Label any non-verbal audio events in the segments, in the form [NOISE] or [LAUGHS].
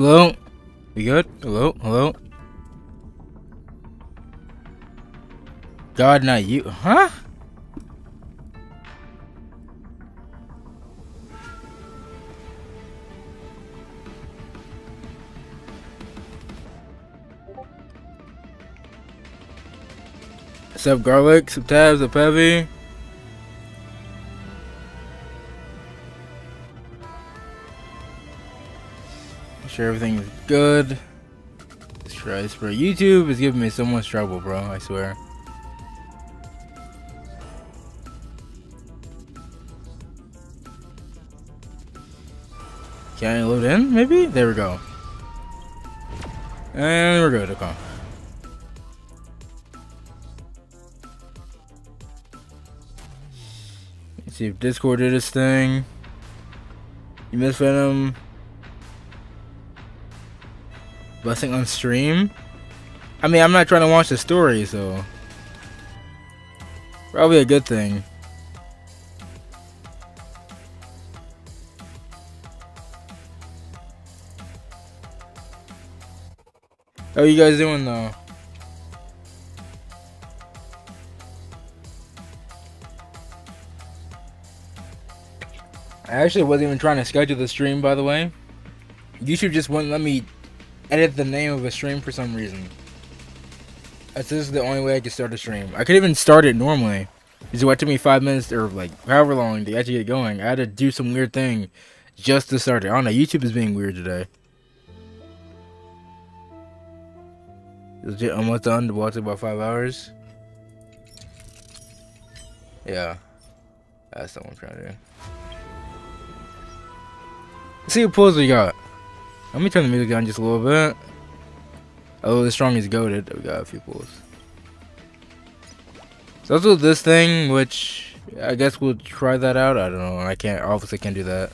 Hello? We good? Hello? Hello? God, not you. Huh? Sup, garlic? Sup, tabs? Sup, heavy? Sure everything's good. Let's try this, bro. YouTube is giving me so much trouble, bro. I swear. Can I load in? Maybe? There we go. And we're good. Okay. Let's see if Discord did its thing. You miss Venom. Blessing on stream? I mean, I'm not trying to watch the story, so... Probably a good thing. How you guys doing, though? I actually wasn't even trying to schedule the stream, by the way. YouTube just wouldn't let me edit the name of a stream for some reason. That's this is the only way I could start a stream. I could even start it normally. Because it took me five minutes or like however long to actually get going. I had to do some weird thing just to start it. I don't know. YouTube is being weird today. I'm almost done. The watch about five hours. Yeah, that's what I'm trying to do. Let's see what pulls we got. Let me turn the music down just a little bit. Oh, the strong is goaded. We got a few pulls. So also this thing, which I guess we'll try that out. I don't know. I can't. Obviously, can't do that.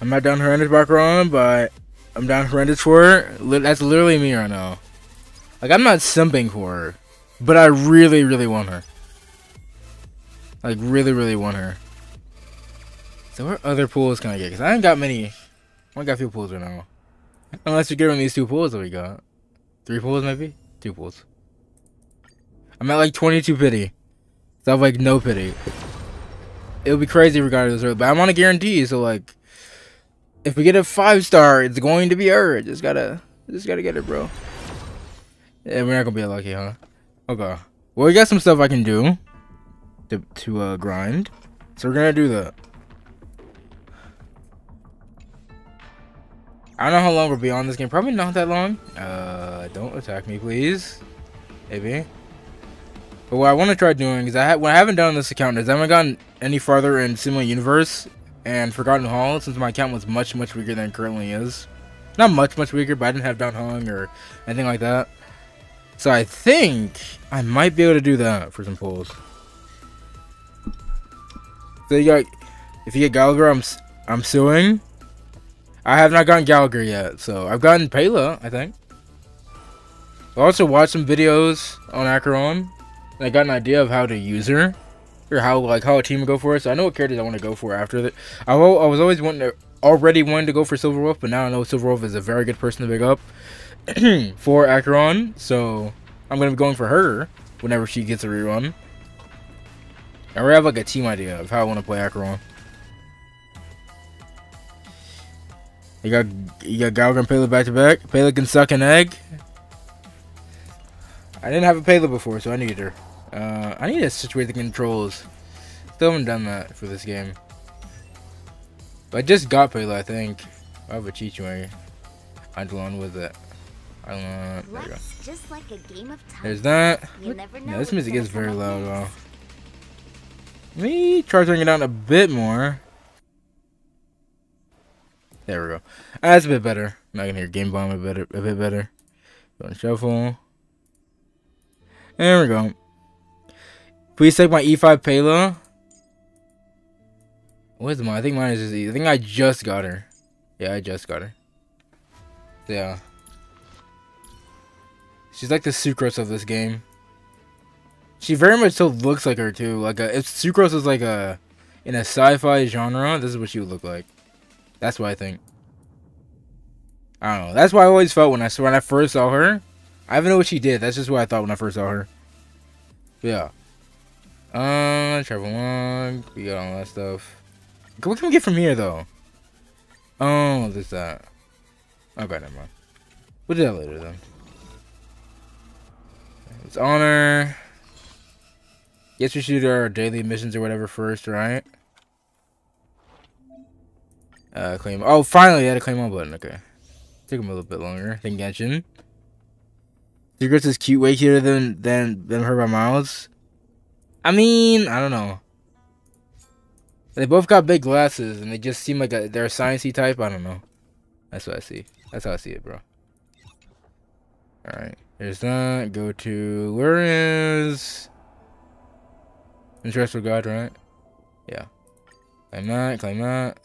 I'm not down horrendous background, but I'm down horrendous for her. That's literally me right now. Like I'm not simping for her, but I really, really want her. Like really, really want her. So what other pools can I get? Because I ain't got many. I only got a few pools right now. Unless you get on these two pools that we got. Three pools maybe? Two pools. I'm at like 22 pity. So I have like no pity. It'll be crazy regardless, but I'm on a guarantee, so like if we get a five star, it's going to be her. Just gotta just gotta get it, bro. Yeah, we're not gonna be lucky, huh? Okay. Well we got some stuff I can do to to uh grind. So we're gonna do that. I don't know how long we'll be on this game. Probably not that long. Uh, don't attack me, please. Maybe. But what I want to try doing is I ha what I haven't done on this account is I haven't gotten any farther in Simulated Universe and Forgotten Hall since my account was much, much weaker than it currently is. Not much, much weaker, but I didn't have Dan Heng or anything like that. So I think I might be able to do that for some pulls. So you got, if you get Gallagher, I'm I'm suing. I have not gotten Gallagher yet, so I've gotten Pela, I think. I also watched some videos on Acheron, and I got an idea of how to use her, or how like how a team would go for it. So I know what characters I want to go for after that. I, I was always wanting to, already wanting to go for Silver Wolf, but now I know Silver Wolf is a very good person to pick up [CLEARS THROAT] for Acheron, so I'm gonna be going for her whenever she gets a rerun. I already have like a team idea of how I want to play Acheron. You got you got Gallagher and Pela back to back. Pela can suck an egg. I didn't have a Pela before, so I need her. Uh, I need to situate the controls. Still haven't done that for this game. But I just got Pela, I think. I have a Qingque. I'm along with it. I don't know. There you go. Just like a game of There's that. Yeah, this music is very loud, though. Let me try turning it down a bit more. There we go. Ah, That's a bit better. Now I can hear Game Bomb a bit, better. a bit better. Go and shuffle. There we go. Please take my E5 Pela. What is mine? I think mine is just E. I think I just got her. Yeah, I just got her. Yeah. She's like the Sucrose of this game. She very much so looks like her too. Like a, if Sucrose is like a in a sci-fi genre, this is what she would look like. That's what I think. I don't know. That's why I always felt when I when I first saw her. I don't know what she did. That's just what I thought when I first saw her. But yeah. Uh, travel on. We got all that stuff. What can we get from here though? Oh, there's that. Okay, never mind. We'll do that later then. It's honor. Guess we should do our daily missions or whatever first, right? Uh, claim. Oh, finally, I had a claim on button. Okay. Took him a little bit longer than Genshin. Sucrose is cute, way cuter than than than her by miles. I mean, I don't know. They both got big glasses, and they just seem like a, they're a sciencey type. I don't know. That's what I see. That's how I see it, bro. All right, there's that. Go to where is Interest for God, right? Yeah. Claim that. Claim that.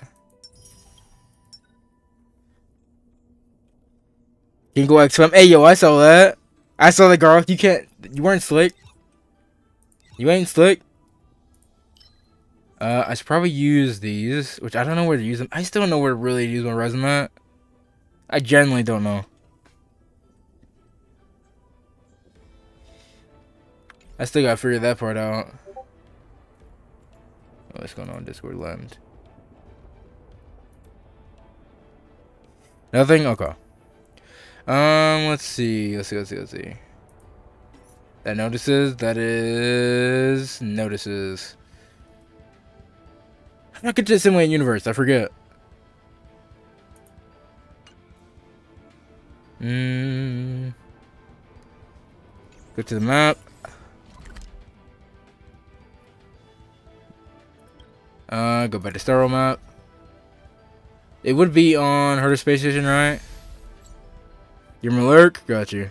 You can go XFM. Hey, yo, I saw that. I saw the girl. You can't. You weren't slick. You ain't slick. Uh, I should probably use these, which I don't know where to use them. I still don't know where to really use my resume. I genuinely don't know. I still gotta figure that part out. What's going on Discord land? Nothing? Okay. Um, let's see. Let's see, let's see, let's see. That notices? That is... Notices. How to the simulate universe? I forget. Hmm. Go to the map. Uh, go back to Starro map. It would be on Herta Space Station, right? You're Malurk? Got you.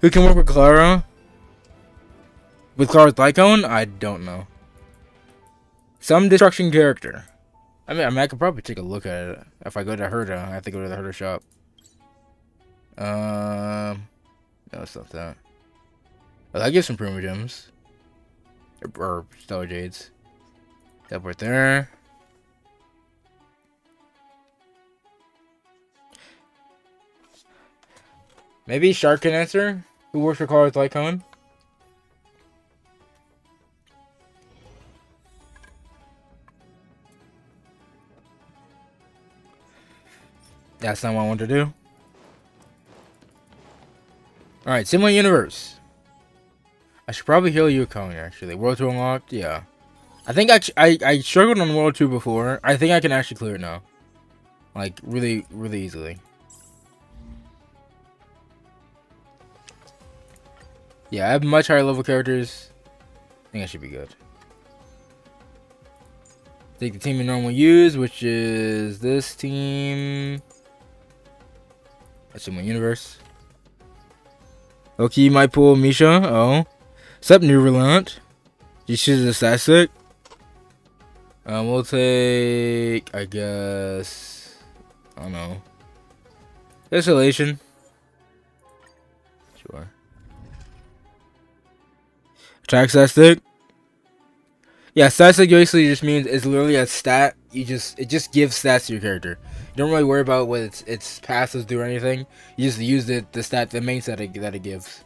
Who can work with Clara? With Clara's Lycone? I don't know. Some destruction character. I mean, I mean, I could probably take a look at it. If I go to Herta, I have to go to the Herta shop. Um, no, it's not that. Oh, that gives some Primogems. Or, or Stellar Jades. Teleport there. Maybe Shark can answer? Who works for Cars Lycone? That's not what I want to do. Alright, Simulated Universe. I should probably heal Yukong, actually. World 2 unlocked? Yeah. I think I, I, I struggled on World 2 before. I think I can actually clear it now. Like, really, really easily. Yeah, I have much higher level characters. I think I should be good. Take the team you normally use, which is this team. That's in my universe. Okay, might pull Misha. Oh. Sup, New Relant? You should have sick. Um, we'll take, I guess, I don't know, Isolation. Attack statistic. Yeah, statistic basically just means it's literally a stat. You just it just gives stats to your character. You don't really worry about what its its passes do or anything. You just use the the stat, the main stat that it gives.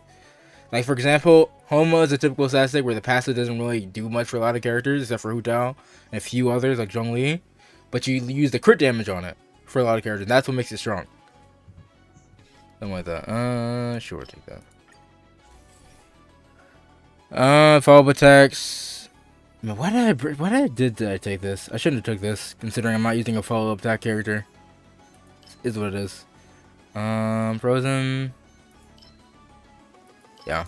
Like for example, Homa is a typical statistic where the passive doesn't really do much for a lot of characters except for Hu Tao and a few others like Zhongli, but you use the crit damage on it for a lot of characters. That's what makes it strong. Something like that. Uh, sure, take that. Uh, follow up attacks. I why did I why did I did, I take this? I shouldn't have took this, considering I'm not using a follow up attack character. Is what it is. Um, frozen. Yeah.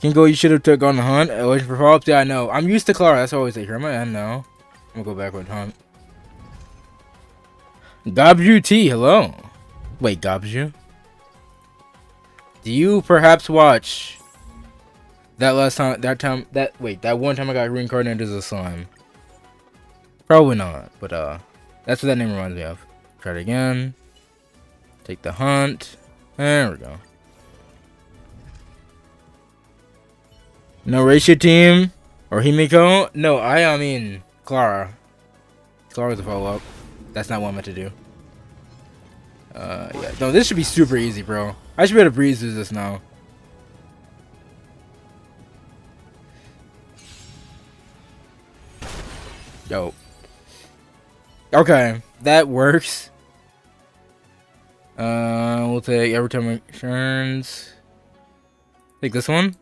Kingo, you should have took on the hunt. Uh, waiting for follow-ups. Yeah, I know. I'm used to Clara. That's always like her. Am I? know. I'm gonna go back with hunt. Gobju T, hello. Wait, Gobju? Do you perhaps watch that last time, that time, that, wait, that one time I got reincarnated as a slime? Probably not, but, uh, that's what that name reminds me of. Try it again. Take the hunt. There we go. No ratio team or Himiko? No, I I mean Clara. Clara's a follow up. That's not what I meant to do. Uh, yeah. No, this should be super easy, bro. I should be able to breeze through this now. Yo. Okay, that works. Uh, we'll take every time turns. Take this one.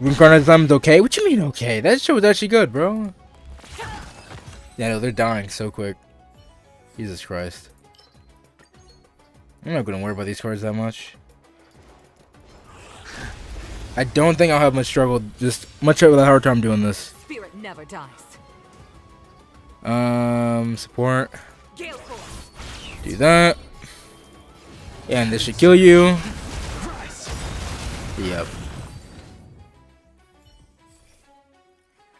Reincarnate Diamond's okay? What you mean okay? That show was actually good, bro. Yeah, no, they're dying so quick. Jesus Christ. I'm not gonna worry about these cards that much. I don't think I'll have much struggle, just much of a hard time doing this. Spirit never dies. Um, support. Do that. And this should kill you. Yep.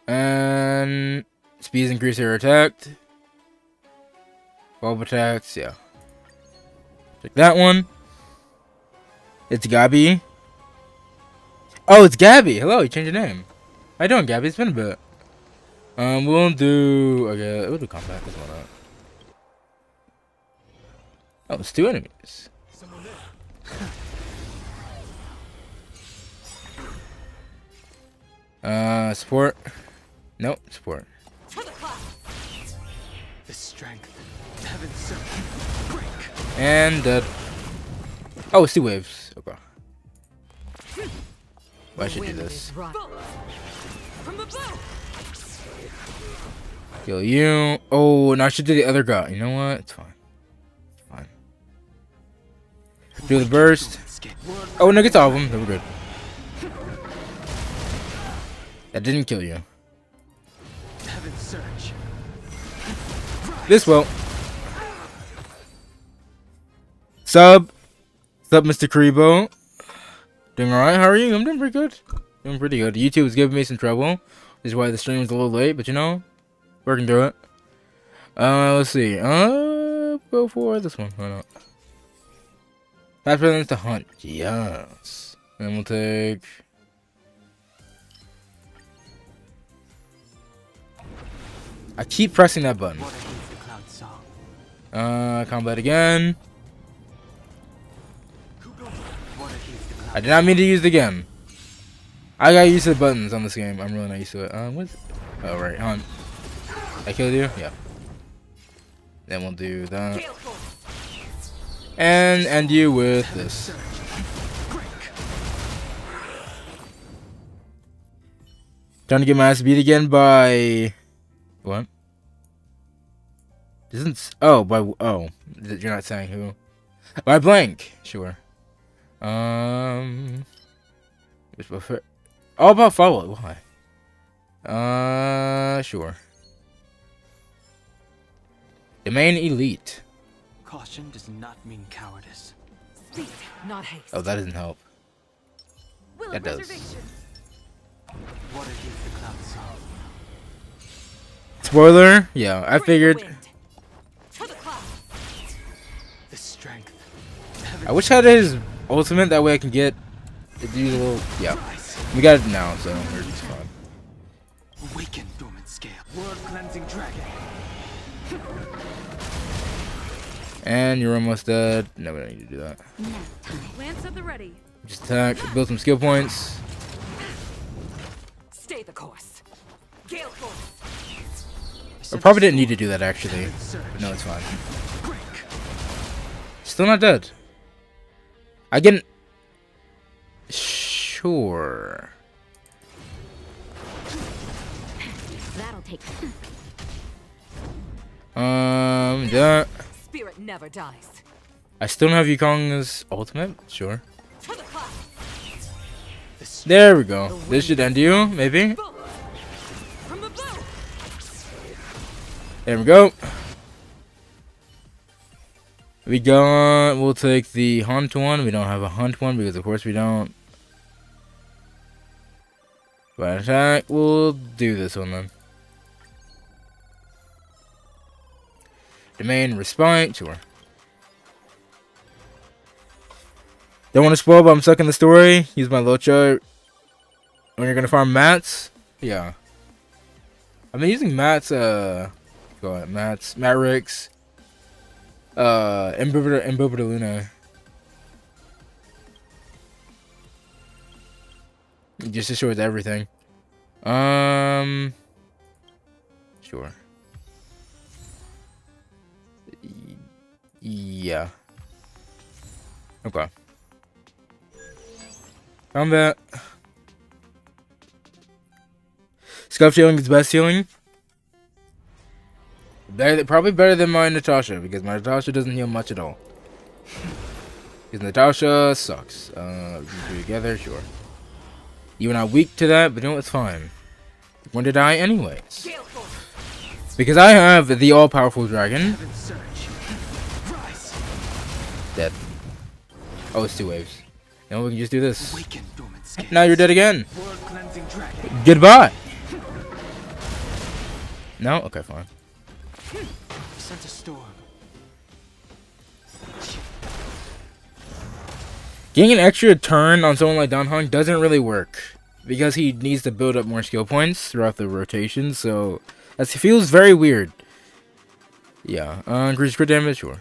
And speeds increase your attack. Bulb attacks, yeah. Take that one. It's Gabby. Oh, it's Gabby. Hello, you changed your name. How you doing, Gabby? It's been a bit. Um, we'll do. Okay, we'll do combat. Why not. Oh, it's two enemies. [LAUGHS] uh, support. Nope, support. The strength, heaven sent, break. And dead. Oh, it's two waves. Okay. Well, I should do this. Kill you. Oh, and I should do the other guy. You know what? It's fine. Fine. Do the burst. Oh, no, gets all of them. They were good. That didn't kill you. This will. Sub. Sub, Mr. Karibo. Doing alright? How are you? I'm doing pretty good. Doing pretty good. YouTube is giving me some trouble. This is why the stream is a little late, but you know, working through it. Uh, let's see. Uh, go for this one. Why not? Fast presence to hunt. Yes. And we'll take. I keep pressing that button. Uh, combat again. I did not mean to use the again. I got used to the buttons on this game. I'm really not used to it. Um, what's Oh, right, hunt. I killed you? Yeah. Then we'll do that. And end you with this. Trying to get my ass beat again by... What? Isn't... Oh, by... Oh. You're not saying who. By blank. Sure. Um... Which prefer- All about follow. Why? Uh, sure. Domain elite. Caution does not mean cowardice. Speed, not haste. Oh, that doesn't help. Will that does. reservation. The cloud? Spoiler? Yeah, I Bring the figured. I wish I had his ultimate. That way I can get. the usual. Yeah, we got it now, so we're just fine. Awaken dormant scale. World cleansing dragon. And you're almost dead. No, we don't need to do that. Lance at the ready. Just attack, build some skill points. Stay the course. Gale force. I probably didn't need to do that actually. But no, it's fine. Still not dead. I can. Sure. That'll take. Um, that. Spirit never dies. I still don't have Yukong's ultimate. Sure. To the clouds. The strength. There we go. This should end you, maybe. Boom. From the bow. There we go. We got. We'll take the hunt one. We don't have a hunt one because, of course, we don't. By attack, we'll do this one then. Domain, respite, sure. Don't want to spoil, but I'm stuck in the story. Use my Luocha when you're gonna farm mats. Yeah. I've been using mats, uh, go ahead, mats, Matrix, uh, Imbibitor Lunae. Just to show with everything. Um, sure. Yeah. Okay. Combat. Scuff healing is best healing. Better, probably better than my Natasha because my Natasha doesn't heal much at all. Because Natasha sucks. Uh, together, sure. You and I weak to that, but you know it's fine. When to die anyways. Because I have the all-powerful dragon. Dead. Oh, it's two waves. Now we can just do this. Now you're dead again. Goodbye. No? Okay, fine. Sent a storm. Getting an extra turn on someone like Dan Heng doesn't really work. Because he needs to build up more skill points throughout the rotation, so that feels very weird. Yeah, uh, increase crit damage, sure.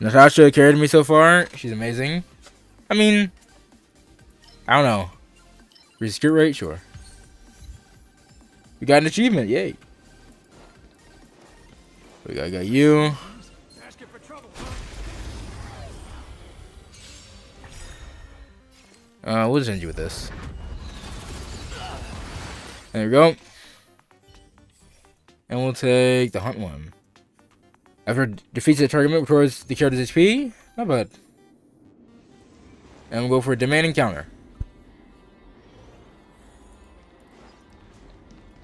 Natasha carried me so far. She's amazing. I mean, I don't know. Increase crit rate, sure. We got an achievement, yay. We got, got you. Uh, we'll just end you with this. There we go. And we'll take the hunt one. After defeats the target towards the character's HP, not bad. And we'll go for a demand encounter.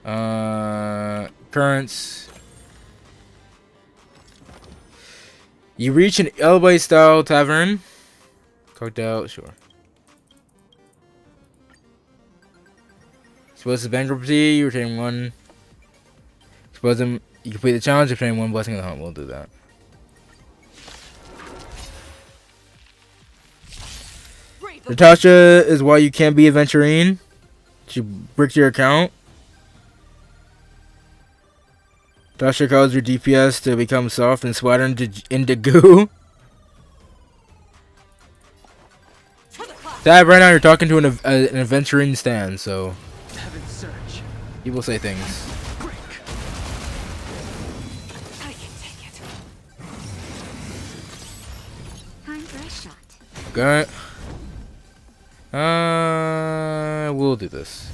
Uh, currents. You reach an elbow style tavern. Cooked out, sure. Suppose the bankruptcy, you retain one. Suppose them, you complete the challenge, retain one blessing of the hunt. We'll do that. Natasha is why you can't be a Venturine. She bricked your account. Natasha caused your DPS to become soft and splatter into, into goo. to. Dad, right now you're talking to an, av- uh, an Aventurine stand, so Heaven surge. he will say things. Break. I can take it. Time for a shot. Okay. Uh, we'll do this.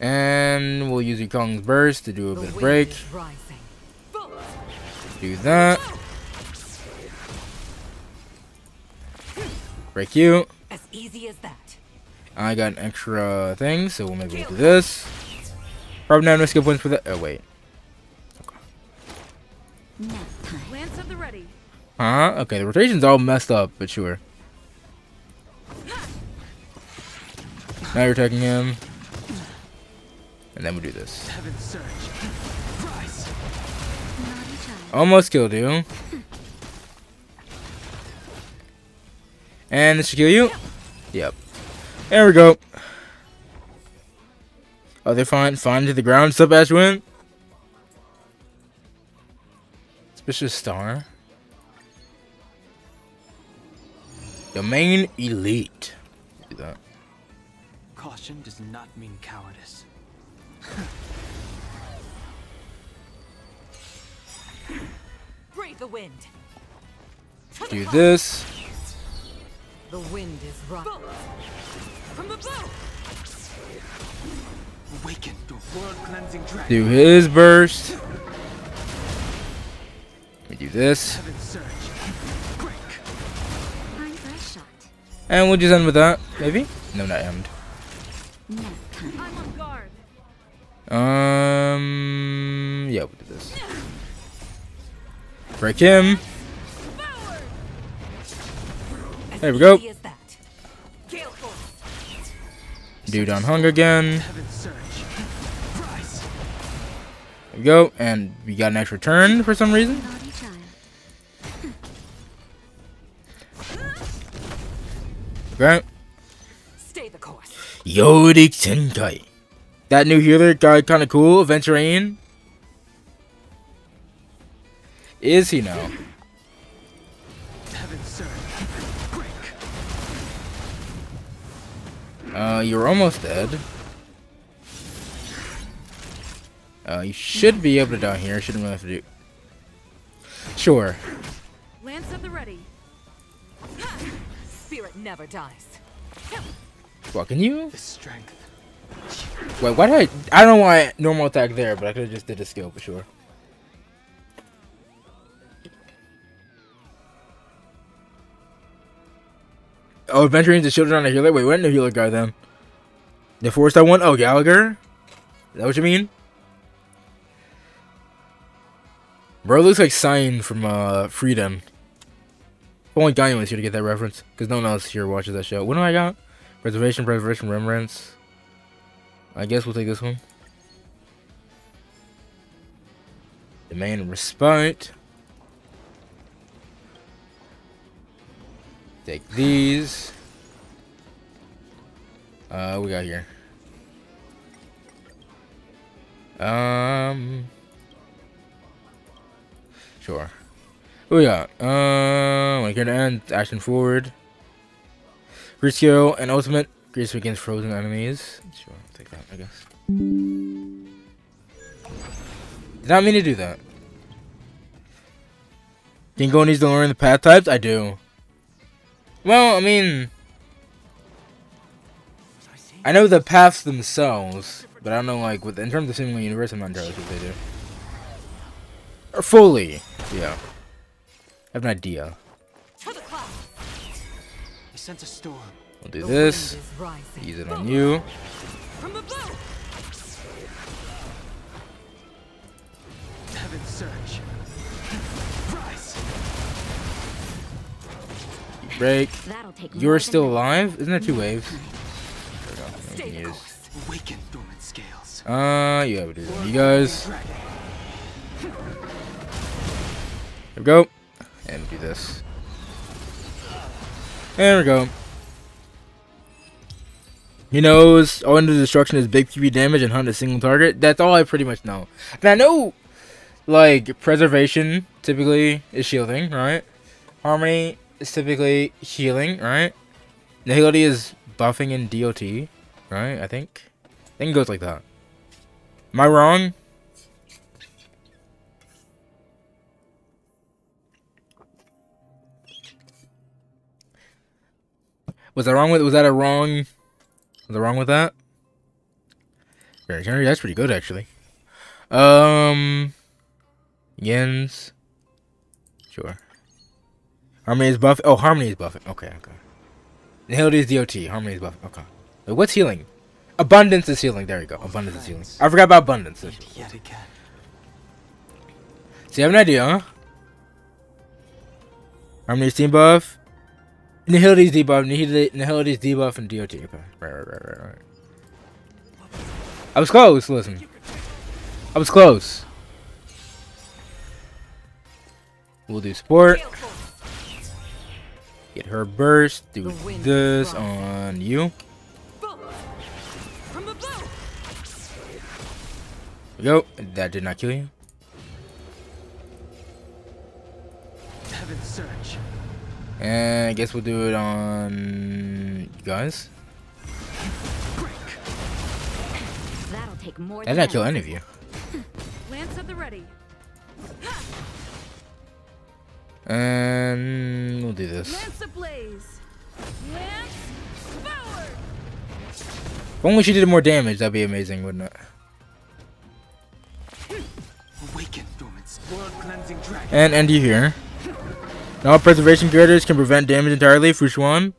And we'll use Yukong's burst to do a bit of break. is rising. Boom. Do that. Break you. As easy as that. I got an extra thing, so we'll maybe we'll do this. Probably not no skill points for that. Oh wait. Nap time. Lance of the ready. Huh? Okay, the rotation's all messed up, but sure. Now you're attacking him. And then we do this. Heaven surge. Rise. Naughty child. Almost killed you. And this should kill you? Yep. There we go. Oh, they're fine. Fine to the ground. Sup, Ashwin? Suspicious star. Domain elite. Do that. Caution does not mean the wind. Do this. The wind is rising. From the bow. Awaken the world cleansing dragon. Do his burst. We do this. Heaven surge. Break. Time for a shot. And we'll just end with that. Maybe? No, not end. I'm on guard. Um, yeah, we'll do this. Break him. There we go. Dude on hung again. There we go. And we got an extra turn for some reason. Right. Okay. Yori Tenkai. That new healer guy kind of cool. Venturain. Is he now? Heaven's surge. Break. Uh, you're almost dead. Uh, you should be able to down here. Shouldn't really have to do. Sure. Lance at the ready. Spirit never dies. Well, can you? The strength. Wait, why did I? I don't know why normal attack there, but I could have just did a skill for sure. Oh, Aventurine's the children on a healer. Wait, what new healer guy then? The four star one? Oh, Gallagher. Is that what you mean? Bro looks like Sign from uh Freedom. Only Guy was here to get that reference, because no one else here watches that show. What do I got? Preservation, preservation, remembrance. I guess we'll take this one. Demand respite. Take these. Uh, we got here. Um. Sure. What we got? When it to end, action forward. Risco and ultimate. Grease against frozen enemies. Sure, I'll take that, I guess. Did not mean to do that. Dingo needs to learn the path types? I do. Well, I mean, I know the paths themselves, but I don't know, like, with in terms of Simulator Universe, I'm not entirely sure what they do. Or fully, yeah. I have an idea. To the clouds. I sense a storm. We'll do this. wind is rising. Use it on you. From above. Surge. Break. That'll take more You're still alive? Isn't there two waves? Stay can the use. course. Awaken dormant scales. Uh, yeah, we do that. You guys. There we go. And do this. There we go. He knows all into destruction is big PV damage and hunt a single target. That's all I pretty much know. And I know, like, preservation typically is shielding, right? Harmony is typically healing, right? Nihility is buffing in DOT, right? I think. I think it goes like that. Am I wrong? Was that wrong with? Was that a wrong? Was I wrong with that? Very Henry, that's pretty good actually. Um, Yens. Sure. Harmony is buff. Oh, Harmony is buffing. Okay, okay. Nihility is DOT. Harmony is buffing. Okay. Wait, what's healing? Abundance is healing. There you go. Abundance is healing. I forgot about abundance. Meet yet again. So you have an idea, huh? Harmony's team buff. Nihility's debuff. Nihil- Nihility's debuff and DOT. Okay. Right, right, right, right, right. I was close. Listen. I was close. We'll do support. Gale force. Get her burst. Do this on you. Bolt. From above. There we go. That did not kill you. Heaven's surge. And I guess we'll do it on you guys. That'll take more I did not kill any of you. [LAUGHS] Lance at the ready. And we'll do this. Lance ablaze. Lance forward. If only she did more damage, that'd be amazing, wouldn't it? Awaken dormant. World cleansing dragon. And end you here. Now preservation girders can prevent damage entirely, Fu Xuan.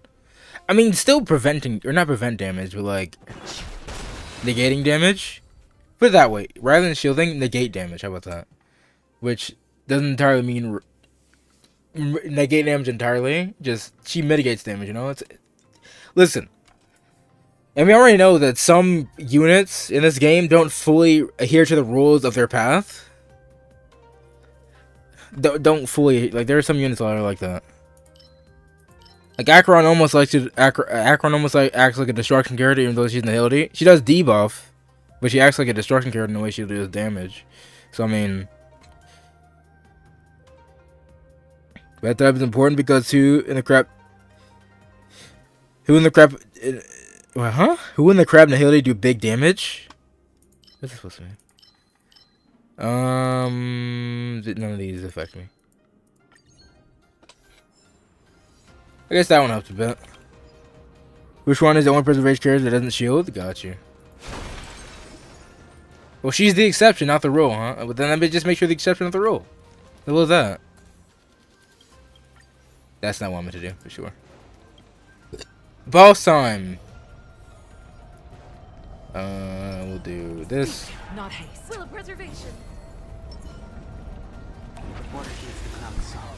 I mean, still preventing, or not prevent damage, but like negating damage. Put it that way, rather than shielding, negate damage. How about that? Which doesn't entirely mean r- m- negate damage entirely. Just she mitigates damage. You know, it's listen. And we already know that some units in this game don't fully adhere to the rules of their path. Don't, don't fully like there are some units that are like that. Like Acheron almost likes to Acher- Acheron almost like acts like a destruction character even though she's a Nihility. She does debuff, but she acts like a destruction character in the way she does damage. So I mean That type is important because who in the crap Who in the crap uh, huh? Who in the crab Nihility do big damage? What's this supposed to mean? Um, none of these affect me. I guess that one helps a bit. Which one is the only preservation character that doesn't shield? Got you. Well, she's the exception, not the rule, huh? But then let me just make sure the exception, not the rule. What was that? That's not what I meant to do, for sure. Boss time! Uh, we'll do this. Not haste. Will of preservation. Water heats the cloud salt.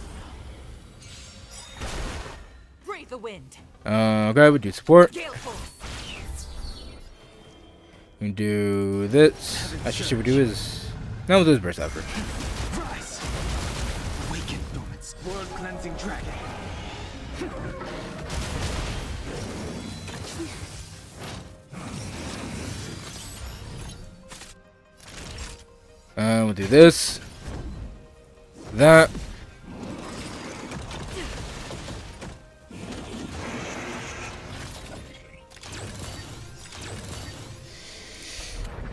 Breathe the wind. Uh, okay, we do support. Gale force. We do this. Actually, should we do is no, we'll do his burst after. Rise! Awaken, dormant world cleansing dragon. Uh, we'll do this. That.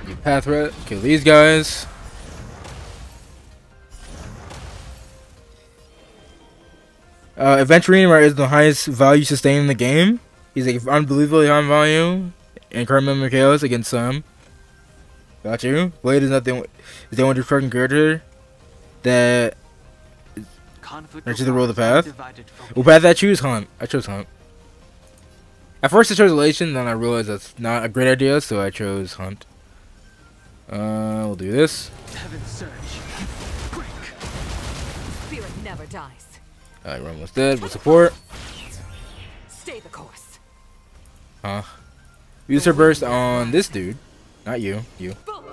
Do path red. Kill these guys. Uh, Aventurine is the highest value sustained in the game. He's like unbelievably high value. And Carmen Chaos against some. Got you. Blade is not the only, is the only destruction character that Conflict Or to the roll of the path? divided focus. Well, path I choose Hunt. I chose Hunt. At first I chose Elation, then I realized that's not a great idea, so I chose Hunt. Uh, we'll do this. Heaven surge. Break. Spirit never dies. Alright, we're almost dead. We'll support. Stay the course. Huh. Use her burst on this dude. Not you. You. Bolt.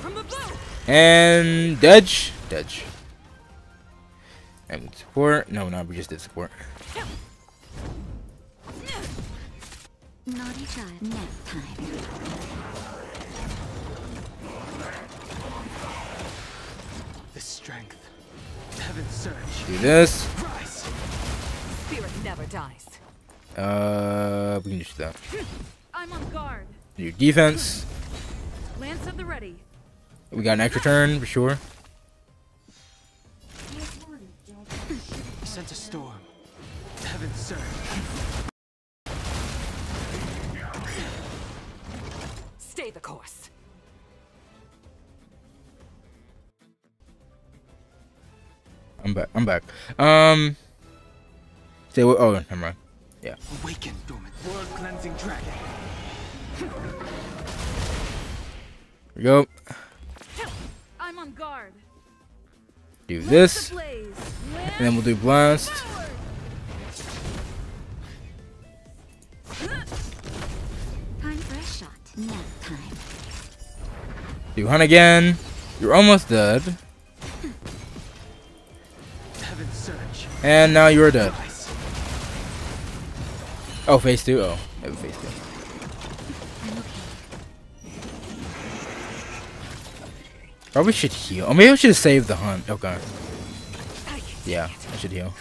From above. And Dedge. Dedge. And we support. No, no, we just did support. Naughty child. Nap time. The strength. Heaven surge. Do this. Rise! Spirit never dies. Uh, we can just do that. I'm on guard. Do defense. Lance at the ready. We got an extra turn for sure. Sense a storm. Heaven surge. Stay the course. I'm back. I'm back. Um. Say what? Oh, never mind. Awaken, dormant world cleansing dragon. Here we go. I'm on guard. Do this, ablaze. and then we'll do blast. Forward. Time for a shot. Nap time. Do hunt again. You're almost dead, Heaven surge. and now you're dead. Oh, phase two. Oh, yeah, phase two. Probably should heal. Oh, maybe I should have saved the hunt. Okay. Yeah, I should heal.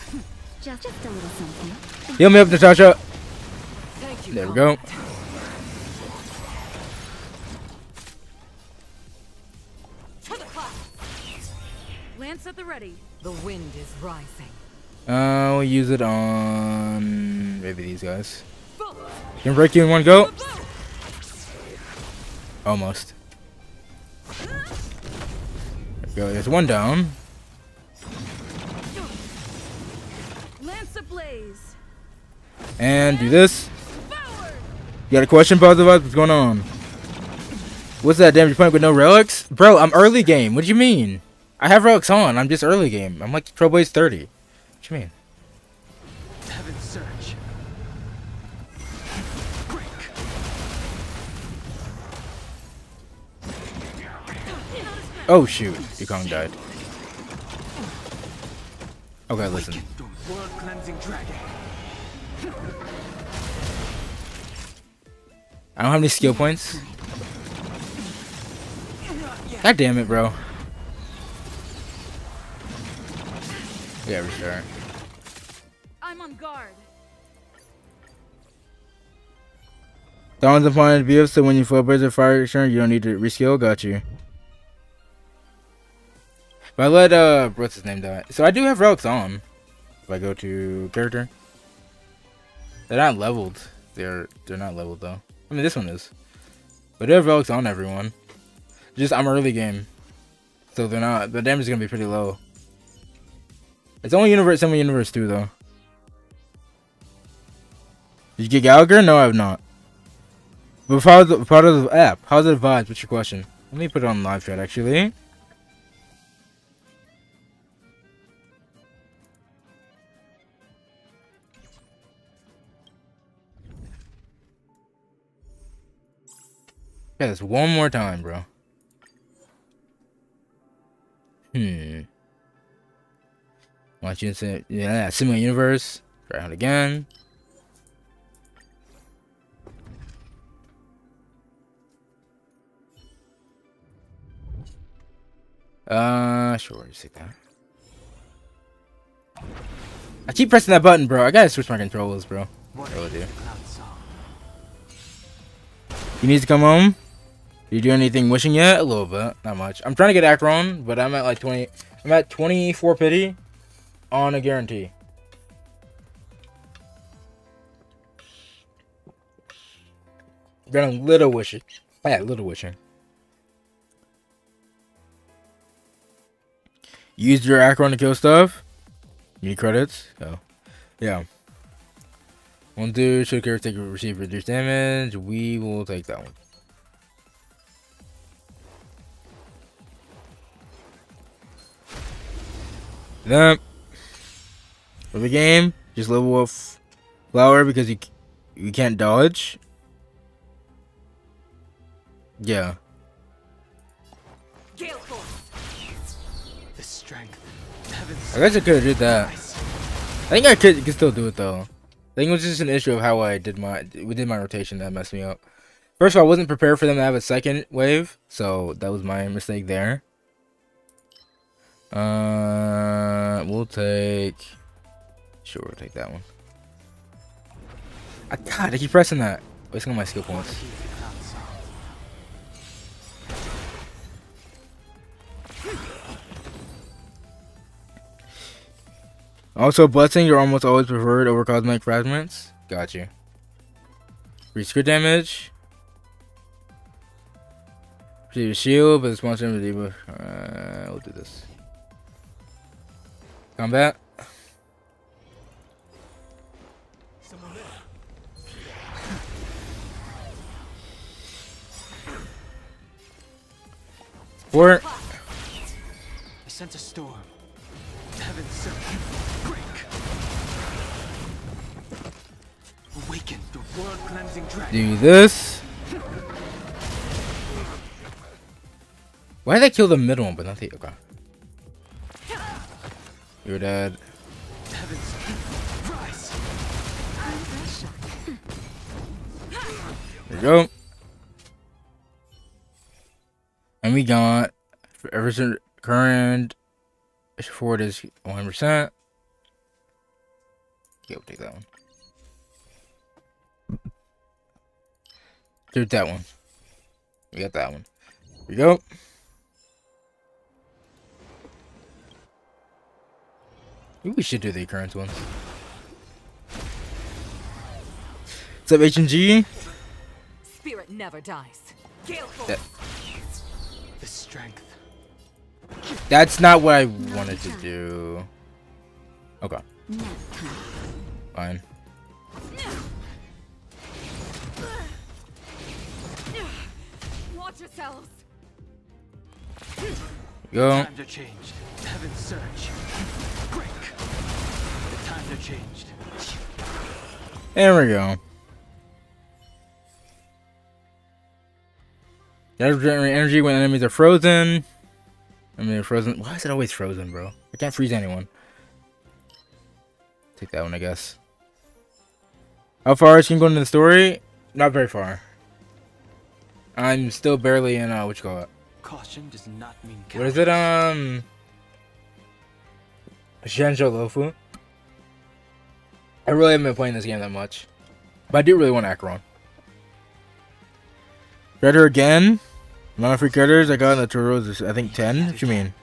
Just, just a little something. Heal me up, Natasha. Thank you. There we go. To the cloud. Lance at the ready. The wind is rising. Uh, we'll use it on maybe these guys. Can break you in one go. Almost. Go. There's one down. Lance ablaze. And do this. You got a question, Positive Vibes? What's going on? What's that damage point with no relics? Bro, I'm early game. What do you mean? I have relics on. I'm just early game. I'm like Trailblaze 30. What do you mean? Oh shoot, Yukong died. Okay, listen. Weakened doom. World cleansing dragon. I don't have any skill points. God damn it, bro. Yeah, restart. I'm on guard. Dawn's upon view, so when you flip Blizzard Fire Return, you don't need to reskill. Got you. But I let, uh, what's his name die? So I do have relics on. If I go to character. They're not leveled. They're, they're not leveled, though. I mean, this one is. But they have relics on everyone. Just, I'm early game. So they're not, the damage is going to be pretty low. It's only Universe, Semi Universe 2, though. Did you get Gallagher? No, I have not. But part of the, part of the app, how's it vibes? What's your question? Let me put it on live chat, actually. Yeah, this one more time, bro. Hmm. Want you to yeah, similar universe. Try out again. Uh, sure, just take that. I keep pressing that button, bro. I gotta switch my controls, bro. What do. You need to come home. You do anything wishing yet? A little bit, not much. I'm trying to get Acheron, but I'm at like 20. I'm at 24 pity on a guarantee. Got a little wishing. Yeah, little wishing. Use your Acheron to kill stuff. Need credits? Oh. Yeah. One dude should care take receive reduced damage. We will take that one. Then for the game, just level up flower because you you can't dodge. Yeah. Gale Force. The strength. I guess I could have did that. I think I could, could still do it though. I think it was just an issue of how I did my we did my rotation that messed me up. First of all, I wasn't prepared for them to have a second wave, so that was my mistake there. Uh, we'll take. Sure, we'll take that one. I, God, I keep pressing that, wasting all my skill points. Also, blessings are almost always preferred over cosmetic fragments. Got you. Crit damage. Receive shield, but the sponsor debuff. Uh, we'll do this. Combat. Support. I sent a storm. Heaven's surge. Break. Awaken the world cleansing dragon. Do this. Why did I kill the middle one, but not the okay? You're dead. Heaven's rise. There you go. And we got for every current forward is 100%. Yeah, we'll take that one. Dude, that one. We got that one. Here we go. Maybe we should do the current ones. What's up, H&G? Spirit never dies. That- The strength. That's not what I wanted to do. Okay, fine. Watch yourselves. Go. Times are changed. Heaven's surge. Times changed. There we go. That regenerate energy when enemies are frozen. I mean, frozen. Why is it always frozen, bro? I can't freeze anyone. Take that one, I guess. How far is she going into the story? Not very far. I'm still barely in, uh, what you call it? Caution does not mean What is it, um... Xianzhou Luofu? I really haven't been playing this game that much. But I do really want Acheron. Shredder again? Amount of free creditors I got in the is, I think, 10? What you mean?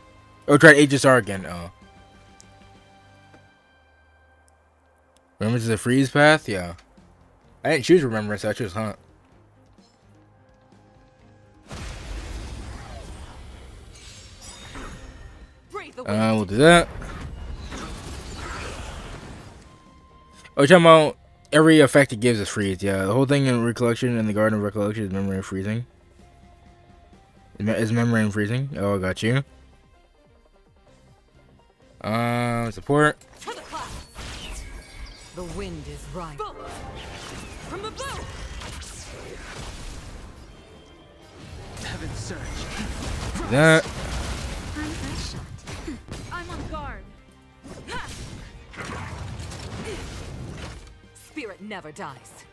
Oh, tried HSR again. Oh. Remembrance is a freeze path? Yeah. I didn't choose Remembrance, I chose Hunt. The. Uh, we'll do that. Oh, you're talking about every effect it gives is freeze. Yeah, the whole thing in Recollection and the Garden of Recollection is memory and freezing. Is me- memory and freezing? Oh, I got you. Uh, support. To the wind is right. Bolt! From the bow! Heaven surge. That. Spirit never dies.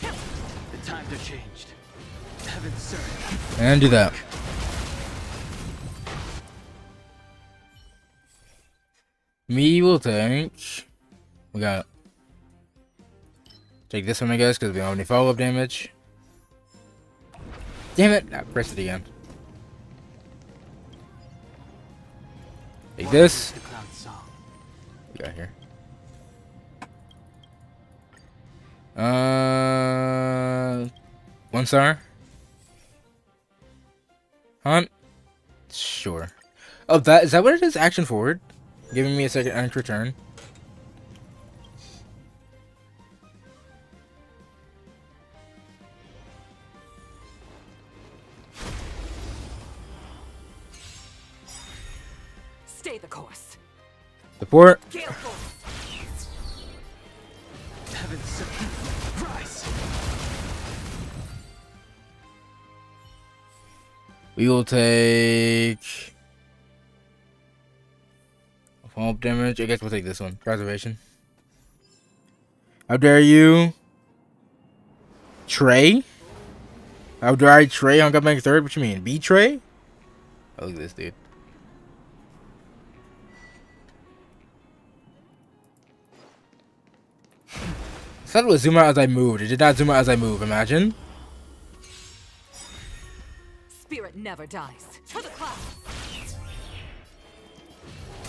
The times have changed. Heaven surge. And do that. Me will take. We got. Take this one, I guess, because we don't have any follow up damage. Damn it! I pressed it again. Take this. The cloud song. We got here. Uh, one star. Hunt. Sure. Oh, that is that what it is? Action forward, giving me a second extra turn. Stay the course. Support. Gale force. We will take. Up damage. I guess we'll take this one. Preservation. How dare you? Trey? How dare I Trey on Gunbank third? What you mean? Betray? Oh, look at this dude. I thought it would zoom out as I moved. It did not zoom out as I move. Imagine. Spirit never dies. To the clouds.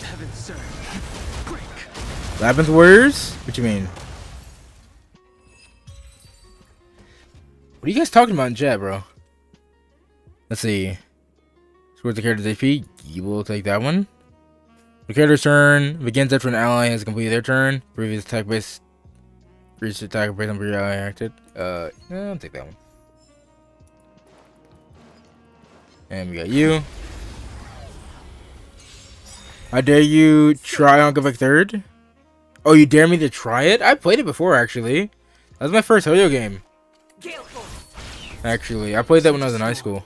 Heaven surge. Break. Labyrinth Warriors? What you mean? What are you guys talking about in chat, bro? Let's see. Towards the character's AP, you will take that one. The character's turn begins after an ally has completed their turn. Previous attack base reached attack based on previous ally acted. Uh, yeah, I'll take that one. And we got you. I dare you try on Gavik third? Oh, you dare me to try it? I played it before, actually. That was my first Hoyo game. Actually, I played that when I was in high school.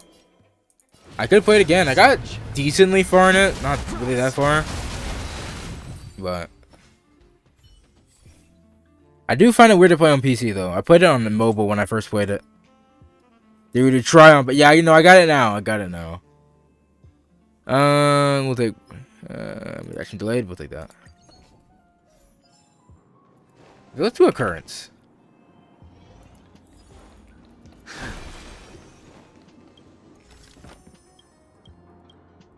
I could play it again. I got decently far in it, not really that far, but I do find it weird to play on PC though. I played it on the mobile when I first played it. They were to try on, but yeah, you know, I got it now. I got it now. Um, we'll take uh, action delayed. We'll take that. Let's do occurrence.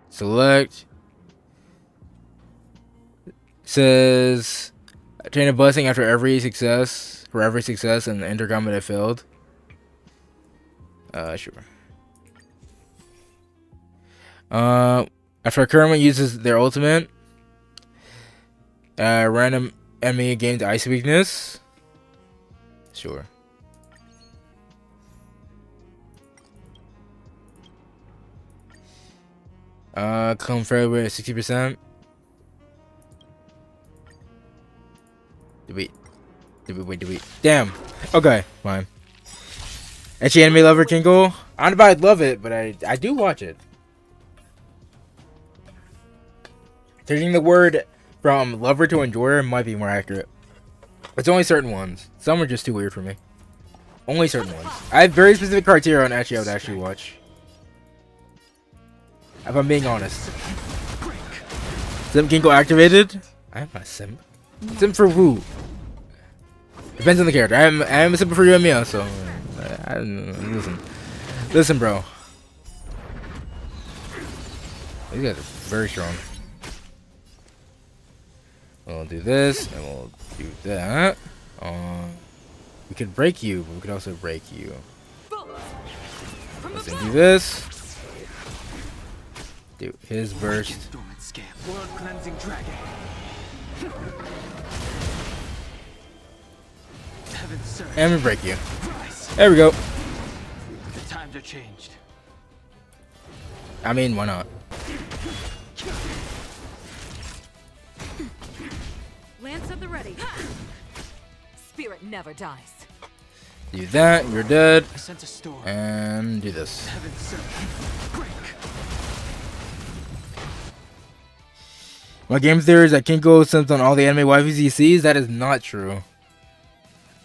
Select. Says obtain a blessing after every success for every success and enter combat if failed. Uh sure. Uh after current uses their ultimate. Uh random enemy gains ice weakness. Sure. Uh, come fairly with sixty percent. Did we? Did we? Wait, we? Damn. Okay, fine. Etchy anime lover Kinkle. I don't know if I'd love it, but I I do watch it. Changing the word from lover to enjoyer might be more accurate. It's only certain ones. Some are just too weird for me. Only certain ones. I have very specific criteria on actually I would actually watch. If I'm being honest. Simp Ginkgo activated? I am not simp. Simp for who? Depends on the character. I am I am a simp for Yoimiya, so I, listen. Listen, bro. These guys are very strong. We'll do this, and we'll do that. Uh, we could break you, but we could also break you. Let's do this. Do his burst. And we break you. Rise. There we go. The times are changed. I mean, why not? Lance at the ready. Spirit never dies. Do that, you're dead. I sense a storm. And do this. Heaven surge. Break. My game theory is that Kinkle simps on all the anime waifus he sees. That is not true.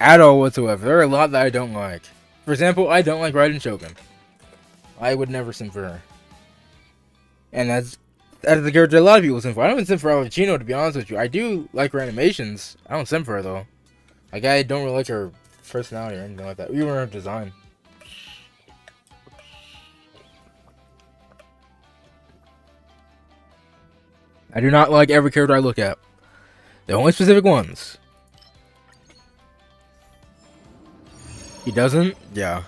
At all whatsoever. There are a lot that I don't like. For example, I don't like Raiden Shogun. I would never simp for her. And that's that's the character a lot of people simp for. I don't even simp for Arlecchino to be honest with you. I do like her animations. I don't simp for her though. Like I don't really like her personality or anything like that. Even her design. I do not like every character I look at. The only specific ones. He doesn't? Yeah.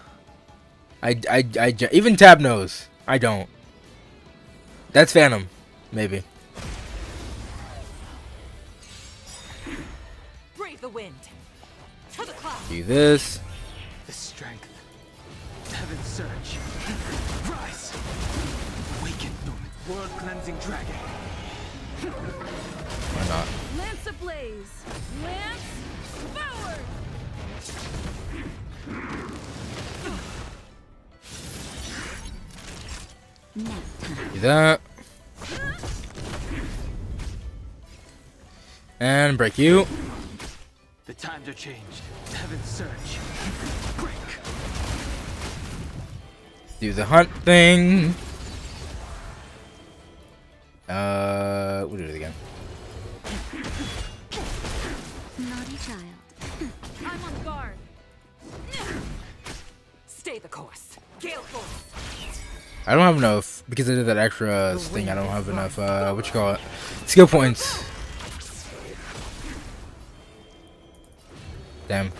I, I, I, even Tab knows. I don't. That's Phantom. Maybe. Brave the wind. To the clouds. Do this. The strength. Heaven surge. Rise. Awaken dormant. World cleansing dragon. Why not? That. And break you. The times are changed. Heaven search. Break. Do the hunt thing. Uh, we'll do it again. Naughty child. I'm on guard. Stay the course. Gale force. I don't have enough because I did that extra thing. I don't have enough. Uh, what you call it? Skill points. Damn.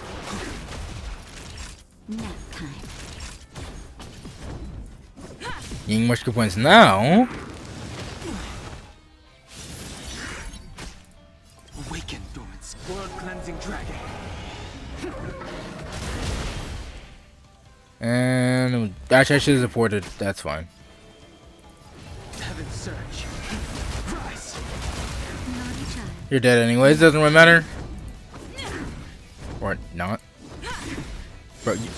Getting more skill points now. Awaken dormant. World cleansing dragon. And actually, I should have supported. That's fine. Heaven surge. Rise. Naughty child. You're dead anyways. Doesn't really matter. Or not. Bro, you,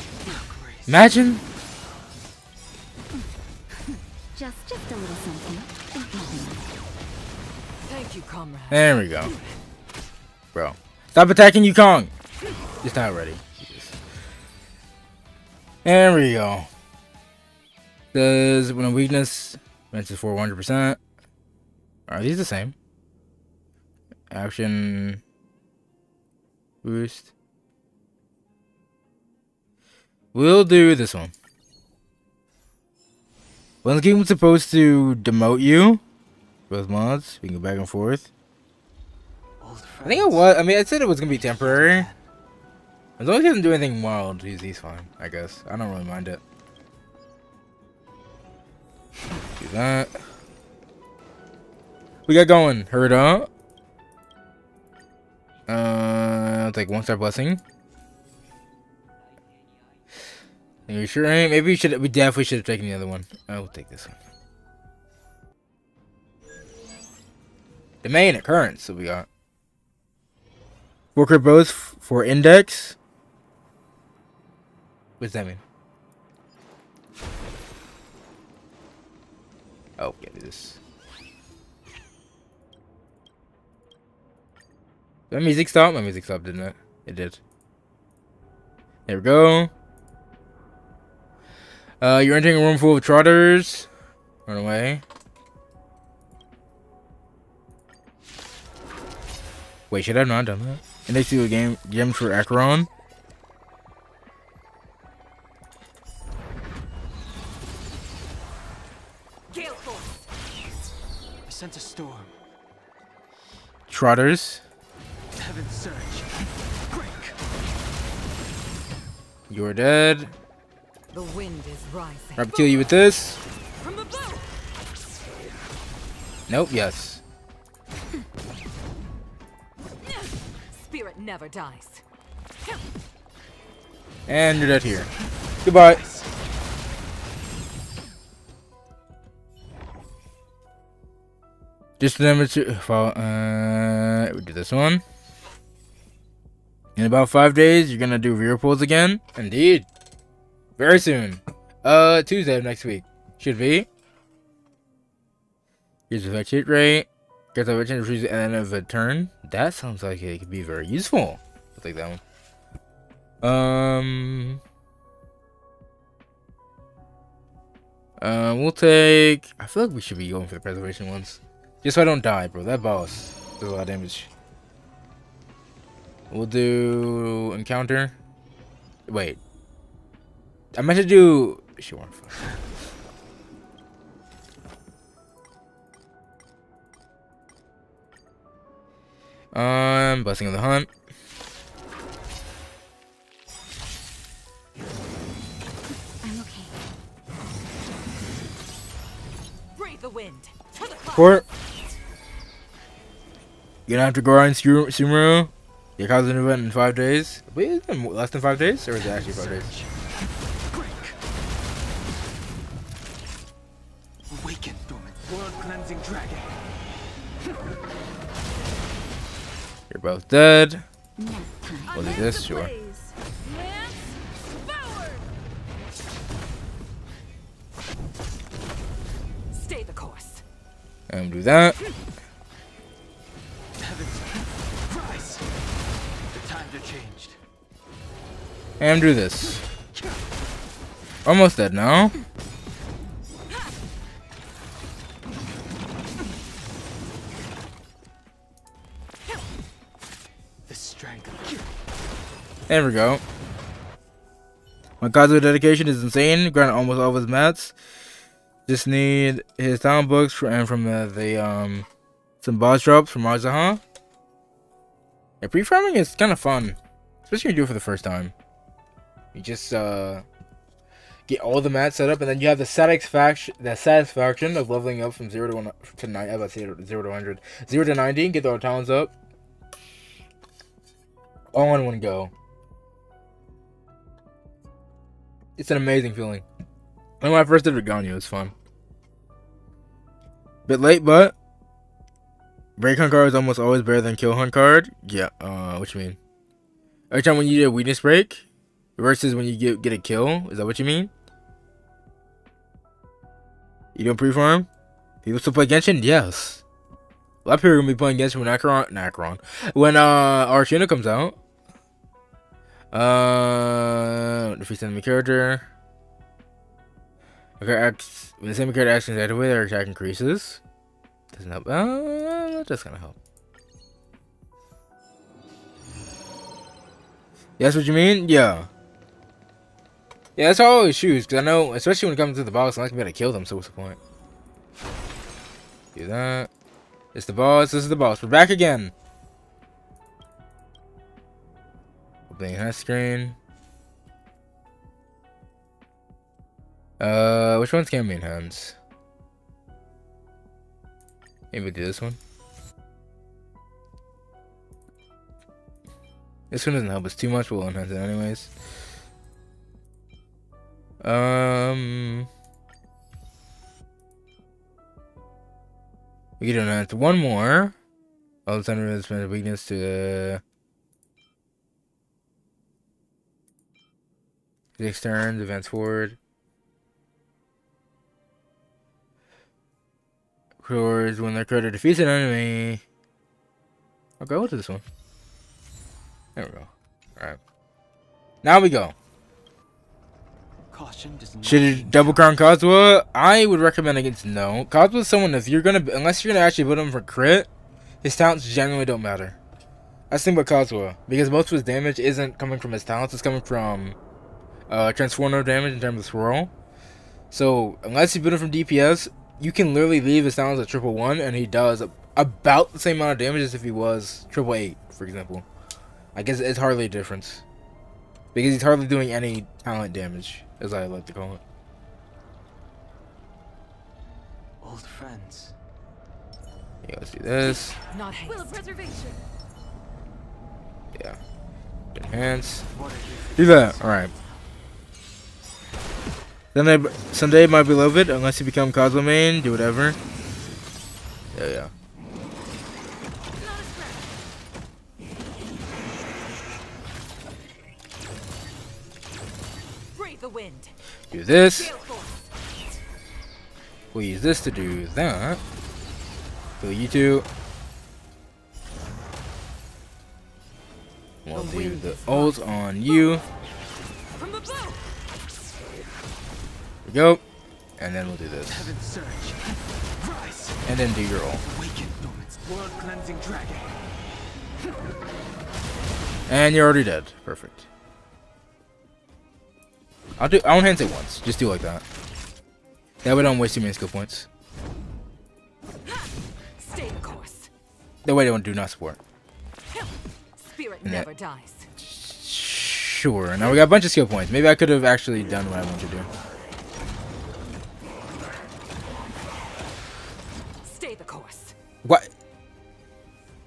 imagine. Just, just a little something. Thank you, comrade. There we go. Bro, stop attacking Yukong. It's not ready. Jesus. There we go. Says when a weakness mentions for 100%. Are these the same? Action boost. We'll do this one. When the game was supposed to demote you, both mods, we can go back and forth. I think it was. I mean, I said it was gonna be temporary. As long as he doesn't do anything wild, he's, he's fine. I guess I don't really mind it. Do that. We got going. Hurry up. Uh, take one star blessing. Are you sure? Maybe we should. We definitely should have taken the other one. I will take this one. The main occurrence that we got. Worker both for index. What does that mean? Oh, yeah, this. Did my music stop? My music stopped, didn't it? It did. There we go. Uh, you're entering a room full of trotters. Run away. Wait, should I have not done that? Index to a game gems for Acheron. Sense a storm. Trotters. Heaven's surge. Break. You're dead. The wind is rising. I'll kill you with this. From above! Nope, yes. [LAUGHS] Spirit never dies. And you're dead here. Goodbye. Just remember to follow, uh, we do this one. In about five days, you're gonna do rear pulls again. Indeed. Very soon. Uh, Tuesday of next week. Should be. Here's the effect hit rate. A witch and at the end of a turn. That sounds like it could be very useful. I'll take that one. Um. Uh, we'll take. I feel like we should be going for the preservation ones, just so I don't die, bro. That boss does a lot of damage. We'll do encounter. Wait, I meant to do. Sure. Um, blessing of the hunt. I'm okay. Breathe the wind. To the. Court. You're gonna have to go on Su- Sumeru. Your cousin event in five days. Wait, is it mo- less than five days, or is it actually five days? Awaken, dormant. World cleansing dragon. You're both dead. Nap. We'll do this, sure. ablaze. Lance forward! Stay the course. And do that. Changed. And do this. Almost dead now. The strength. There we go. My Kazuha dedication is insane. Granted almost all of his mats. Just need his town books for, and from the, the um some boss drops from Arzaha. Yeah, pre-farming is kind of fun, especially when you do it for the first time. You just uh get all the mats set up, and then you have the satisfaction the satisfaction of leveling up from zero to one to nine. I about to zero to hundred, zero to ninety, get the towns up, all in one go. It's an amazing feeling. And when I first did Regania, it was fun. Bit late, but break hunt card is almost always better than kill hunt card. Yeah, uh, what you mean? Every time when you do a weakness break versus when you get get a kill, is that what you mean? You don't pre-farm? People still play Genshin? Yes. A lot of people are gonna be playing Genshin when Acheron, Acheron, when uh Archuna comes out. Uh, defeats enemy character. Okay, acts when the same character actions activate, their attack increases. Doesn't help. Uh, that's gonna help. That's what you mean? Yeah. Yeah, that's how I always choose, because I know, especially when it comes to the boss, I'm not gonna be able to kill them, so what's the point? Do that. It's the boss, this is the boss. We're back again. Opening that screen. Uh, which ones can be enhanced? Maybe do this one. This one doesn't help us too much, we'll enhance it anyways. Um, we can enhance one more. All of a sudden, it's been a weakness to the six turns, advance forward. Towards when their character defeats an enemy. Okay, we'll do this one. There we go. Alright. Now we go. Caution Should you double crown Kazuha? I would recommend against no. Kazuha's someone if you're gonna unless you're gonna actually put him for crit, his talents generally don't matter. That's the thing about Kazuha. Because most of his damage isn't coming from his talents, it's coming from uh transformative damage in terms of swirl. So unless you put him from DPS, you can literally leave his talents at triple one and he does about the same amount of damage as if he was triple eight, for example. I guess it's hardly a difference. Because he's hardly doing any talent damage, as I like to call it. old friends. Yeah, let's do this. Not haste. Will of preservation. Yeah. Enhance. What are you? Do that. Alright. Then Sunday, someday my beloved, unless you become Kazuha main, do whatever. Yeah, yeah. Do this. We'll use this to do that. Kill you two. We'll do the ult on you. We go. And then we'll do this. And then do your ult. And you're already dead. Perfect. I'll do. I won't hand it once. Just do it like that. That way, I don't waste too many skill points. Stay the course. That way, I don't do not support. Spirit Yeah. never dies. Sure. Now we got a bunch of skill points. Maybe I could have actually done what I wanted to do. Stay the course. What?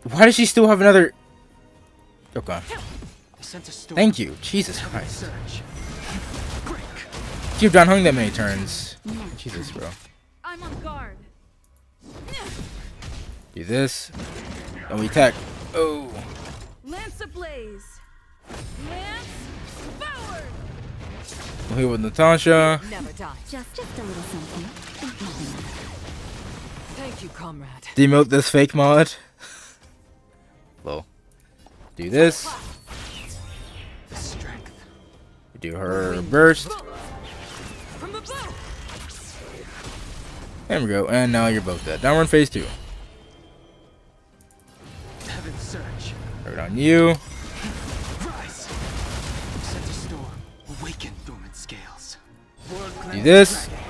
Why does she still have another? Okay. I sent a storm. Thank you. Jesus Heaven Christ. Surge. Break. Keep John Hung that many turns. Jesus, bro. I'm on guard. Do this. And we attack. Oh. Lance ablaze. Lance forward. We'll hit with Natasha. Never dies. Just, just a little something. Thank you, comrade. Demote this fake mod. Well. Do this. The strength. Do her burst. From the bow. There we go. And now you're both dead. Now we're in phase two. Heaven surge. Right on you. Rise. A storm. Awaken dormant scales. Do this. dragon.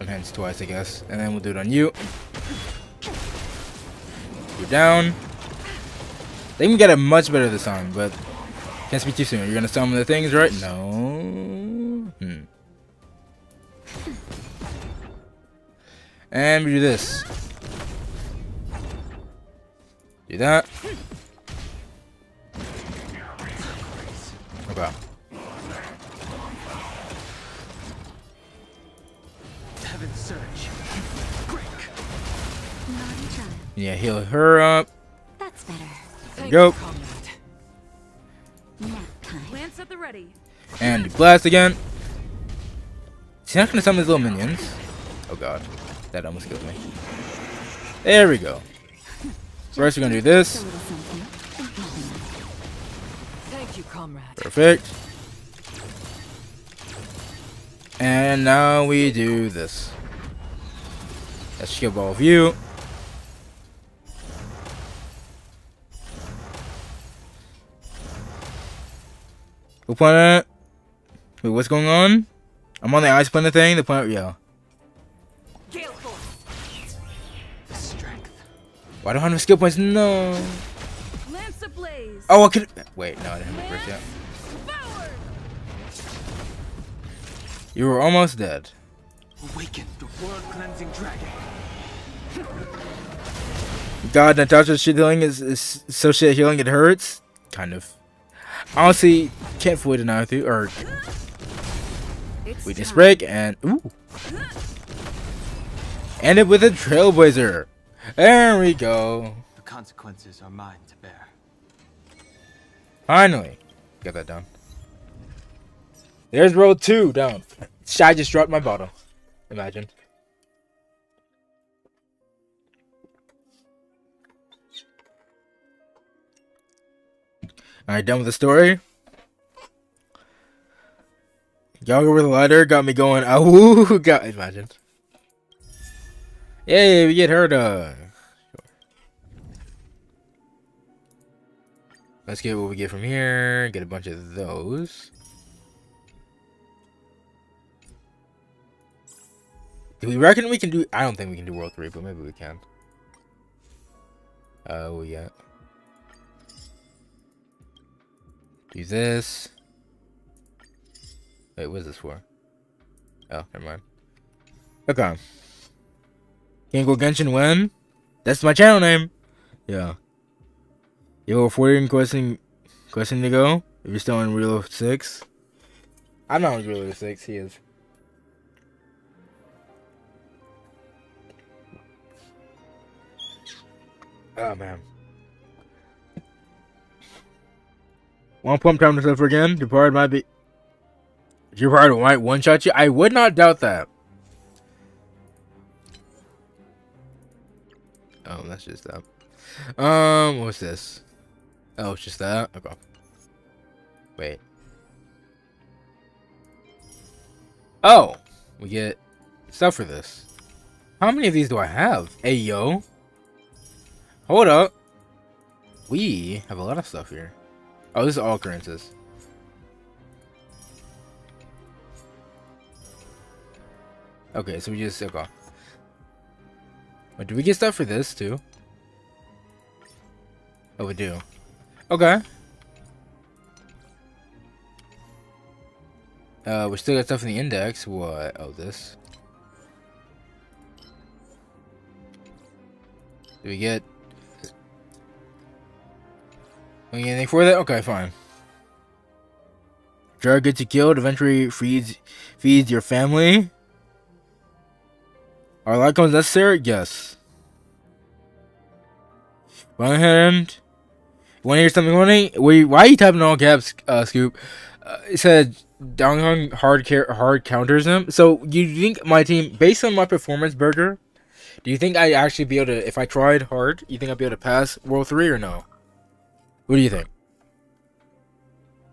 Enhance twice, I guess. And then we'll do it on you. You're down. They can get it much better this time, but can't speak too soon. You're gonna summon the things, right? No. Hmm. And we do this. Do that. Okay. Heaven surge. Break. Naughty child. Yeah, heal her up. That's better. Thank go. you, comrade. Nap. Lance at the ready. And blast again. Is he not gonna summon his little minions? Oh god. That almost killed me. There we go. First we're gonna do this. a little something. Think nothing. Thank you, comrade. Perfect. And now we do this. Let's shield ball view. Who planet? Wait, what's going on? I'm on the ice planet thing. The planet, yeah. Gale force. Strength. Why don't I have no skill points? No. Lance ablaze. Oh, I could. Wait, no, I didn't have it yet. You were almost dead. Awaken the world cleansing dragon. God, Natasha's shit healing is, is so shit healing it hurts. Kind of. Honestly, can't fully deny with you. Or It's we just time. break and ooh. End it with a trailblazer. There we go. The consequences are mine to bear. Finally, got that done. There's row two down. Shy just dropped my bottle. Imagine. Alright, done with the story. Y'all over the ladder got me going. [LAUGHS] Oh, got imagine. Yay, we get her done. Let's get what we get from here. Get a bunch of those. Do we reckon we can do? I don't think we can do World Three, but maybe we can. Uh, got? Do this. Wait, what is this for? Oh, never mind. Okay. Go Genshin when? That's my channel name. Yeah. Yo, 14 question, question to go. If you're still in Real 6. I'm not in Real 6, he is. Oh, man. One pump time to suffer again. Depart might be. Depart might one shot you. I would not doubt that. Oh, that's just that. Um, what's this? Oh, it's just that. Okay. Wait. Oh, we get stuff for this. How many of these do I have? Hey, yo. Hold up. We have a lot of stuff here. Oh, this is all occurrences. Okay, so we just okay. But do we get stuff for this too? Oh, we do. Okay. Uh, we still got stuff in the index. What? Oh, this. Do we get Anything for that? Okay, fine. Jar gets you killed, eventually feeds feeds your family. Are light cones necessary? Yes. One hand. Want to hear something funny? Wait, why are you typing all caps, uh, Scoop? Uh, it said Dan Heng hard care hard counters him. So you think my team, based on my performance, Burger, do you think I'd actually be able to, if I tried hard, you think I'd be able to pass World 3 or no? What do you think?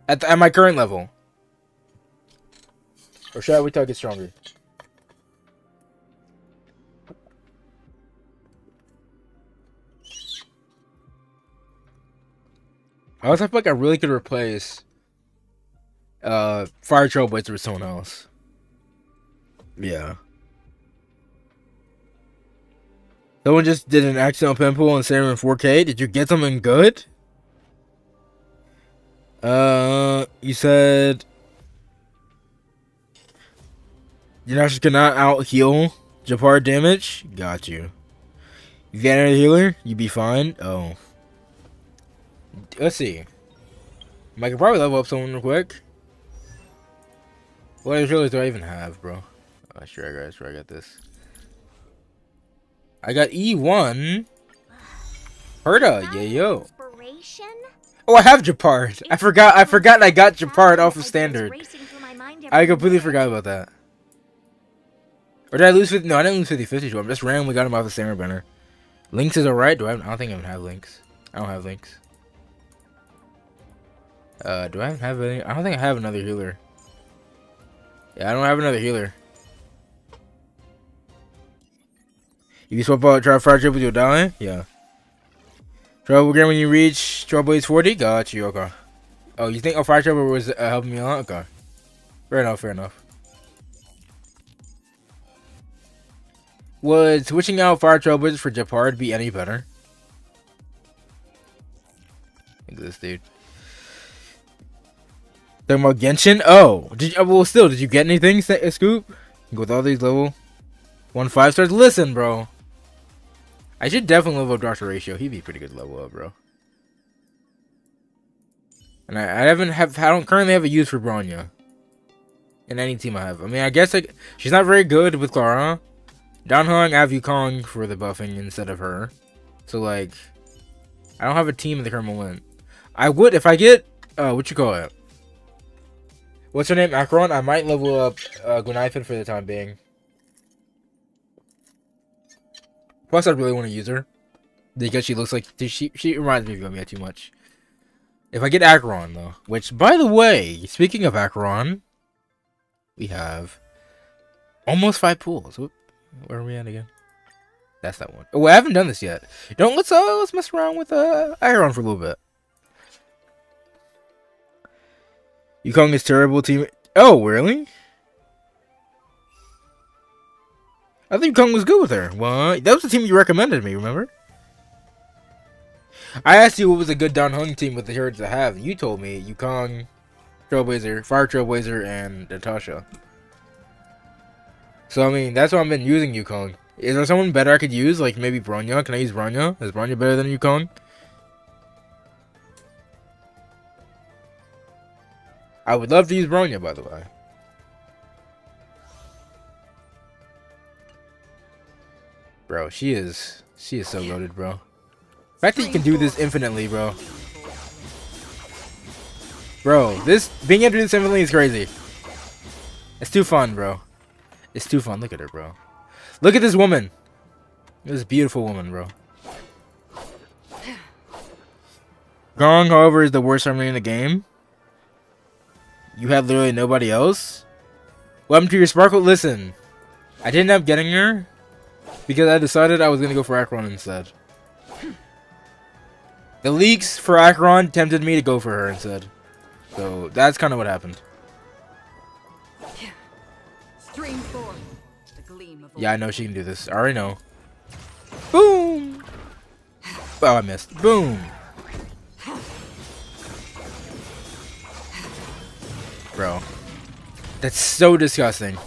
At, the, at my current level? Or should I wait till I get stronger? I also feel like I really could replace uh Fire Trailblazer with someone else. Yeah. Someone just did an accidental pimple and Sailor in 4K. Did you get something good? Uh, you said you're not just gonna out heal Japar damage. Got you. You got another healer, you'd be fine. Oh, let's see. I could probably level up someone real quick. What other healers do I even have, bro? Oh, sure, I got, sure, I got this. I got E1. Herta, yeah, yo. Inspiration? Oh, I have Gepard. I forgot. I forgot. I got Japard off of standard. I completely forgot about that. Or did I lose 50? No, I didn't lose 50 50 to him. Just randomly got him off the standard banner. Lynx is alright. Do I? Have, I don't think I even have Lynx. I don't have Lynx. Uh, do I have any? I don't think I have another healer. Yeah, I don't have another healer. You can swap out try fire trip with your dying? Yeah. Trouble again when you reach Trouble is 40? Got you, okay. Oh, you think oh, Fire Trouble was uh, helping me a lot? Okay. Fair enough, fair enough. Would switching out Fire Trailblazers for Gepard be any better? Look at this dude. Talking about Genshin? Oh, did you, well, still, did you get anything, Scoop? With all these level one five stars? Listen, bro. I should definitely level up Dr. Ratio. He'd be pretty good level up, bro. And I, I haven't have I don't currently have a use for Bronya. In any team I have. I mean I guess like she's not very good with Clara. Donghong, I have for the buffing instead of her. So like I don't have a team in the current moment. I would if I get uh what you call it? What's her name? Acheron, I might level up uh for the time being. Plus, I really want to use her because she looks like she she reminds me of Yoimiya too much. If I get Acheron, though. Which, by the way, speaking of Acheron, we have almost five pools. Whoop. Where are we at again? That's that one. Oh, I haven't done this yet. Don't let's uh let's mess around with uh Acheron for a little bit. Yukong is terrible team. Oh, really? I think Kong was good with her. What? Uh, that was the team you recommended me. Remember? I asked you what was a good Dan Heng team with the heroes to have. and You told me Yukong, Trailblazer, Fire Trailblazer, and Natasha. So I mean, that's why I've been using Yukong. Is there someone better I could use? Like maybe Bronya? Can I use Bronya? Is Bronya better than Yukong? I would love to use Bronya, by the way. Bro, she is she is so oh, loaded, bro. The fact that you can do this infinitely, bro. Bro, this being able to do this infinitely is crazy. It's too fun, bro. It's too fun. Look at her, bro. Look at this woman. This beautiful woman, bro. Gong, however, is the worst army in the game. You have literally nobody else. Welcome to your Sparkle. Listen, I didn't end up getting her because I decided I was gonna go for Acheron instead. The leaks for Acheron tempted me to go for her instead. So that's kind of what happened. Stream forth. The gleam of Yeah, I know she can do this. I already know. Boom! Oh, I missed. Boom! Bro. That's so disgusting.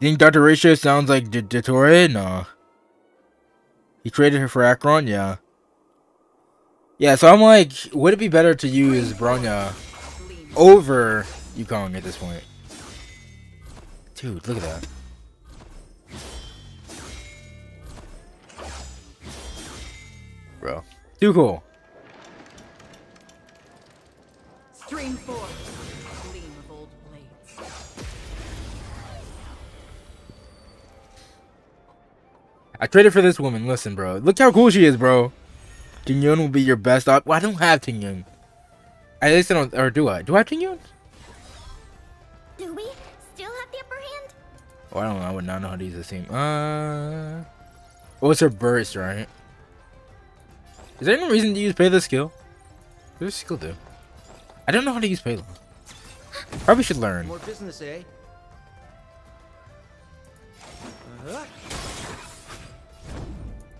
Think Dr. Ratio sounds like D Detore? Nah. He traded her for Acheron? Yeah. Yeah, so I'm like, would it be better to use Bronya over Yukong at this point? Dude, look at that. Bro. Too cool. Stream 4. I traded for this woman. Listen, bro. Look how cool she is, bro. Tingyun will be your best op. Well, I don't have Tingyun. At least I don't. Or do I? Do I have Tingyun? Do we still have the upper hand? Oh, I don't know. I would not know how to use this team. Uh. What was her burst, right? Is there any reason to use Pela skill? What does skill do? I don't know how to use Pela. Probably should learn. More business, eh? Uh-huh.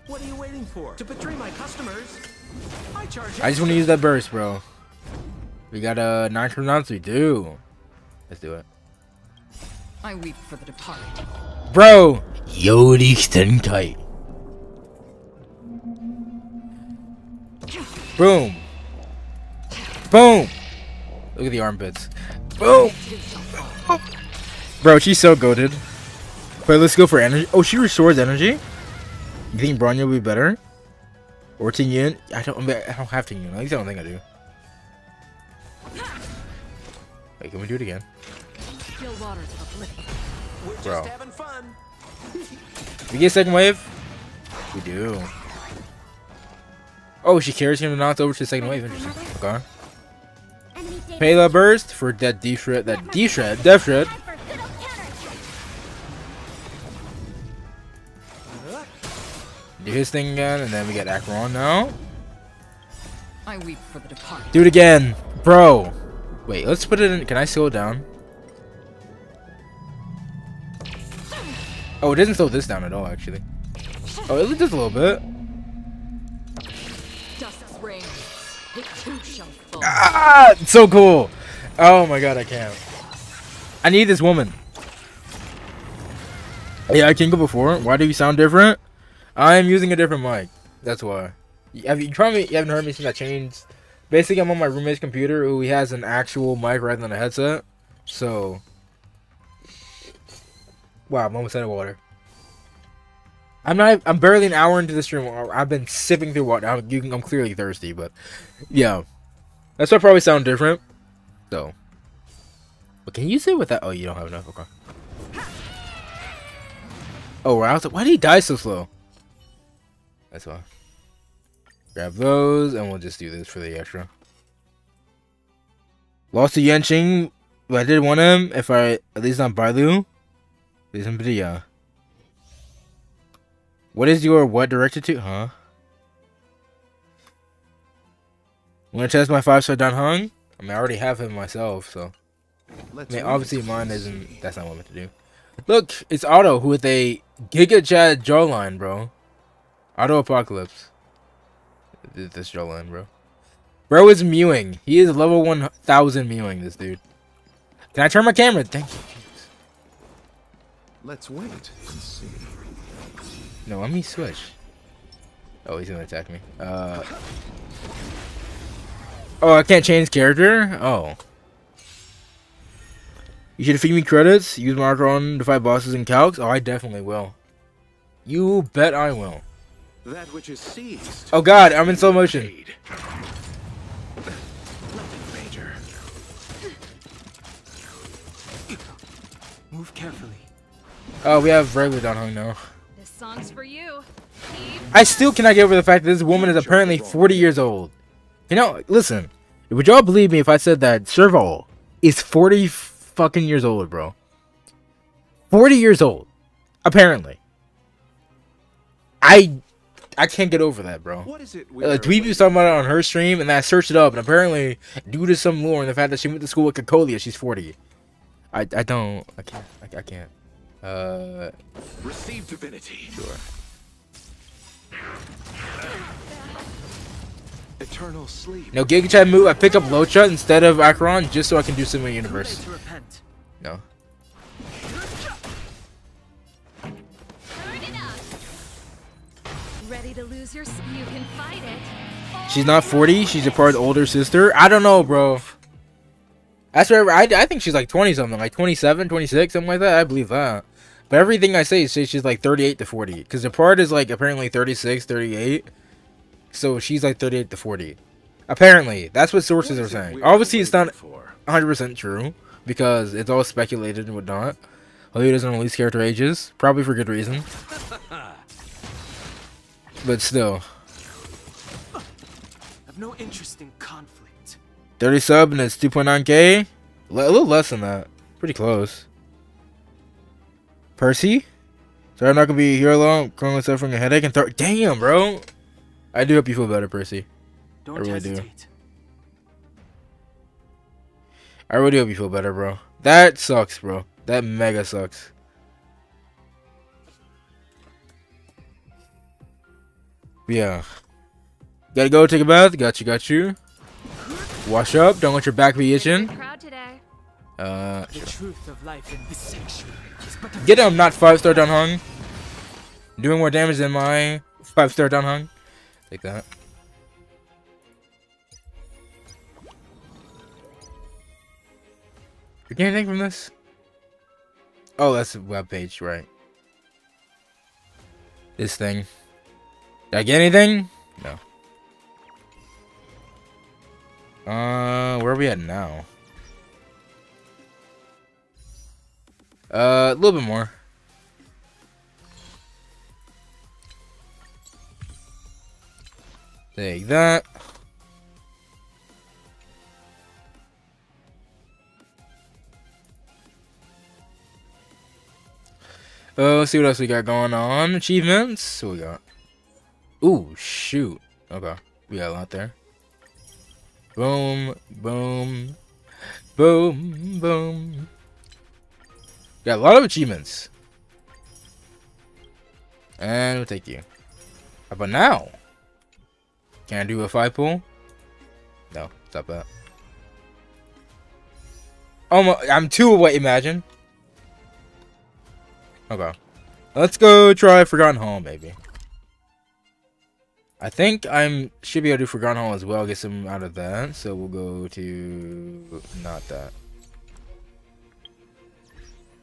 What are you waiting for? To betray my customers? I charge. I just want to use that burst, bro. We got a uh, nine turn We do. Let's do it. I weep for the departed. Bro! Yodi standing tight. Boom. Boom. Look at the armpits. Boom. Bro, she's so goaded. But let's go for energy. Oh, she restores energy? You think Bronya will be better? Or Tingyun? I don't I don't have Tingyun. At least I don't think I do. Wait, can we do it again? Bro. We get second wave? We do. Oh, she carries him to knock over to the second wave. Interesting. Okay. Pela burst for that D shred. That D shred. Death shred. Do his thing again, and then we get Acheron now. I weep for the departed. Do it again, bro. Wait, let's put it in. Can I slow it down? Oh, it doesn't slow this down at all, actually. Oh, it just a little bit. Dust's reign. It too shall fall. Ah, it's so cool. Oh my god, I can't. I need this woman. Yeah, I can go before. Why do you sound different? I'm using a different mic. That's why. You- Have you probably you haven't heard me since I changed? Basically, I'm on my roommate's computer who he has an actual mic rather than a headset. So, wow, I'm almost out of water. I'm not. I'm barely an hour into the stream. I've been sipping through water. I'm, you can, I'm clearly thirsty, but yeah. That's why I probably sound different. So. But can you say with that? Oh, you don't have enough. Okay. Oh, wow. Why did he die so slow? That's why. Grab those, and we'll just do this for the extra. Lost to Yanqing, but I did want him. If I at least on Bailu, at least in Padilla. What is your what directed to? Huh? Want to test my five star Dan Heng? I mean, I already have him myself, so. Let's I mean, obviously mine isn't. That's not what I'm meant to do. Look, it's Otto who with a Giga Chat jawline, bro. Otto Apocalypse. Th- This jawline, bro. Bro is mewing. He is level 1000 mewing, this dude. Can I turn my camera? Thank you. Let's wait and see. No, let me switch. Oh, he's gonna attack me. Uh. Oh, I can't change character? Oh. You should feed me credits. Use marker on to fight bosses and calcs. Oh, I definitely will. You bet I will. That which is seized. Oh god, I'm in slow motion. Nothing major. Move carefully. Oh, we have regular Dan Heng now. This song's for you. Keep I still cannot get over the fact that this woman is apparently 40 years old. You know, listen. Would y'all believe me if I said that Serval is 40 fucking years old, bro? 40 years old. Apparently. I I can't get over that, bro. What is it? Uh, Dweeby was talking about it on her stream, and I searched it up, and apparently, due to some lore and the fact that she went to school with Cocolia, she's 40. I, I don't, I can't, I, I can't. Uh, Receive divinity. sure. Eternal sleep. No, Giga Chat move, I pick up Luocha instead of Acheron just so I can do Cinema Universe. To lose your You can fight it. She's not 40, she's Gepard older sister. I don't know, bro. That's where I, I think she's like 20 something, like 27, 26, something like that. I believe that. But everything I say says she's like 38 to 40. Because the part is like apparently 36, 38. So she's like 38 to 40. Apparently. That's what sources What are saying. Obviously, it's not 100% true. Because it's all speculated and whatnot. HoYoverse doesn't release character ages. Probably for good reason. [LAUGHS] But still. Have no interest in conflict. 30 sub and it's 2.9k? A little less than that. Pretty close. Percy? Sorry, I'm not gonna be here long. Currently suffering a headache and throat. Damn, bro. I do hope you feel better, Percy. Don't really do. hesitate. I really hope you feel better, bro. That sucks, bro. That mega sucks. Yeah. Gotta go take a bath. Got you, got you. Wash up. Don't let your back be itching. Crowd today. Uh, The of life in this sanctuary is but a Get him, not five star down hung. Doing more damage than my five star down hung. Take that. You get anything from this? Oh, that's a web page, right? This thing. Did I get anything? No. Uh, where are we at now? Uh, a little bit more. Take that. Uh, let's see what else we got going on. Achievements. What we got? Ooh, shoot. Okay, we got a lot there. Boom, boom, boom, boom. Got a lot of achievements. And we'll take you. How about now? Can I do a five pull? No, stop that. Oh my, I'm two away, imagine. Okay. Let's go try Forgotten Hall, maybe. I think I'm should be able to do Forgotten Hall as well, get some out of that. So we'll go to not that.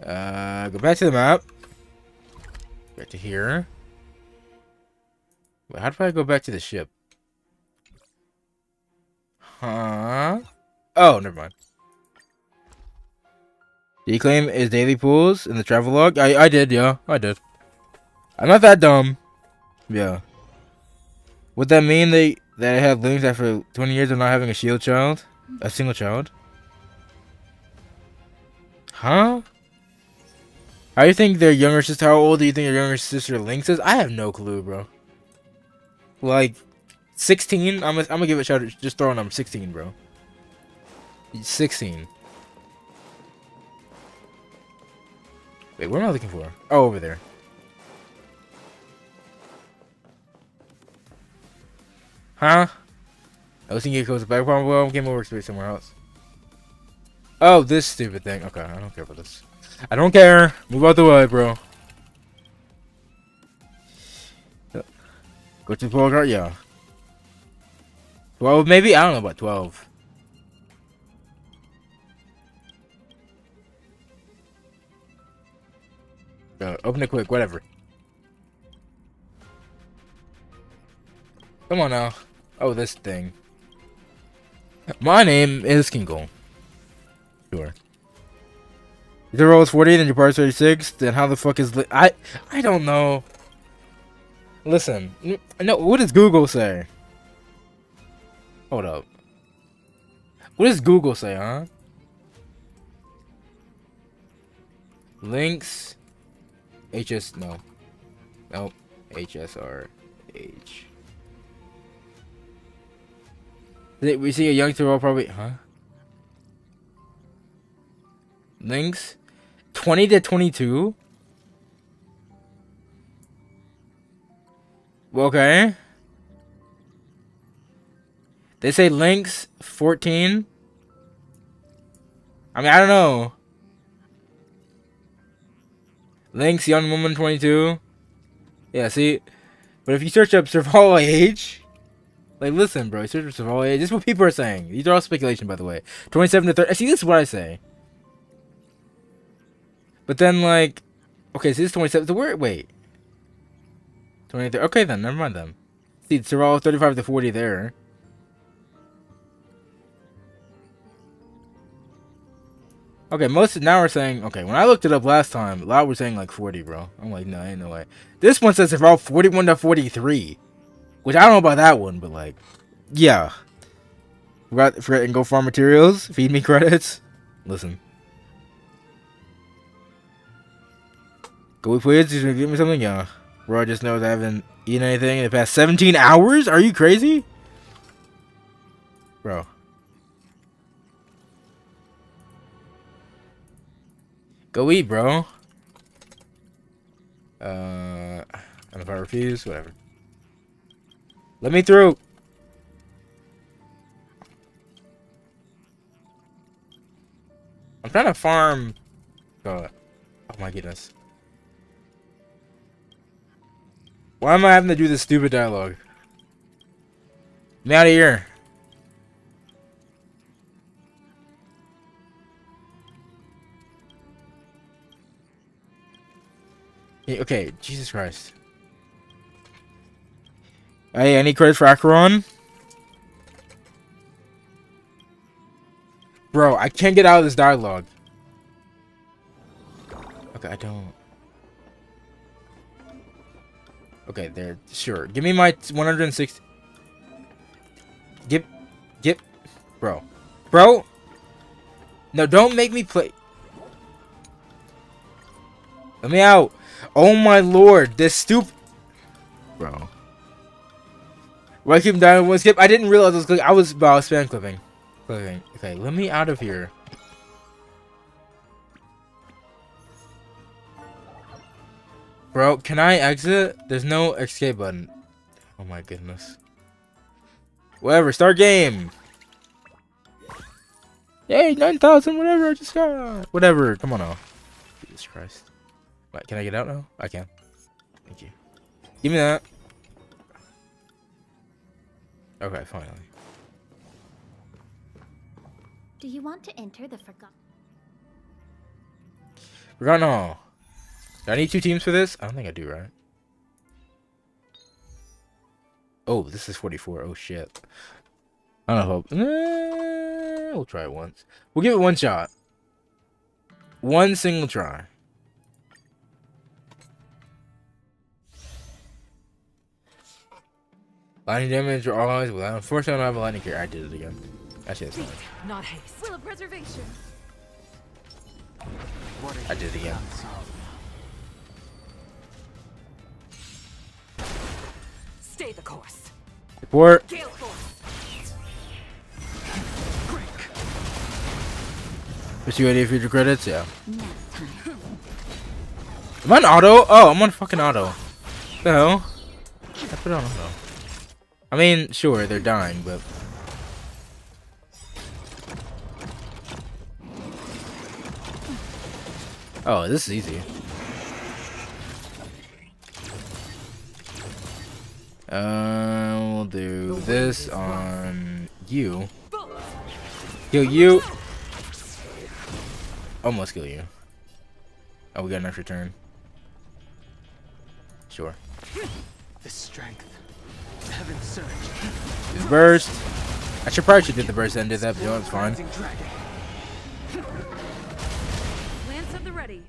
Uh, go back to the map. Back to here. Wait, how do I go back to the ship? Huh? Oh, never mind. Did you claim his daily pools in the travel log? I I did, yeah, I did. I'm not that dumb. Yeah. Would that mean they That I have Lynx after 20 years of not having a shield child? A single child? Huh? How do you think their younger sister, how old do you think their younger sister Lynx is? I have no clue, bro. Like, 16? I'm gonna, I'm give it a shout. Just throw a number. 16, bro. 16. Wait, what am I looking for? Oh, over there. Huh? I was thinking it goes back. Well, game over workspace somewhere else. Oh, this stupid thing. Okay, I don't care about this. I don't care. Move out the way, bro. Go to the pull card? Yeah. 12, maybe? I don't know about 12. Uh, open it quick, whatever. Come on now. Oh, this thing. My name is Kinkle. Sure. The roll is 40, then your Gepard's 36, then how the fuck is... I I don't know. Listen. No, what does Google say? Hold up. What does Google say, huh? Lynx. HS, no. Nope. HSR. H. We see a youngster all probably, huh? Lynx, 20 to 22. Okay. They say Lynx 14. I mean, I don't know. Lynx young woman 22. Yeah, see. But if you search up Serval age, like, listen, bro. This is what people are saying. These are all speculation, by the way. 27 to 30. See, this is what I say. But then, like, okay, so this is 27. So where? Wait. 23. Okay, then. Never mind them. See, they're all 35 to 40 there. Okay, most now we're saying okay. When I looked it up last time, a lot were saying like 40, bro. I'm like, no, ain't no way. This one says all 41 to 43. Which I don't know about that one, but like, yeah. Forgot, forget and go farm materials. Feed me [LAUGHS] credits. Listen. Go please, just give me something. Yeah. Bro, just knows I haven't eaten anything in the past 17 hours. Are you crazy, bro? Go eat, bro. Uh, and if I refuse, whatever. Let me through. I'm trying to farm. Oh, oh my goodness. Why am I having to do this stupid dialogue? Me out of here. Okay, Jesus Christ. Hey, any credits for Acheron? Bro, I can't get out of this dialogue. Okay, I don't. Okay, there. Sure. Give me my 160. Give. Give. Bro. Bro. No, don't make me play. Let me out. Oh my lord. This stupid. Bro. Why keep dying one skip? I didn't realize I was clicking. I was about spam clipping. Clicking. Okay, let me out of here. Bro, can I exit? There's no escape button. Oh my goodness. Whatever, start game. Yay, 9,000, whatever, I just got. Whatever, come on now. Jesus Christ. Wait, can I get out now? I can. Thank you. Give me that. Okay, finally. Do you want to enter the forgotten? Forgotten Hall. Do I need two teams for this? I don't think I do, right? Oh, this is 44. Oh, shit. I don't hope. Eh, we'll try it once. We'll give it one shot. One single try. Lightning damage or always. Well, unfortunately, I don't have a lightning gear. I did it again. Actually, that's Speed, fine. not haste. Will of preservation. What I did it again. Stay the course. Support. Gale force. Pursue any future credits? Yeah. Am I on auto? Oh, I'm on fucking auto. The hell? I put it on auto. I mean, sure, they're dying, but. Oh, this is easy. Uh, we'll do this on you. Kill you. Almost kill you. Oh, we got an extra turn. Sure. The strength. Heaven. His burst. I should probably should did the burst and did that, but it's fine. Lance at the ready.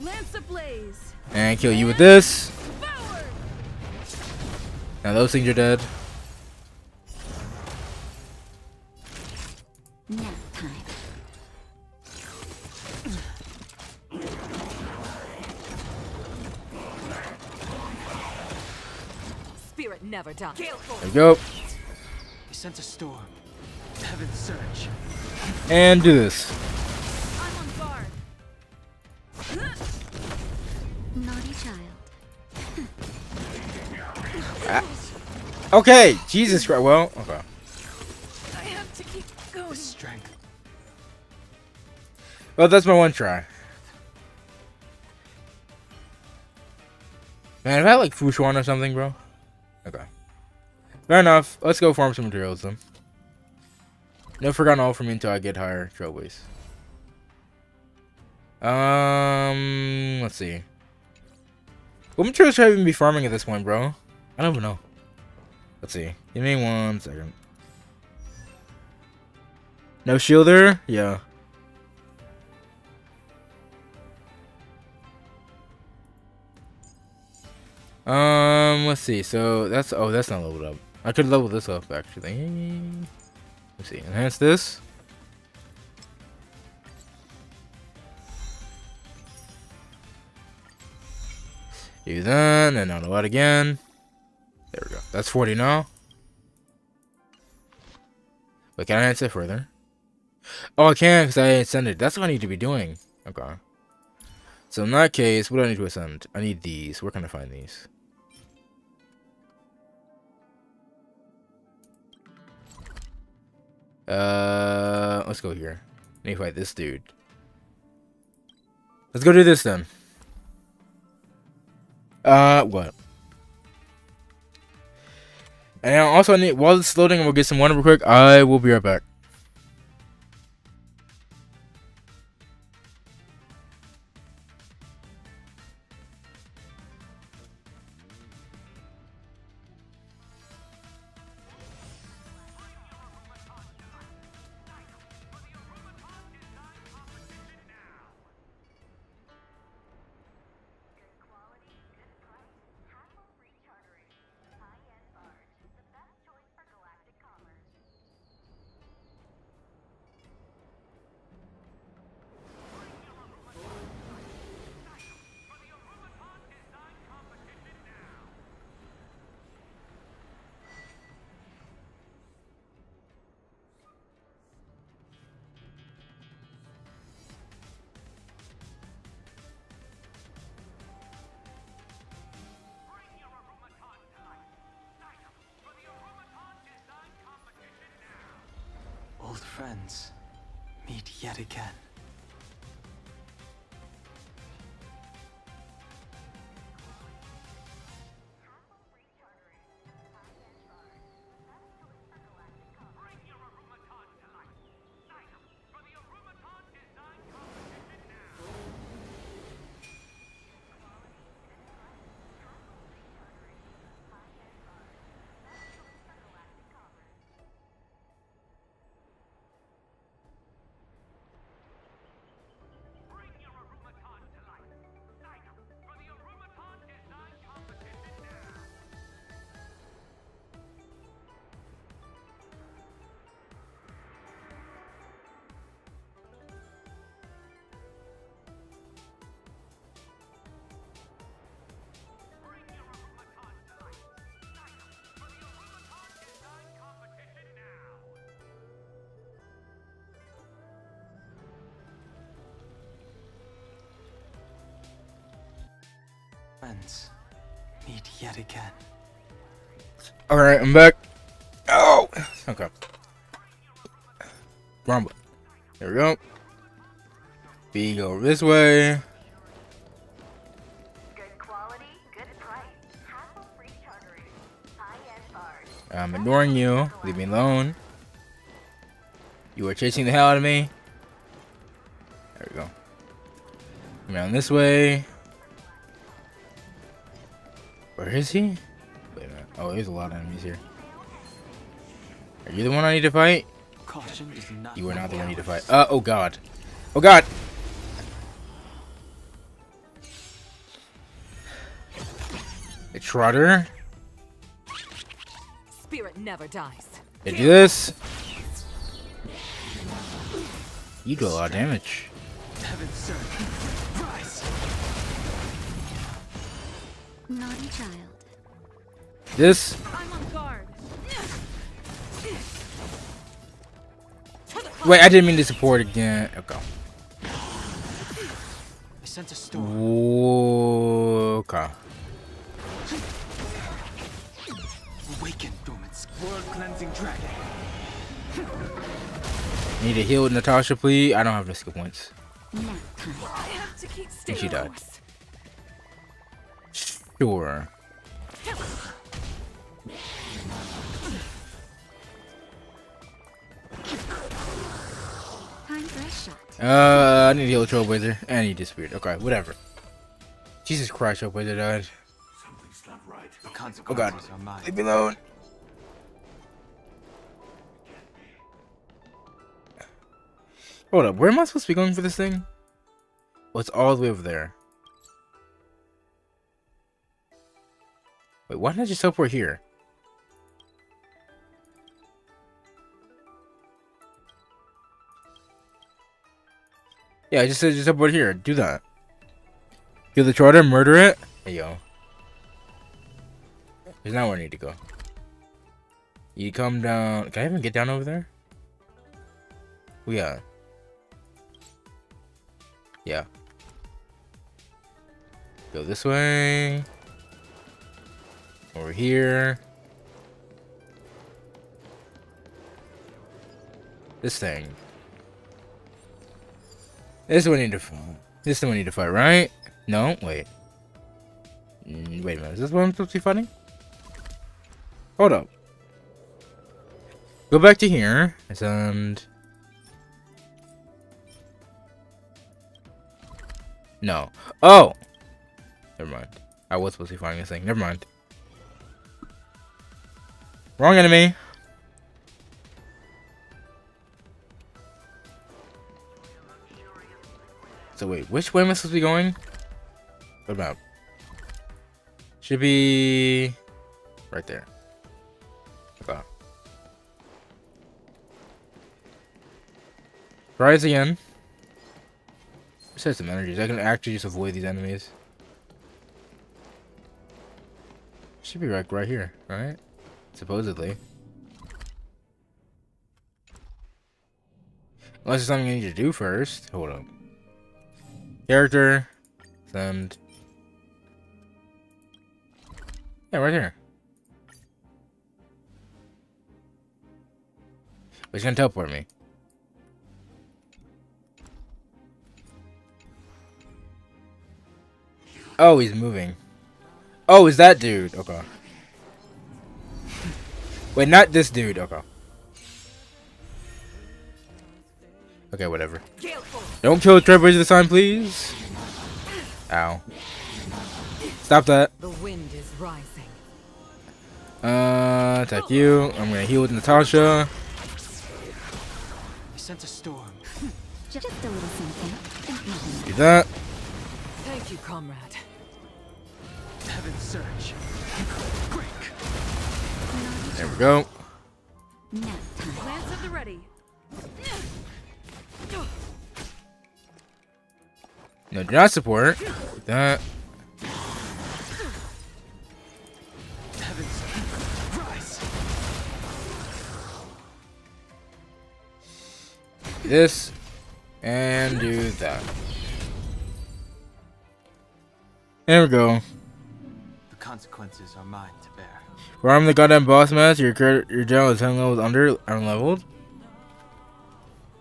Lance ablaze. And kill you with this. Now those things are dead. Never dies. Gale. There we go. He sent a storm. Heaven surge. And do this. I'm on guard. Naughty child. Ah. Okay, Jesus Christ. Well, okay. I have to keep The going. strength. Well, that's my one try. Man, if I had like Fu Xuan or something, bro. Okay. Fair enough. Let's go farm some materials then. No Forgotten Hall for me until I get higher trailways. Um, let's see. What materials should I even be farming at this point, bro? I don't even know. Let's see. Give me one second. No shielder? Yeah. Um, let's see. So that's oh, that's not leveled up. I could level this up actually. Let's see. Enhance this. Do that, and auto out again. There we go. That's 40 now. Wait, can I enhance it further? Oh, I can because I ascended. That's what I need to be doing. Okay. So in that case, what do I need to ascend? I need these. Where can I find these? Uh, let's go here. Need to fight this dude. Let's go do this then. Uh, what? And also, I need while it's loading, we'll get some water real quick. I will be right back. Alright, I'm back. Oh! Okay. Rumble. There we go. B go this way. Good quality, good price. Hassle-free chartering. High-end bars. I'm ignoring you. Leave me alone. You are chasing the hell out of me. There we go. Come down this way. Where is he? There's a lot of enemies here. Are you the one I need to fight? Caution is not. You are not the one I need to fight. Uh, oh god. Oh god! It's Trotter. Spirit never dies. They do this. You do a lot of damage. This. I'm on guard. Wait, I didn't mean to support again. Okay. I sense a storm. Okay. Awaken, dormant. World cleansing dragon. Need to heal Natasha, please. I don't have no skill points. I have to keep And she died. Sure. Uh, I need to heal Trailblazer. And he disappeared. Okay, whatever. Jesus Christ, Trailblazer died. The Oh god. consequences are mine. Leave me alone. Hold up, where am I supposed to be going for this thing? Oh, it's all the way over there. Wait, why didn't I just teleport here? Yeah, I just said just teleport here. Do that. Kill the trotter, murder it. Hey, yo. There's not where I need to go. You come down. Can I even get down over there? Oh, yeah. Yeah. Go this way. Over here. This thing. This one need to fight. This one need to fight, right? No, wait. Mm, wait a minute. Is this what I'm supposed to be fighting? Hold up. Go back to here and no. Oh, never mind. I was supposed to be fighting this thing. Never mind. Wrong enemy. So wait, which way am I supposed to be going? What about? Should be right there. Okay. Rise again. Besides some energies, I can actually just avoid these enemies. Should be right, right here, right? Supposedly. Unless there's something I need to do first. Hold up. Character. Send. Yeah, right here. He's gonna teleport me. Oh, he's moving. Oh, is that dude? Okay. Wait, not this dude. Okay. Okay, whatever. Force. Don't kill Trailblazer this time, please. Ow. Stop that. The wind is rising. Uh, attack you. I'm gonna heal with Natasha. I sense a storm. Just a little something. Do that. Thank you, comrade. Heaven's surge. Break. There we go. Nap time. Lance at the ready. No, do not support. That. This. And do that. There we go. The consequences are mine to bear. For I'm the goddamn boss match, your your general is 10 levels under unleveled.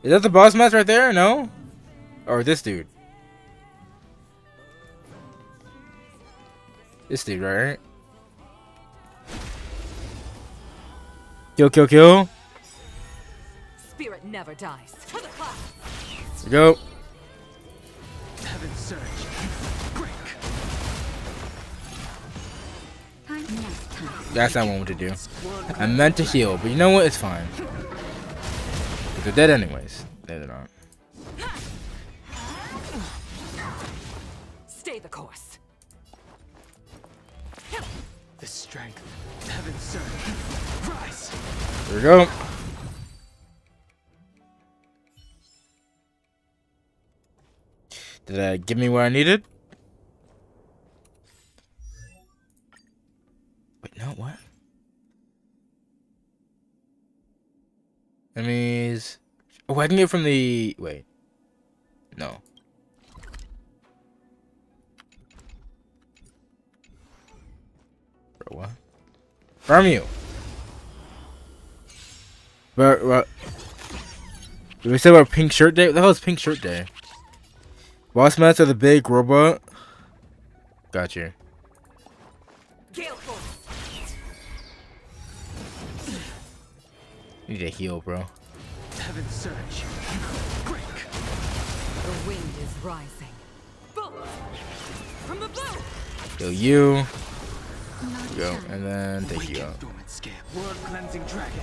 Is that the boss match right there? No? Or this dude? This dude, right? Kill, kill, kill. Spirit never dies. For the cloud. Here we go. Heaven's surge. Break. Time nap time. That's not what I wanted to do. I meant to heal, but you know what? It's fine. They're dead anyways. No, they're not. Stay the course. Strength. Heaven's surge. Rise. Here we go. Did I give me what I needed? Wait, no, what? Enemies. Oh, I can get from the. Wait. No. Bro, what? From you. But what? Did we say about pink shirt day? What the hell is pink shirt day? Boss mats are the big robot. Got you. Gale. Need to heal, bro. Heaven's surge. Break. The wind is rising. Bolt. From the bow. Heal you. Not Go. And then take you Waken out. World cleansing dragon.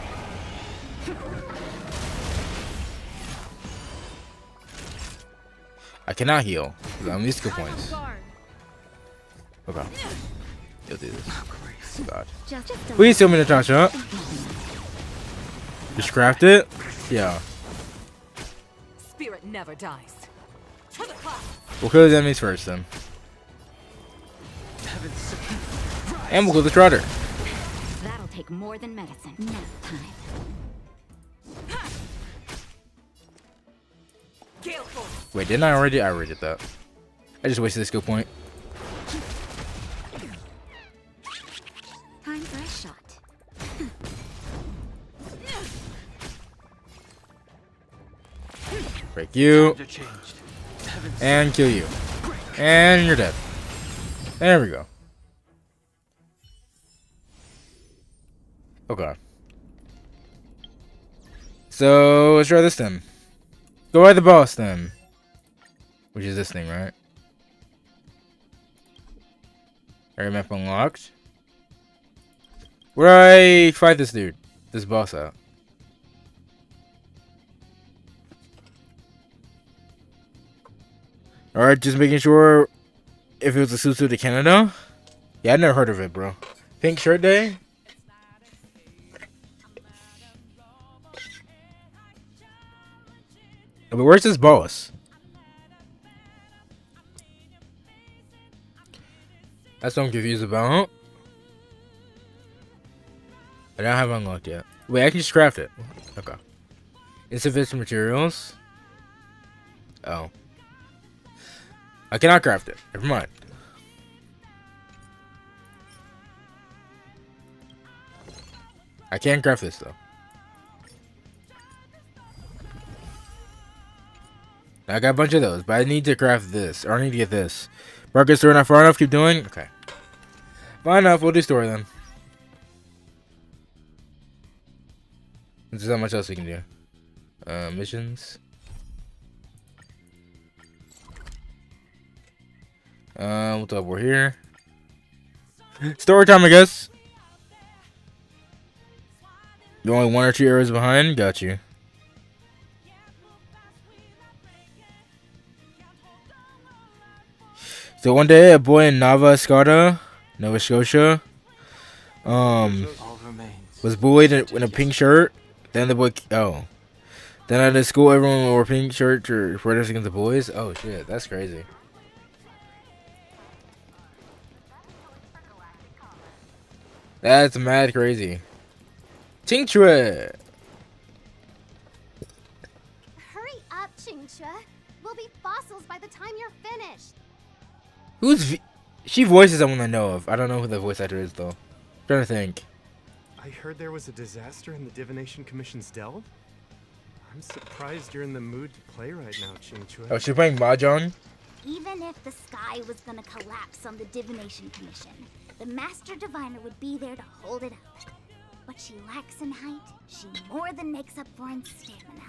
I cannot heal. I'm these skill points. Okay. You'll do this. Oh, Grace. God. Just, just a Please heal me, Natasha. Just craft it? Yeah. Spirit never dies. For the cloud. We'll kill the enemies first then. Heaven's surge. And we'll kill the Trotter. That'll take more than medicine. Nap time. Wait, didn't I already? I already did that. I just wasted a skill point. Time for a shot. Break you. Times are changed. Heaven's And kill you. And you're dead. There we go. Okay. So let's try this then. Go at the boss then. Which is this thing, right? Area map unlocked. Where I fight this dude? This boss out. Alright, just making sure if it was exclusive to Canada. Yeah, I never heard of it, bro. Pink Shirt Day? But where's this boss? That's what I'm confused about. I don't have unlocked yet. Wait, I can just craft it. Okay. Insufficient materials. Oh. I cannot craft it. Never mind. I can't craft this though. I got a bunch of those, but I need to craft this. Or I need to get this. Marcus, story not far enough? Keep doing? Okay. Fine enough. We'll do story then. There's not much else we can do. Uh, missions. Uh, what's up? We're here. Story time, I guess. You're only one or two arrows behind. Got you. So one day, a boy in Nova Scotia, Nova Scotia, um, was bullied in, a pink shirt. Then the boy, oh, then at the school, everyone wore pink shirts or protest against the boys. Oh shit, that's crazy. That's mad crazy. Tincture. Who's v- She voices someone I know of. I don't know who the voice actor is though. I'm trying to think. I heard there was a disaster in the Divination Commission's delve. I'm surprised you're in the mood to play right now, Qingque. Oh, she's playing Mahjong. Even if the sky was gonna collapse on the Divination Commission, the Master Diviner would be there to hold it up. What she lacks in height, she more than makes up for in stamina.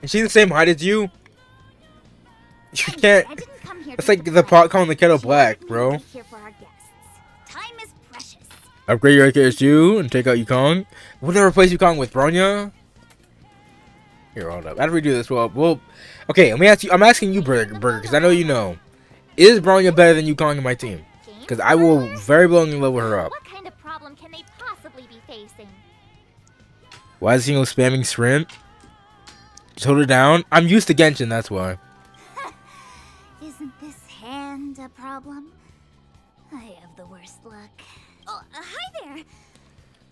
Is she the same height as you? You can't. I didn't come here It's like the pot calling the kettle black, bro. to be Here for our guests. Time is precious. Upgrade your AKS2 and take out Yukong. Would they replace Yukong with Bronya? Here, hold up. How do we do this? Well, well, okay. Let me ask you. I'm asking you, Burger, Burger, because I know you know. Is Bronya better than Yukong in my team? Because I will very willingly level her up. What kind of problem can they possibly be facing? Why is he Single spamming shrimp? Just hold her down. I'm used to Genshin, that's why. Problem? I have the worst luck. Oh, uh, hi there!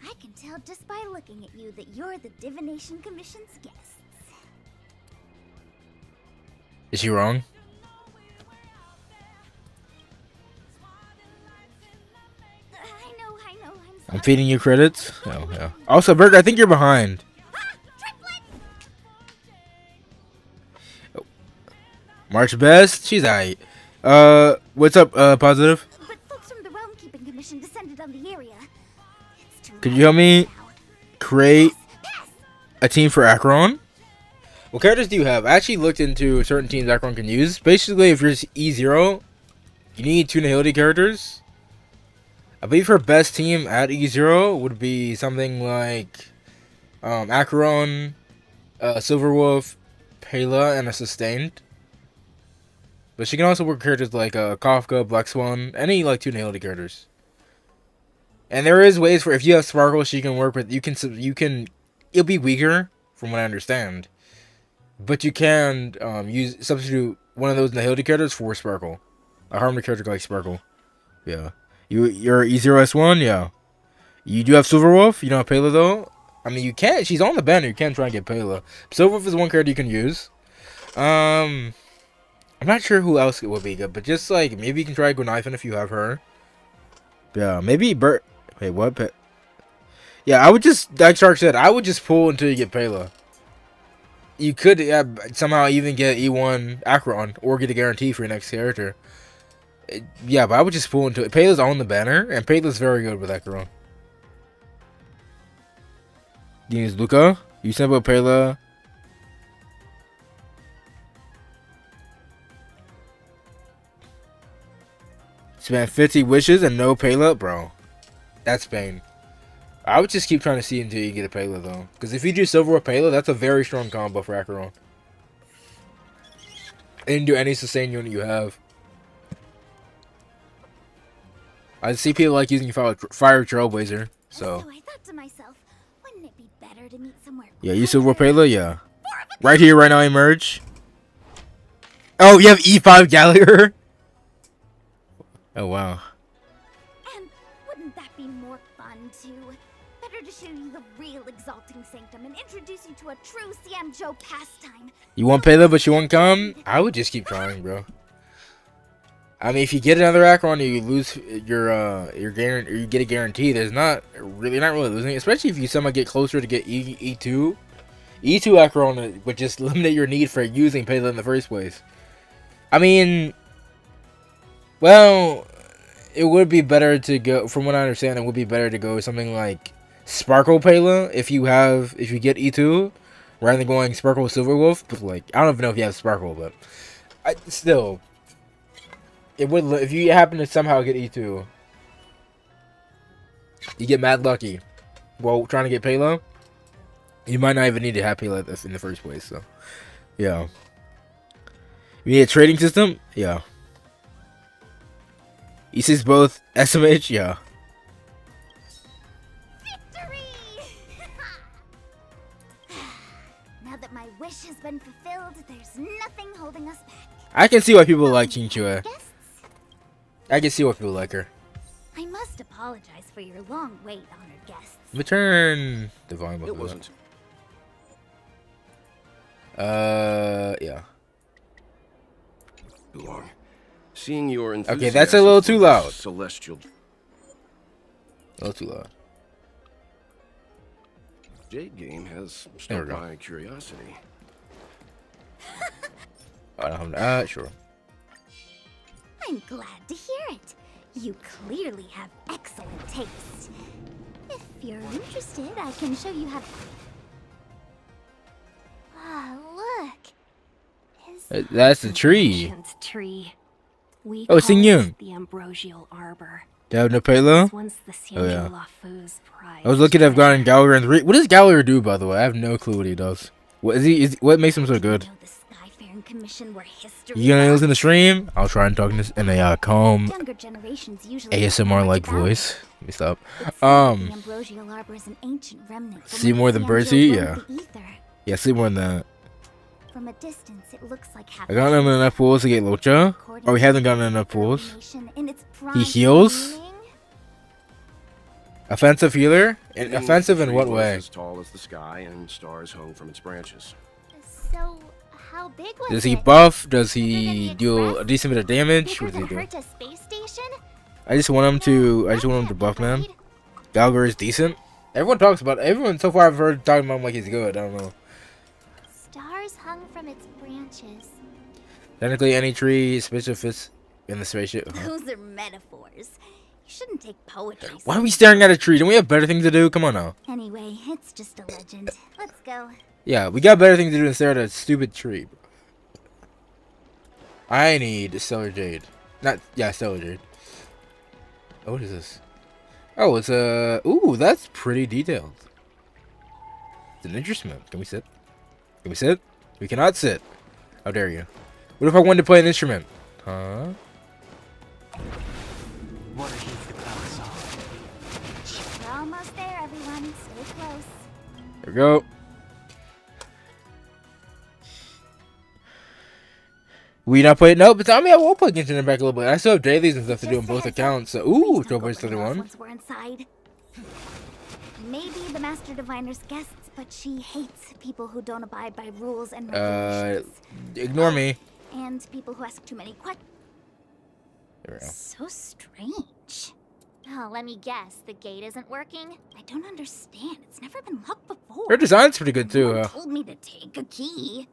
I can tell just by looking at you that you're the Divination Commission's guests. Is she wrong? Uh, I know, I know, I'm I'm feeding you credits. Oh, yeah. Also, Burger, I think you're behind. Ah! March Best, she's alright. Uh, what's up, uh, Positive? But folks from the Realm Keeping Commission descended on the area. Could you help me create a team for Acheron? What characters do you have? I actually looked into certain teams Acheron can use. Basically, if you're E0, you need two Nihility characters. I believe her best team at E0 would be something like um, Acheron, uh, Silverwolf, Pela, and a Sustained. But she can also work characters like uh, Kafka, Black Swan, any like two Nihility characters. And there is ways for if you have Sparkle, she can work with you can you can it'll be weaker from what I understand, but you can um, use substitute one of those Nihility characters for Sparkle, a Harmony character like Sparkle. Yeah, you you're E zero S one. Yeah, you do have Silverwolf. You don't have Pela though. I mean, you can't. She's on the banner. You can try and get Pela. Silverwolf is one character you can use. Um, I'm not sure who else it would be good, but just like maybe you can try Guinaifen if you have her. Yeah, maybe Bert. Wait, what? Yeah, I would just like Shark said. I would just pull until you get Pela. You could yeah, somehow even get E1 Acheron or get a guarantee for your next character. It- yeah, but I would just pull into it. On the banner, and Pela's very good with Acheron. You use Luka. You send about Pela. Spend 50 wishes and no Pela, bro. That's pain. I would just keep trying to see until you get a Pela, though. Because if you do Silver or Pela, that's a very strong combo for Acheron. And do any sustain unit you have. I see people like using Fire, Fire Trailblazer, so. Oh, I myself, wouldn't it be better to meet somewhere Yeah, you Silver? Pela, yeah. Right here, right now, emerge. Oh, you have E5 Gallagher? Oh, wow. And wouldn't that be more fun too? Better to show you the real exalting sanctum and introduce you to a true Xianzhou pastime. You want Pela, but you won't come? I would just keep trying, bro. I mean, if you get another Acheron, you lose your uh your guarantee. You get a guarantee. There's not really not really losing, especially if you somehow get closer to get E E two. E two Acheron would just [LAUGHS] eliminate your need for using Pela in the first place. I mean, well, it would be better to go. From what I understand, it would be better to go something like Sparkle Pela if you have if you get E two rather than going Sparkle Silverwolf. But like, I don't even know if you have Sparkle, but I, still, it would if you happen to somehow get E two, you get mad lucky. While trying to get Pela, you might not even need to have this in the first place. So, yeah. You need a trading system, yeah. You see both SMH, yeah. Victory! [LAUGHS] now that my wish has been fulfilled, there's nothing holding us back. I can see why people like Qingque. Guests, I can see why people like her. I must apologize for your long wait, honored guests. Return the volume up It a wasn't. Uh, yeah. Too long. Seeing your Okay, that's a little too loud. Celestial A little too loud. Jade game has There we struck my curiosity. I don't have uh, sure. I'm glad to hear it. You clearly have excellent taste. If you're interested, I can show you how. Ah, look. Is That's a tree. Tree. We Oh, call Xing it The ambrosial arbor. Do you have no payload? It's Oh, yeah. Xianzhou Luofu's pride. I was looking to have gotten Gallagher in three. What does Gallagher do, by the way? I have no clue what he does. What is he? Is, what makes him so good? You know the Skyfaring Commission were gonna listen to stream? I'll try and talk in, this, in a uh, calm Younger generations usually ASMR like don't know much voice. Let me stop. about it. It's said Um, the ambrosial arbor is an ancient remnant. from see more than Bertie? Yeah. Yeah, see more than that. From a distance, it looks like half I got him enough pools to get Luocha. According Oh, we haven't gotten enough the pools. information in its He heals? Offensive healer? And Meaning offensive in what way? As tall as the sky and stars hung from its branches. So, how big was Does he buff? Does he the deal a decent bit of damage? Bigger What does he than do? Herta space station? I just want him to. I just want him to buff, man. right. Gallagher is decent. Everyone talks about. Everyone so far I've heard talking about him like he's good. I don't know. Hung from its branches. Technically, any tree, especially if it's in the spaceship. [LAUGHS] Those are metaphors. You shouldn't take poetry. Why are we staring at a tree? Don't we have better things to do? Come on now. Anyway, it's just a legend. Let's go. Yeah, we got better things to do than stare at a stupid tree. I need Stellar Jade. Not yeah, Stellar Jade. Oh, what is this? Oh, it's a. ooh, that's pretty detailed. It's an instrument. Can we sit? Can we sit? We cannot sit. How dare you? What if I wanted to play an instrument? Huh? What a heat the cloud saw. We're almost there, everyone. Stay close. There we go. We not play no, but I mean I will play Genshin Impact a little bit. I still have dailies and stuff to do on both a heads accounts. So, ooh, Please don't go Showbase 31. Once we're inside. [LAUGHS] Maybe the Master Diviner's guests, but she hates people who don't abide by rules and Uh, regulations. ignore me. and people who ask too many questions. There we go. So strange. Oh, let me guess. The gate isn't working? I don't understand. It's never been locked before. Her design's pretty good too. one Uh, told me to take a key.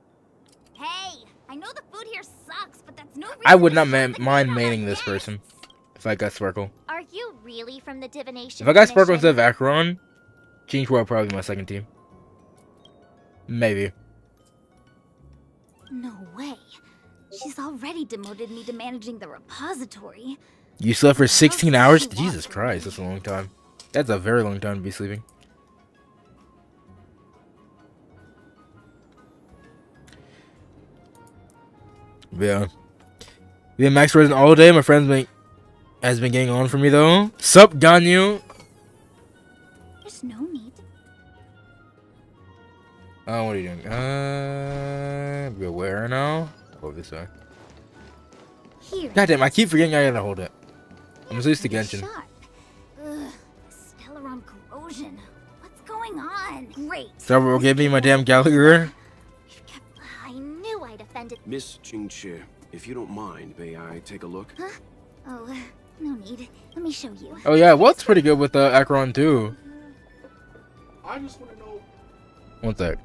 Hey, I know the food here sucks, but that's no reason I would not man- mind gate maining this person if I got Sparkle. Are you really from the divination? If I got Sparkle instead of Acheron, Change World probably my second team. Maybe. No way. She's already demoted me to managing the repository. You slept for 16 hours? Jesus Christ, that's a long time. That's a very long time to be sleeping. Yeah. Been max resin all day. My friend's been has been getting on for me though. Sup, Ganyu? Oh, what are you doing? Uh, be aware now. Go this way. Here. God damn, I keep forgetting I gotta hold it. I'm just used to Genshin. sharp. Ugh, Stellaron corrosion. What's going on? Great. So, will give me my damn Gallagher. I knew I'd offended. Miss Qingque, if you don't mind, may I take a look? Huh? Oh, uh, no need. Let me show you. Oh yeah, what's pretty good with uh, Acheron too. I just want to know. One sec.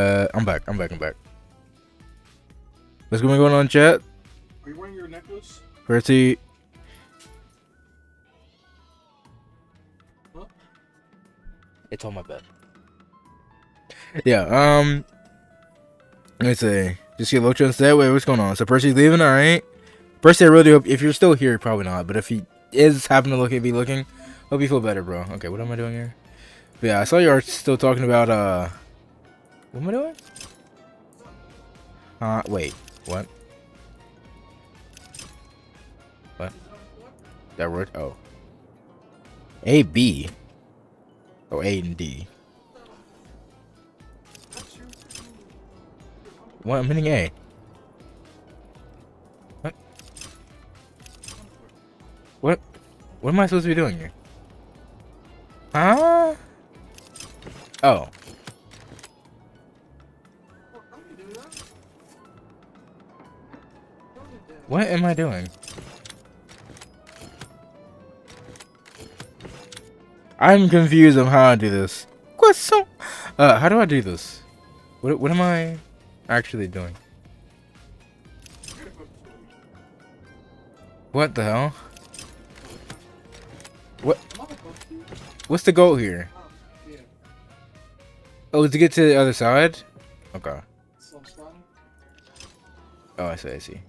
Uh, I'm back. I'm back. I'm back. What's going on, chat? Are you wearing your necklace? Percy. Huh? It's on my bed. Yeah, um let me see. Just get Luocha instead. Wait, what's going on? So Percy's leaving, alright. Percy, I really hope if you're still here, probably not, but if he is happen to look at be looking, hope you feel better, bro. Okay, what am I doing here? But yeah, I saw you are still talking about uh what am I doing? Uh wait, what? What? That word? Oh. A B. Oh A and D. What? I'm hitting A. What? What? What am I supposed to be doing here? Huh? Oh. What am I doing? I'm confused on how I do this. Question. Uh, how do I do this? What, what am I actually doing? What the hell? What? What's the goal here? Oh, to get to the other side? Okay. Oh, I see, I see.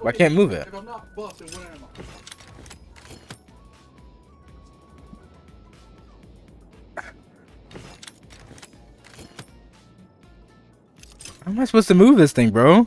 Why can't move it? I? How am I supposed to move this thing, bro?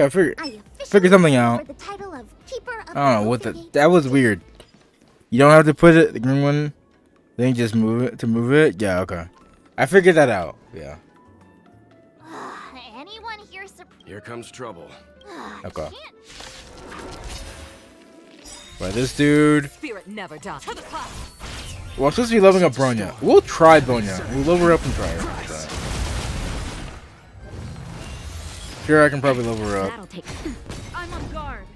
Outsider. Okay, I figured, I officially figure something out. the title of Keeper of I don't know what the. That was weird. You don't have to put it, the green one, then just move it to move it? Yeah, okay. I figured that out. Yeah. [SIGHS] Anyone here? Here comes trouble. [SIGHS] Okay. But this dude. Spirit never dies. To the cloud. Well, I'm supposed to be leveling up Bronya. We'll try Bronya. We'll level her up and try her. Sure, I can probably level her up. That'll take. [LAUGHS] I'm on guard.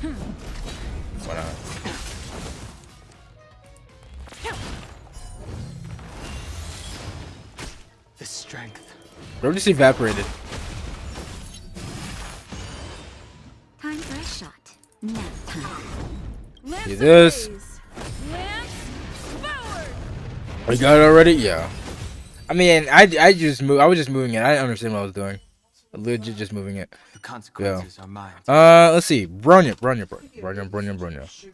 Hmm. Why not? The strength. Bro just evaporated. Time for a shot. Nap time. Do this. ablaze. Lance forward. We got it already? Yeah. I mean, I, I just move. I was just moving it. I didn't understand what I was doing. Legit, just moving it. The consequences are mine. Uh, let's see. Bronya, Bronya, Bronya, Bronya, Bronya, Bronya.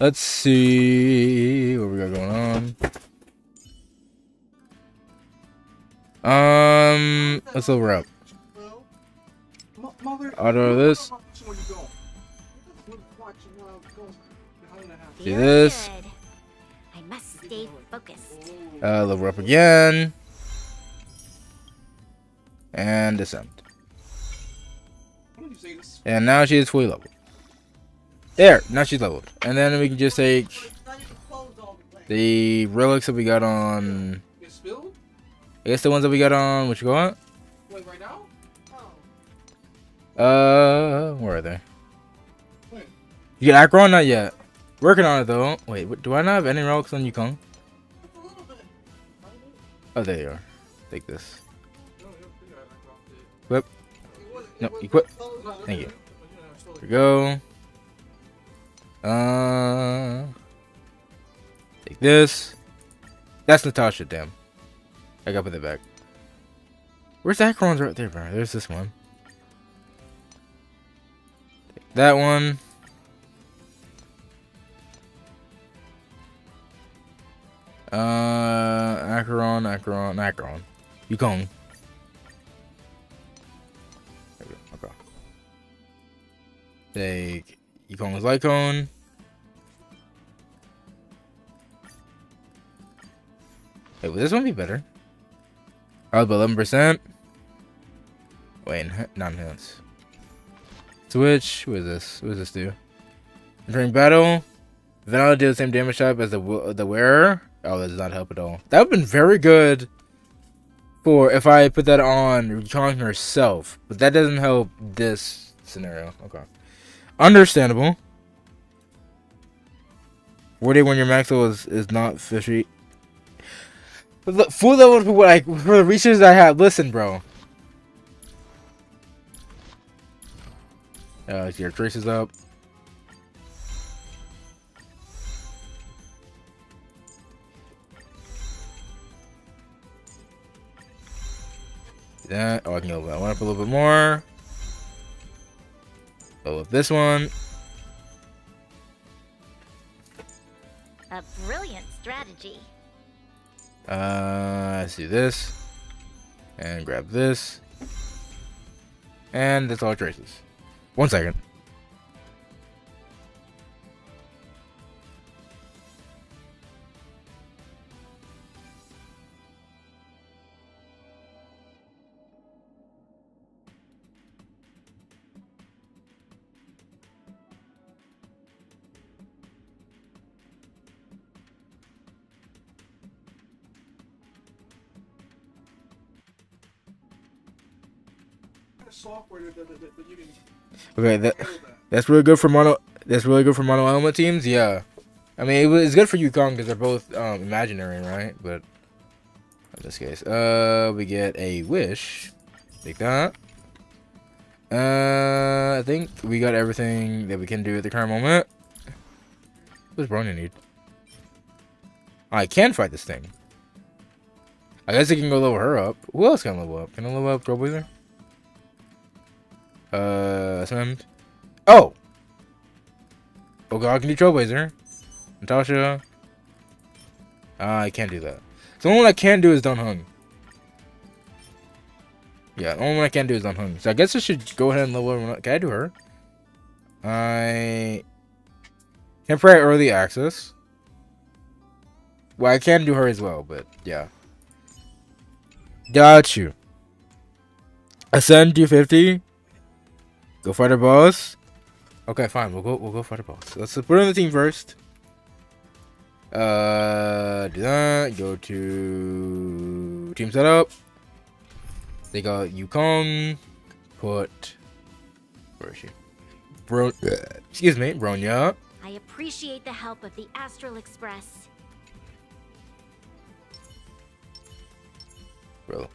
Let's see what we got going on. Um, let's over up. Mo- Mother, Auto this. Where you Uh, level up again. And? This And now she is fully leveled. There, now she's leveled. And then we can just take the relics that we got on. I guess the ones that we got on. What you got? Wait, right now? Uh, where are they? When? You get Acheron? Not yet. Working on it though. Wait, do I not have any relics on Yukong? Oh, there you are. Take this. No, you don't figure I dropped it. Whip. It wasn't- No, equip. Thank you. looked at it, but, you know, it's still Here we go. Uh, take this. That's Natasha. Damn. I gotta put that back. Where's Acheron's right there, bro? There's this one. Take that one. Uh, Acheron, Acheron, Acheron. Yukong. Okay. Take Yukong's Light Cone. Hey, would this one be better? Oh, but 11%. Wait, non hits. Switch. What is this? What does this do? During battle, Vanilla did the same damage type as the the wearer. Oh, that does not help at all. That would have been very good for if I put that on Yukong herself. But that doesn't help this scenario. Okay. Understandable. 40 when your maximum is, is not fishy. But look, full level for what I for the research I have. Listen, bro. Uh, your traces up. That. Oh, I can go that one up a little bit more. Go with this one. A brilliant strategy. Uh, let's do this. And grab this. And that's all traces. One second. Okay, that that's really good for mono. That's really good for mono element teams. Yeah, I mean it was, it's good for Yukong because they're both um, imaginary, right? But in this case, uh, we get a wish. Take that. Uh, I think we got everything that we can do at the current moment. What does Bronya need? I can fight this thing. I guess I can go level her up. Who else can level up? Can I level up Trailblazer? Uh, send. Oh! Oh god, I can do Trailblazer. Natasha. Uh, I can't do that. So the only one I can do is Dan Heng. Yeah, the only one I can do is Dan Heng. So I guess I should go ahead and level everyone up. Can I do her? I can pray early access. Well, I can do her as well, but yeah. Got you. Ascend 250. Go fight the boss. Okay, fine. We'll go. We'll go fight our boss. Let's put on the team first. Uh, do that. Go to team setup. They got Yukong. Put. Where is she? Bro. Excuse me, Bronya. I appreciate the help of the Astral Express. Bro,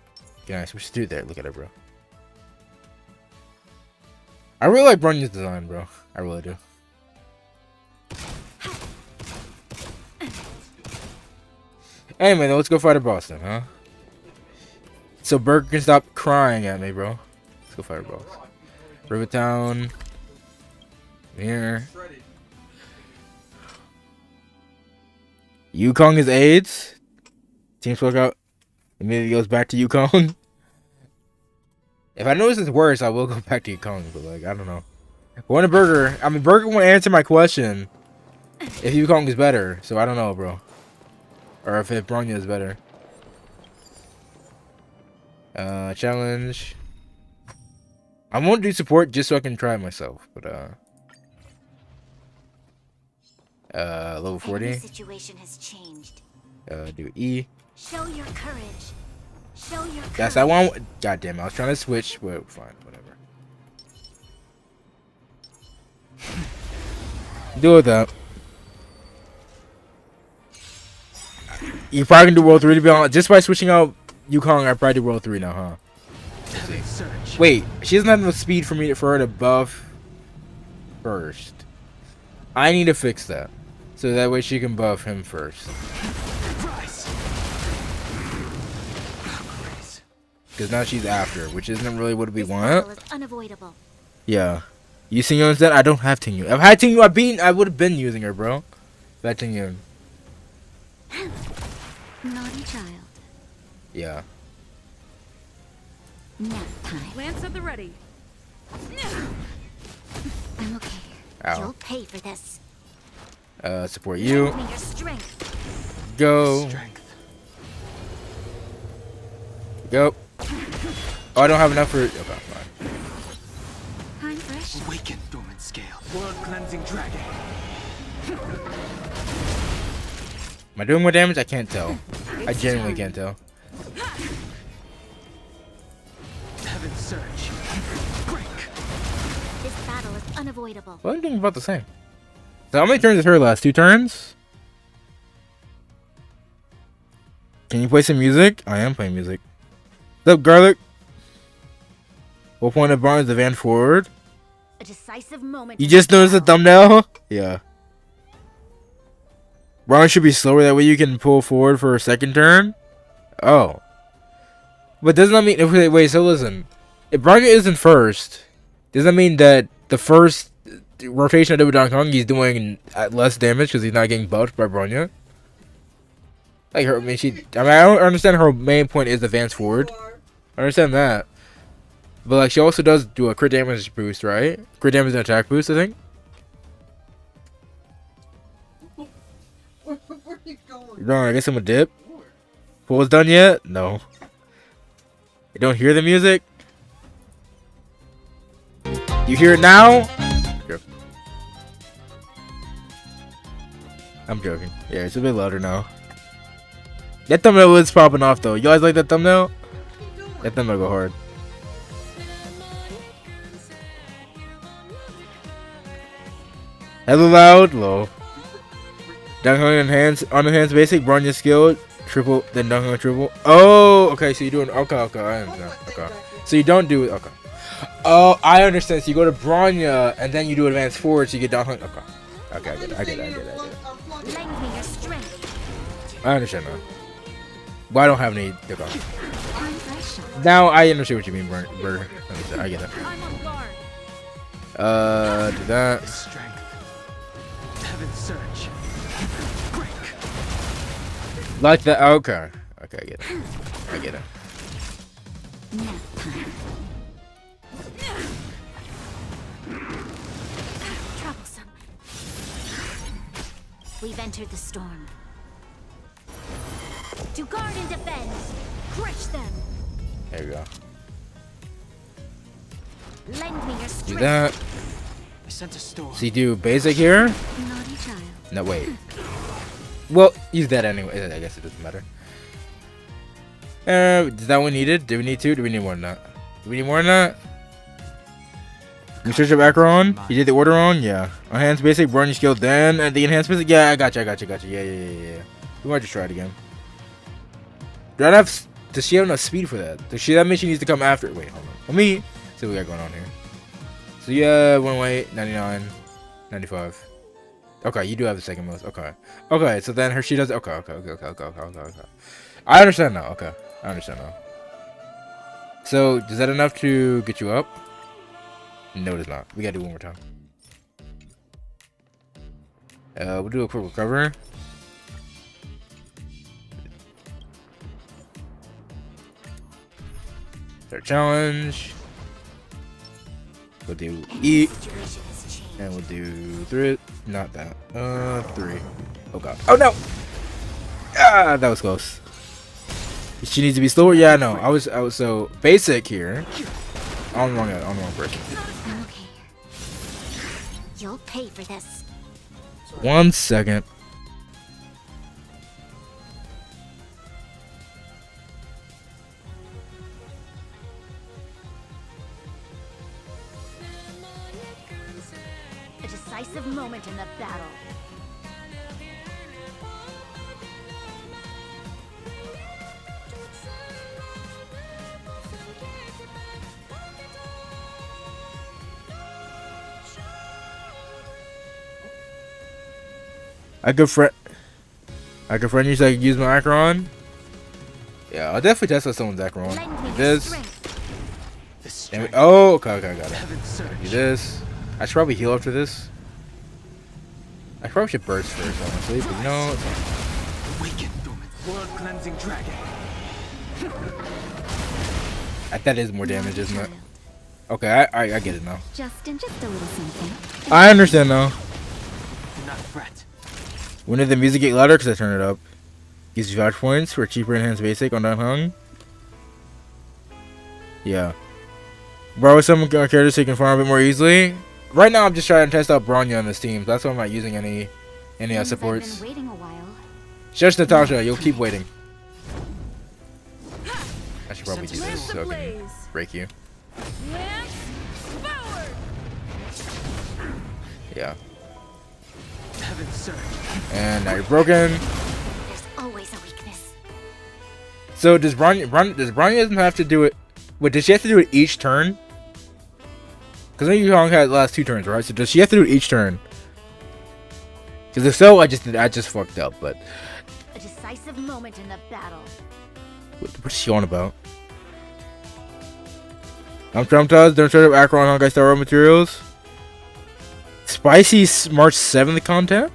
yeah, we should do that. Look at it, bro. I really like Bronya's design, bro. I really do. Anyway, let's go fight a boss then, huh? So Burger can stop crying at me, bro. Let's go fight a boss. Rivertown. Here. Yukong is AIDS. Team spoke out. Immediately goes back to Yukong. [LAUGHS] If I notice it's worse, I will go [LAUGHS] back to Yukong, but like, I don't know. One Burger, I mean, Burger won't answer my question if Yukong is better, so I don't know, bro. Or if, if Bronya is better. Uh, challenge. I won't do support just so I can try it myself, but uh. Uh, level 40. The situation has changed. Uh, do E. Show your courage. Show your courage. That's that one. God damn, I was trying to switch, but fine, whatever. [LAUGHS] Do with that. You probably can do World 3 to be honest. Just by switching out Yukong, I probably do World 3 now, huh? Wait, she doesn't have enough speed for me to, for her to buff first. I need to fix that. So that way she can buff him first. Because now she's after, which isn't really what we want. Is unavoidable. Yeah. You sing instead? I don't have Tingyun. If I had Tingyun, I'd been, I would have been using her, bro. If I had Tingyun. [CLEARS THROAT] Naughty child. Yeah. Nap time. Lance at the ready. [CLEARS THROAT] I'm okay. Ow. You'll pay for this. Uh, support you. Your strength. Go. Strength. Go. Oh, I don't have enough for. Okay, fine. Time fresh. Awaken, dormant scale. World cleansing dragon. Am I doing more damage? I can't tell. I genuinely can't tell. Heaven's surge. Break. This battle is unavoidable. Well, I'm doing about the same. So how many turns is her last? Two turns? Can you play some music? I am playing music. What's up, Garlic? What point of Barnes advance forward? A decisive moment. You just noticed the thumbnail? Yeah. Barnes should be slower, that way you can pull forward for a second turn? Oh. But doesn't that mean... Wait, wait so listen. If Braga isn't first, does that mean that the first rotation of Donkey Kong he's doing less damage because he's not getting buffed by Bronya? Like her, I mean, she. I mean, I don't understand her main point is advance forward. I understand that, but like she also does do a crit damage boost, right? Crit damage and attack boost, I think. Where, where? No, I guess I'm a dip. Pool's done yet? No. You don't hear the music? You hear it now? I'm joking. Yeah, it's a bit louder now. That thumbnail is popping off though. You guys like that thumbnail? That thumbnail go hard. Hello loud, low. Dunk on enhance on enhance basic, Bronya skill, triple, then dunk on triple. Oh, okay, so you're doing okay, okay, I understand. Okay. So you don't do okay. Oh, I understand. So you go to Bronya and then you do advance forward, so you get dunk on. Okay. Okay, I get it, I get it, I get it, I get it. I understand now. But I don't have any. Okay. Time fresh. Now I understand what you mean, Bur- Burger. I get it. I'm on guard. Uh, do that. Strength. Heaven's surge. Break. Like that. Okay. Okay, I get it. I get it. Troublesome. We've entered the storm. To guard and defend. Crush them. There we go. Lend me your Do that. I sent a storm. So you do basic here. Child. No, wait. Well, he's dead anyway. I guess it doesn't matter. Uh, is that one needed? Do we need two? Do we need more than that? Do we need more than that? You search up Acheron? You did the order wrong? Yeah. Enhanced basic, burn your skill, then and the enhanced basic? Yeah, I got you, I got you, got you. Yeah, yeah, yeah, yeah. We might just try it again. Do I have. Does she have enough speed for that? Does she. That means she needs to come after. Wait, hold on. Let me see what we got going on here. So, yeah, 108, 99, 95. Okay, you do have the second most. Okay. Okay, so then her she does okay, okay, okay, okay, okay, okay, okay, okay. I understand now, okay. I understand now. So is that enough to get you up? No it is not. We gotta do one more time. Uh we'll do a quick recover. Their challenge. We'll do eat. Situation has changed. And we'll do three. Not that. Uh, three. Oh god. Oh no! Ah, that was close. She needs to be slower. Yeah, no. I was. I was so basic here. On the wrong. On the wrong person. I'm okay. You'll pay for this. One second. Decisive moment in the battle. I could friend. I could friend you so I could use my Acheron. Yeah, I'll definitely test out someone's Acheron. Lend me your This. strength. The Damn it. Oh, okay, okay, I got it. Do this. I should probably heal after this. I probably should burst first, honestly, but you know, it's fine. Awaken, dormant. World cleansing dragon. That is more damage, isn't it? Okay, I, I, I get it now. Justin, just a little something. I understand now. Do not fret. When did the music get louder? Because I turned it up. Gives you vouch points for cheaper enhanced basic on Dan Heng. Yeah. Borrow some characters so you can farm a bit more easily. Right now, I'm just trying to test out Bronya on this team. That's why I'm not using any any uh, supports. been waiting a while. Just Natasha, you'll keep waiting. I should probably do this so I can break you. Yeah. And now you're broken. Always a weakness. So does Bronya, Bronya does Bronya doesn't have to do it? Wait, does she have to do it each turn? Because know Yong had the last two turns, right? So does she have to do it each turn? Because if so, I just did, I just fucked up. But A decisive moment in the battle. what, what's she on about? I'm traumatized. Don't start up Acheron Honkai Star Raw materials. Spicy March 7th content?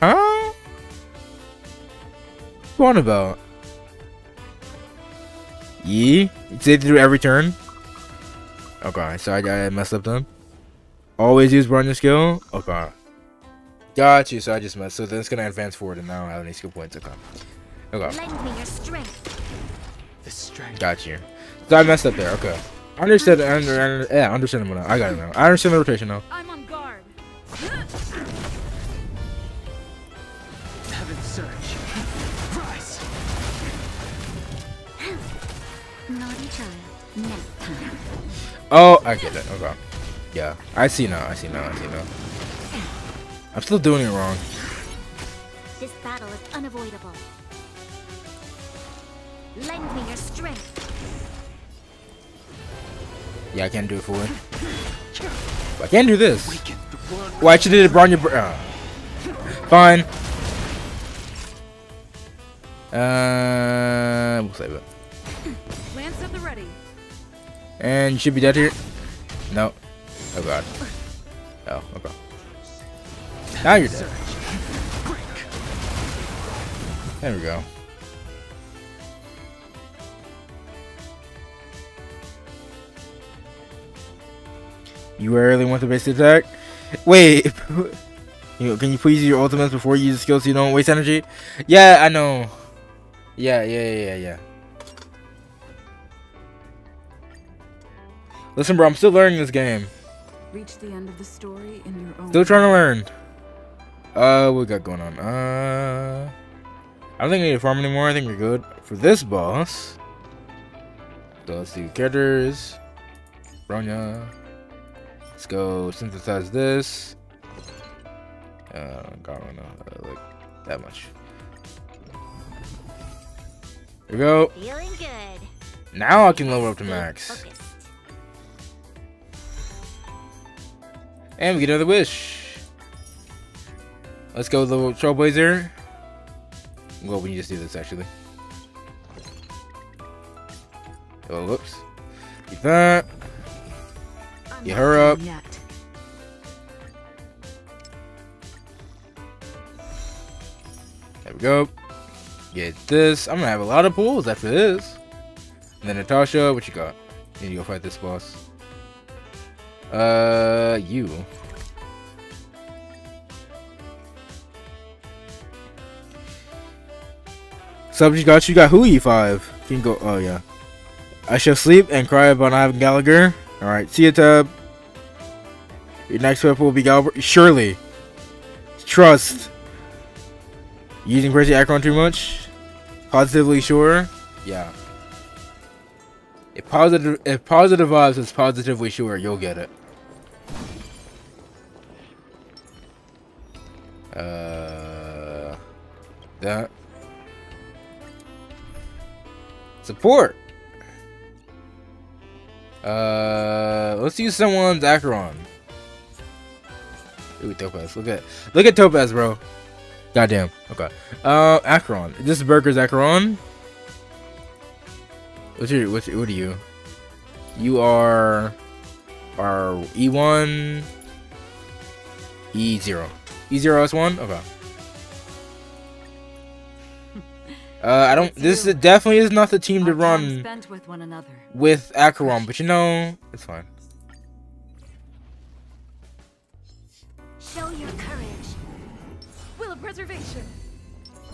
Huh? What on about? Yee? Say to do every turn? Okay, so I, I messed up then. Always use Bronya skill? Okay. Got you, so I just messed. So then it's gonna advance forward and now I don't have any skill points. Okay. Okay. Lend me your strength. The strength. Got you. So I messed up there. Okay. I understood. I under, under, yeah, understandable now. I got it now. I understand the rotation now. I'm on guard. Oh, I get it. Okay. Yeah, I see now. I see now. I see now. I'm still doing it wrong. This battle is unavoidable. Lend me your strength. Yeah, I can't do it fully. But I can do this. Weaken the world. Well, I should did it Bronya. Br- uh, fine. Uh, we'll save it. Lance at the ready. And you should be dead here. No. Oh god. Oh, okay. Now you're dead. There we go. You rarely want the base attack? Wait, [LAUGHS] can you please use your ultimates before you use skills so you don't waste energy? Yeah, I know. Yeah, yeah, yeah, yeah, Listen, bro, I'm still learning this game. Reach the end of the story in your own. Still trying to learn. Uh, what we got going on? Uh, I don't think I need to farm anymore. I think we're good for this boss. So let's do characters. Bronya. Let's go synthesize this. Uh, got one, uh, like that much. Here we go. Feeling good. Now I can level up to max. Focused. And we get another wish. Let's go, little Trailblazer. Well, we can just do this actually. Oh, whoops. Get that. Get her up. Yet. There we go. Get this. I'm gonna have a lot of pulls after this. And then Natasha, what you got? You need to go fight this boss. Uh, you. You got you got Hui five. Can go. Oh yeah. I shall sleep and cry about not having Gallagher. All right. See you, Tub. Your next weapon will be Galbert. Surely. Trust. Using crazy Acheron too much? Positively sure? Yeah. If positive if positive vibes is positively sure, you'll get it. Uh that support. Uh let's use someone's Acheron. Ooh, Topaz. Look at look at Topaz, bro. Goddamn. Okay. Uh, Acheron. This is Burger's Acheron. What's your what's your, what are you? You are are E1 E0. E0 S1? Okay. Uh, I don't. This is, definitely is not the team to run with one another. with Acheron, but you know, it's fine. Show your courage. Will of preservation.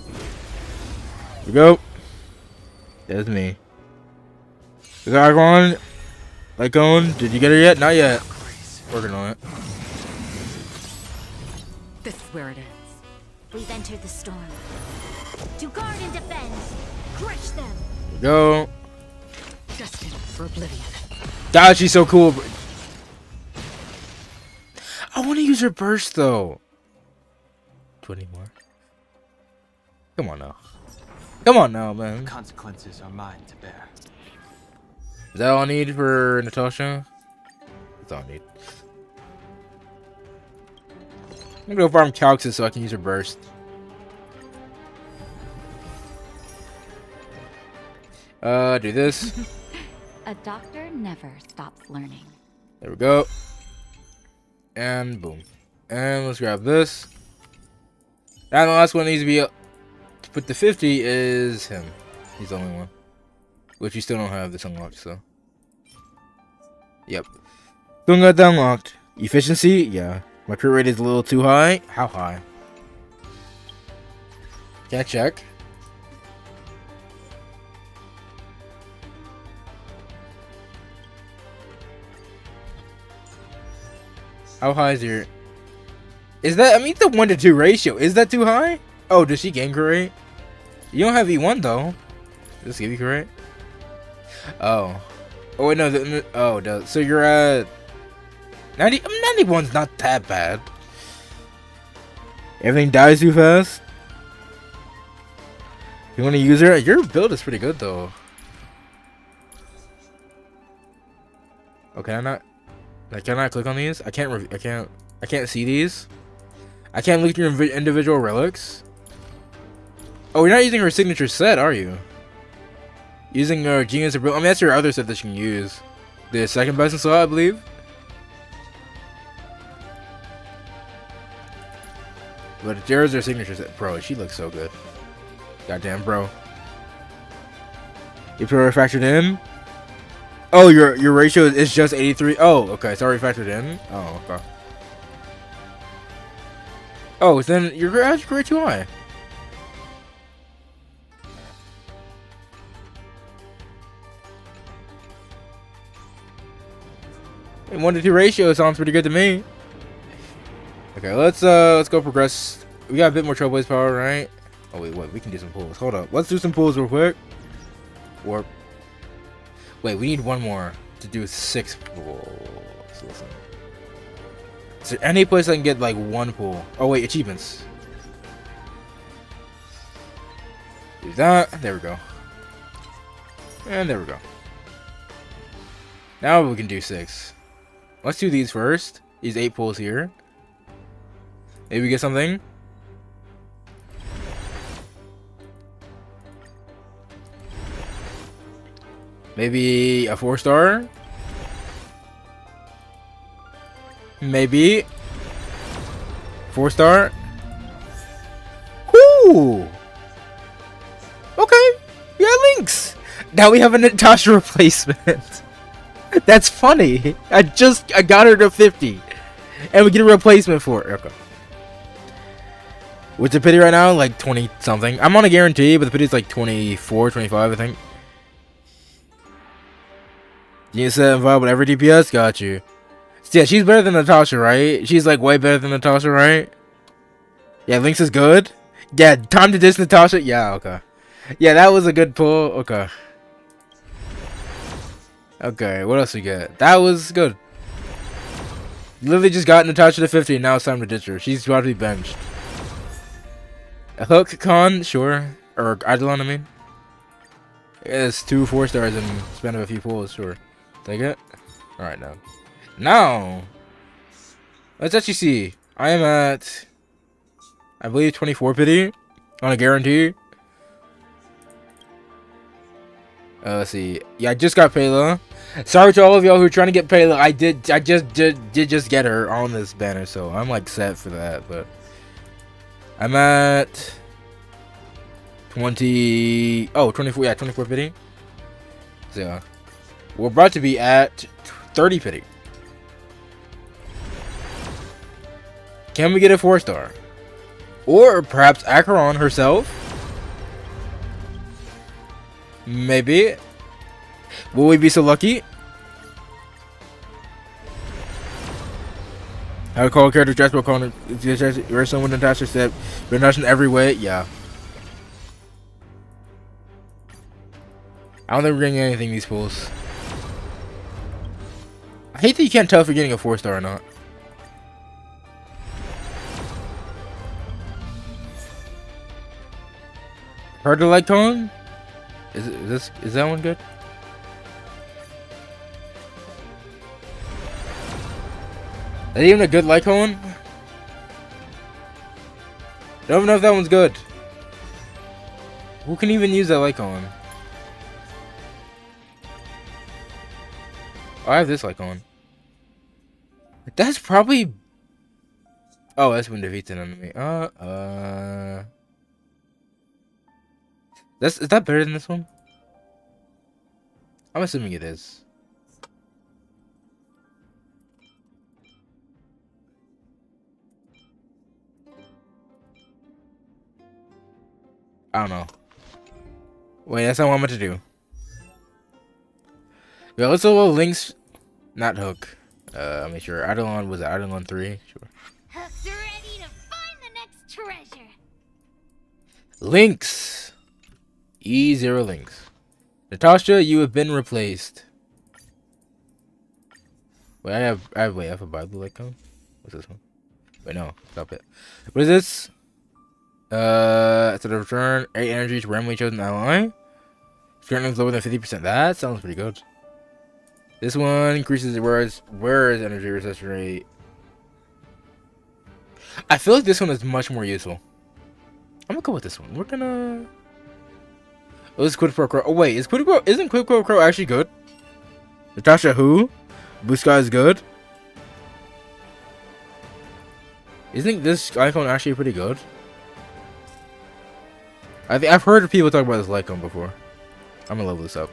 Here we go. That's me. We got Acheron. Like going. Did you get her yet? Not yet. Working on it. This is where it ends. We've entered the storm. To guard and defend. Crush them. Here we go. Destined for oblivion. God, she's so cool. I want to use her burst though. 20 more. Come on now. Come on now, man. Consequences are mine to bear. Is that all I need for Natasha? That's all I need. I'm gonna go farm Calxus so I can use her burst. Uh, do this. [LAUGHS] A doctor never stops learning. There we go. And boom. And let's grab this. And the last one needs to be up. To put the 50 is him. He's the only one. Which we still don't have this unlocked, so. Yep. Still got that unlocked. Efficiency? Yeah. My crit rate is a little too high. How high? Can't check. How high is your... Is that... I mean, the 1 to 2 ratio. Is that too high? Oh, does she gain crit? You don't have E1, though. Does this give you crit? Oh. Oh, wait, no. The, oh, does. So you're at... 90... I mean, 91's not that bad. Everything dies too fast? You want to use her? Your build is pretty good, though. Oh, can I not... Like, can I click on these? I can't. I can't. I can't see these. I can't look invi- individual relics. Oh, you're not using her signature set, are you? Using her genius ability. I mean, that's your other set that you can use. The second best in slot, I believe. But there's her signature set, bro. She looks so good. Goddamn, bro. You put her factored in. Oh, your your ratio is just 83. Oh, okay. It's already factored in. Oh, okay. Oh, then you're actually great too high. And one to two ratio sounds pretty good to me. Okay, let's uh let's go progress. We got a bit more trouble. Trailblaze power, right? Oh wait, wait, we can do some pulls. Hold up. Let's do some pulls real quick. Warp. Wait, we need one more to do six pulls. Listen. Is there any place I can get like one pull? Oh wait, achievements. Do that. There we go. And there we go. Now we can do six. Let's do these first. These eight pulls here. Maybe we get something. Maybe a four star. Maybe four star. Whoo! Okay, yeah, Lynx. Now we have a Natasha [LAUGHS] replacement. That's funny. I just I got her to 50, and we get a replacement for it. Okay. What's the pity right now? Like 20 something. I'm on a guarantee, but the pity's like 24, 25, I think. You said with every DPS? Got you. So yeah, she's better than Natasha, right? She's like way better than Natasha, right? Yeah, Lynx is good. Yeah, time to diss Natasha. Yeah, okay. Yeah, that was a good pull. Okay. Okay, what else we get? That was good. Literally just got Natasha to 50 and now it's time to ditch her. She's about to be benched. Hook con, sure. Or Eidolon, I mean. It's two four stars and span of a few pulls, sure. Take it? Alright now. Now let's actually see. I am at I believe 24 pity on a guarantee. Uh, let's see. Yeah, I just got Pela. Sorry to all of y'all who are trying to get Pela. I did. I just did, did just get her on this banner, so I'm like set for that. But I'm at 20. Oh, 24. Yeah, 24 pity. So. We're about to be at 30 pity. Can we get a 4 star? Or perhaps Acheron herself? Maybe. Will we be so lucky? How to call a character Jasper Connor you're someone Natasha said you're Natasha in every way? Yeah. I don't think we're getting anything these pools. I hate that you can't tell if you're getting a four star or not. Heard the tone? Is, is this is that one good? That even a good Light Cone? Don't even know if that one's good. Who can even use that Light Cone? Oh, I have this Light Cone. That's probably... Oh, that's when defeats an enemy. Uh, uh... That's, is that better than this one? I'm assuming it is. I don't know. Wait, that's not what I'm meant to do. Yeah, let's do Lynx. Not hook. Uh, make sure. Eidolon was it Eidolon 3? Sure. Hook's ready to find the next treasure. Lynx. E0 Lynx. Natasha, you have been replaced. Wait, I have, I have, wait, I have a Bible icon? What's this one? Wait, no, stop it. What is this? Uh, to the return, 8 energy to randomly chosen ally. Strength is lower than 50%. That sounds pretty good. This one increases the wearer's, wearer's energy resistance rate. I feel like this one is much more useful. I'm gonna go with this one. We're gonna... Oh, this is Quid Pro Quo. Oh, wait. Is Quid Pro... Isn't Quid Pro Quo actually good? Natasha who? Blue Sky is good? Isn't this icon actually pretty good? I think I've heard people talk about this Light Cone before. I'm gonna level this up.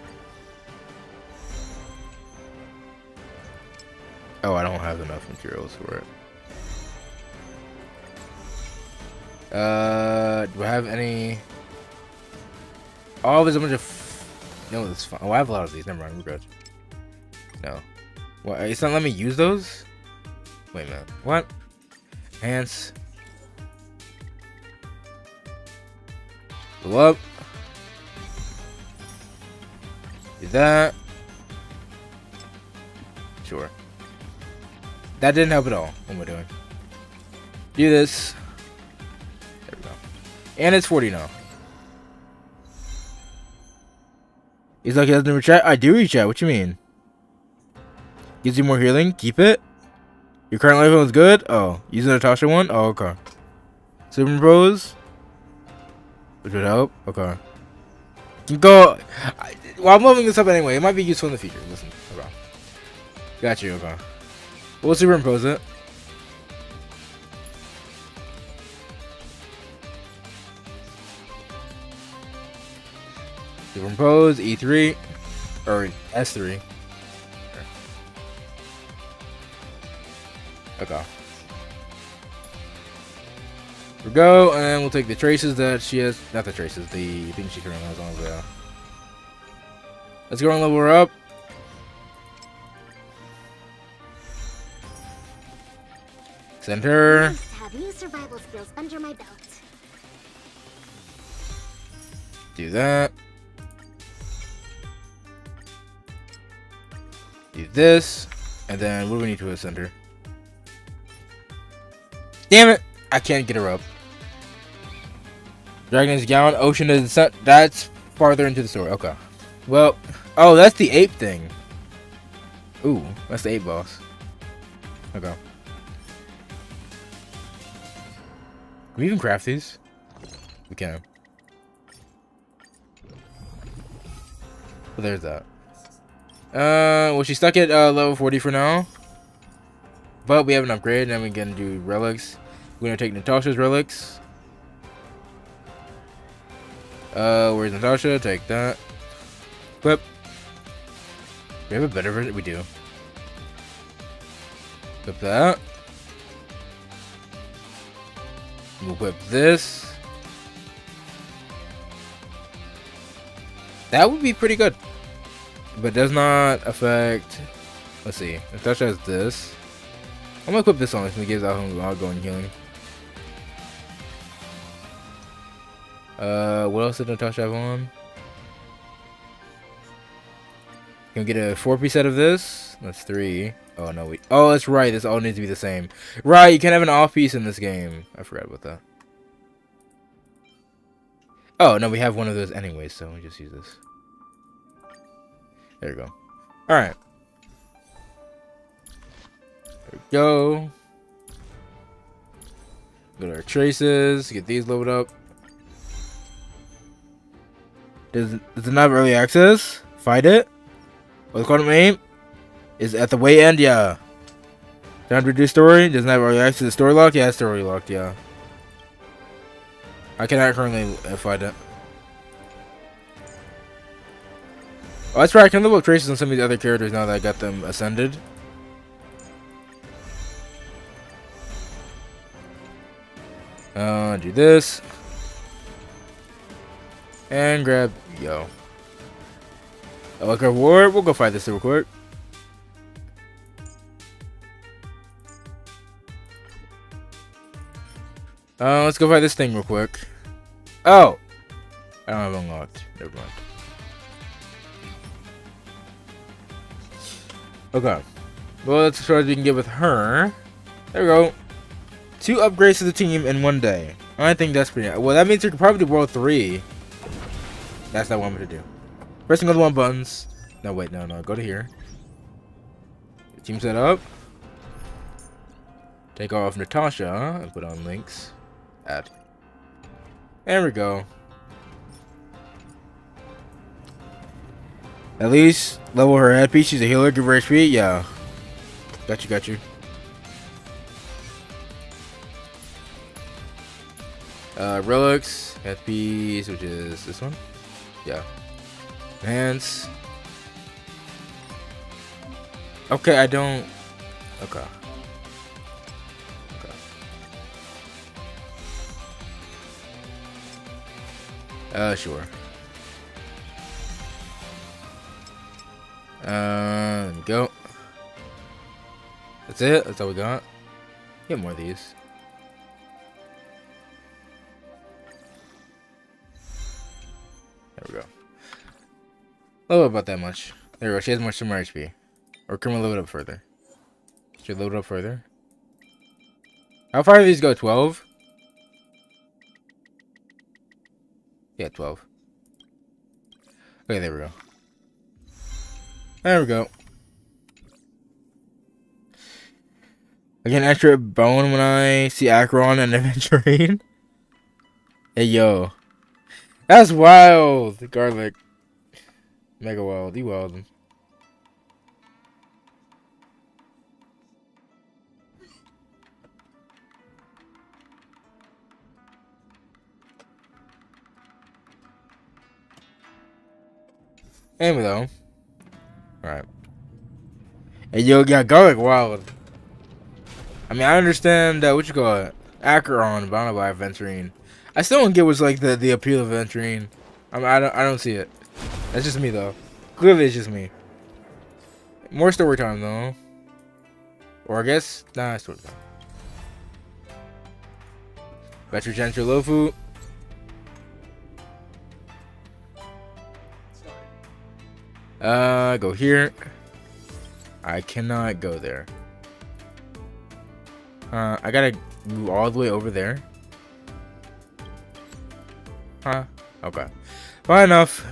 Oh, I don't have enough materials for it. Uh, do I have any? Oh, there's a bunch of. No, it's fine. Oh, I have a lot of these. Never mind. Good. No. What? It's not letting me use those. Wait a minute. What? Enhance. Go up. Do that. Sure. That didn't help at all. What am I doing? Do this. There we go. And it's 40 now. He's like, he doesn't reach? I do reach chat. What you mean? Gives you more healing? Keep it? Your current life is good? Oh, using the Natasha one? Oh, okay. Superimpose? Which? Okay. Go. I, well, I'm moving this up anyway. It might be useful in the future. Listen. Okay. Got you. Okay. We'll superimpose it. Superimpose E3 or S3. Okay. We go, and we'll take the traces that she has. Not the traces, the things she currently has on the. Let's go and level her up. Send her. Have new survival skills under my belt. Do that. Do this. And then what do we need to send her? Damn it! I can't get her up. Dragon's Gown, Ocean of the Sun. That's farther into the story. Okay. Well, oh, that's the ape thing. Ooh, that's the ape boss. Okay. Can we even craft these? We can. Well, there's that. Uh, well, she's stuck at uh, level 40 for now. But we have an upgrade, and then we can do relics. We're gonna take Natasha's relics. Uh, where's Natasha? Take that. Whip. We have a better version? We do. Whip that. We'll whip this. That would be pretty good. But does not affect... Let's see. Natasha has this. I'm gonna equip this on since it gives out outgoing healing. Uh, what else did Natasha have on? Can we get a four piece set of this? That's three. Oh no, we. Oh, that's right. This all needs to be the same. Right, you can't have an off piece in this game. I forgot about that. Oh no, we have one of those anyway, so we just use this. There we go. All right. There we go. Go to our traces. Get these loaded up. Does, does it not have early access? Fight it? What's called aim? Is at the way end, yeah. Time to reduce story? Doesn't have early access to story lock? Yeah, story locked, yeah. I cannot currently uh, fight it. Oh, that's right, I can level up traces on some of the other characters now that I got them ascended. Uh, do this. And grab yo. I like our war. We'll go fight this real quick. Uh, let's go fight this thing real quick. Oh! I don't have unlocked. Never mind. Okay. Well, that's as far as we can get with her. There we go. Two upgrades to the team in one day. I think that's pretty... Well, that means we could probably do World 3. That's not what I'm going to do. Pressing all the one buttons. No, wait, no, no. Go to here. Team set up. Take off Natasha and put on Lynx. Add. There we go. At least level her HP. She's a healer. Give her HP. Yeah. Got you, got you. Uh, relics, FPs, which is this one. Yeah. Hands. Okay, I don't. Okay. Okay. Uh, sure. Uh, go. That's it? That's all we got? Get more of these. There we go. Little about that much. There we go. She has much more HP. Or can we load up further? Should load it up further? How far do these go? 12? Yeah, 12. Okay, there we go. There we go. I get an extra bone when I see Acheron and [LAUGHS] Aventurine. hey, yo. That's wild. Garlic. Mega wild. You wild. Anyway, though. Alright. Hey, yo, yeah, garlic wild. I mean, I understand uh, what you call it. Acheron, but I don't know about Aventurine. I still don't get what's like the, the appeal of Aventurine. I mean, I don't, I don't see it. That's just me, though. Clearly, it's just me. More story time, though. Or I guess, nah, story time. Battery Chancellor Lofu. Uh, go here. I cannot go there. Uh, I gotta move all the way over there. Huh? Okay. Fine enough.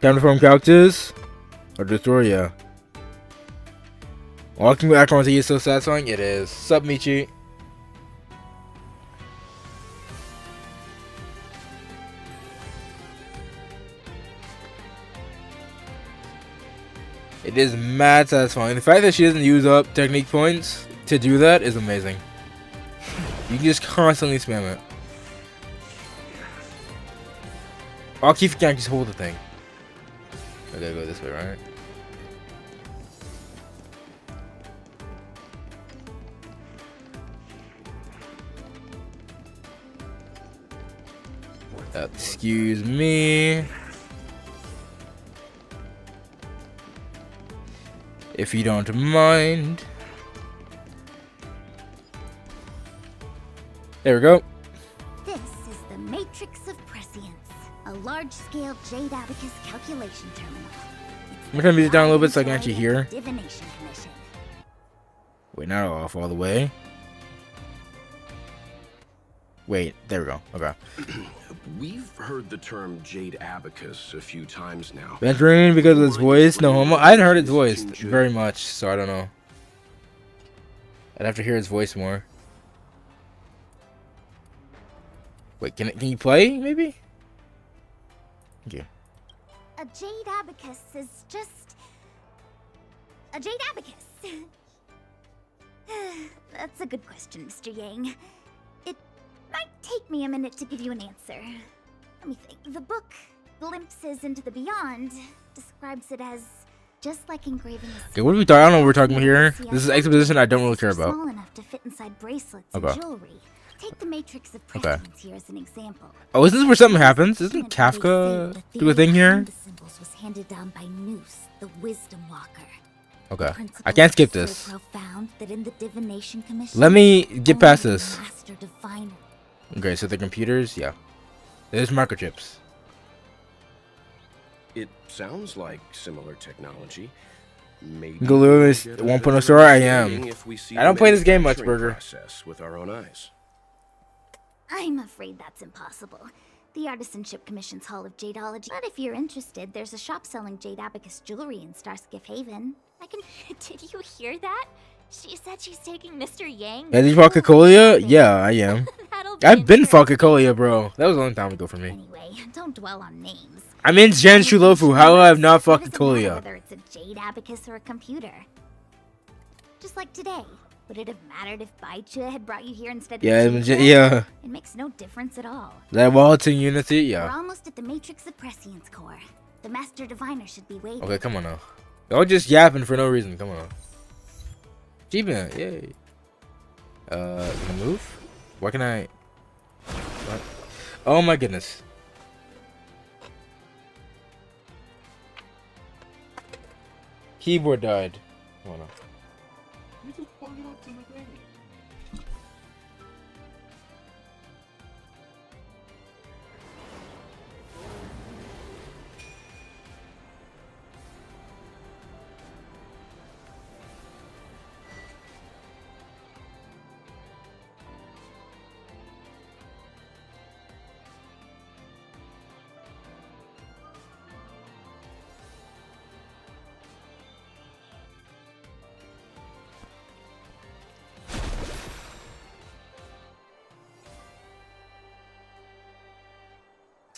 Time to form characters? Or destroy ya? Walking with Acheron's is so satisfying? It is. Sup, Michi? It is mad satisfying. The fact that she doesn't use up technique points to do that is amazing. You can just constantly spam it. I'll keep can't just hold the thing. I gotta go this way, right? Excuse me. If you don't mind. There we go. This is the Matrix of Prescience, a large-scale Jade Abacus calculation terminal. I'm gonna turn music down a little bit so I can actually hear. Divination Commission. Wait, not off all the way. Wait, there we go. Okay. [CLEARS THROAT] We've heard the term Jade Abacus a few times now. Venturing because of his voice? No homo. I hadn't heard his voice very much, so I don't know. I'd have to hear his voice more. Wait, can it, can you play? Maybe. Thank you. A Jade Abacus is just... A Jade Abacus. [SIGHS] That's a good question, Mr. Yang. It might take me a minute to give you an answer. Let me think. The book, Glimpses into the Beyond, describes it as just like engraving Okay, what are we talking? I don't know what we're talking about here. This is exposition I don't really care about. small enough to fit inside bracelets Okay. and jewelry. Take the Matrix of Okay. Here as an example. Oh, isn't this where something happens? Isn't Kafka do a thing here? The was handed down by Nous, the Wisdom Walker. Okay. Principle I can't skip so this. profound that in the Divination Commission, Let me get past this. Okay, so the computers, yeah. There's microchips. It sounds like similar technology. Maybe Galoonis we'll get 1.0 better story, I am. understanding if we see I don't the play this game much, manufacturing Burger. Process with our own eyes. I'm afraid that's impossible. The Artisanship Commission's Hall of Jadeology. But if you're interested, there's a shop selling Jade Abacus jewelry in Starskiff Haven. I can. [LAUGHS] Did you hear that? She said she's taking Mr. Yang. Did you fuck Colia? Yeah, I am. [LAUGHS] I've been Colia, bro. That was a long time ago for me. Anyway, don't dwell on names. I'm in Gen Shulofu. How have I not doesn't matter Colia? Whether it's a Jade Abacus or a computer. Just like today. Would it have mattered if Baichua had brought you here instead of Yeah, yeah. It makes no difference at all. That waltz in Unity? We're almost at the Matrix of Prescience core. The Master Diviner should be waiting. Okay, come on now. Y'all just yapping for no reason. Come on. Achievement, yay. Uh, can I move? Why can I? What? Oh my goodness. Keyboard died. Hold on. You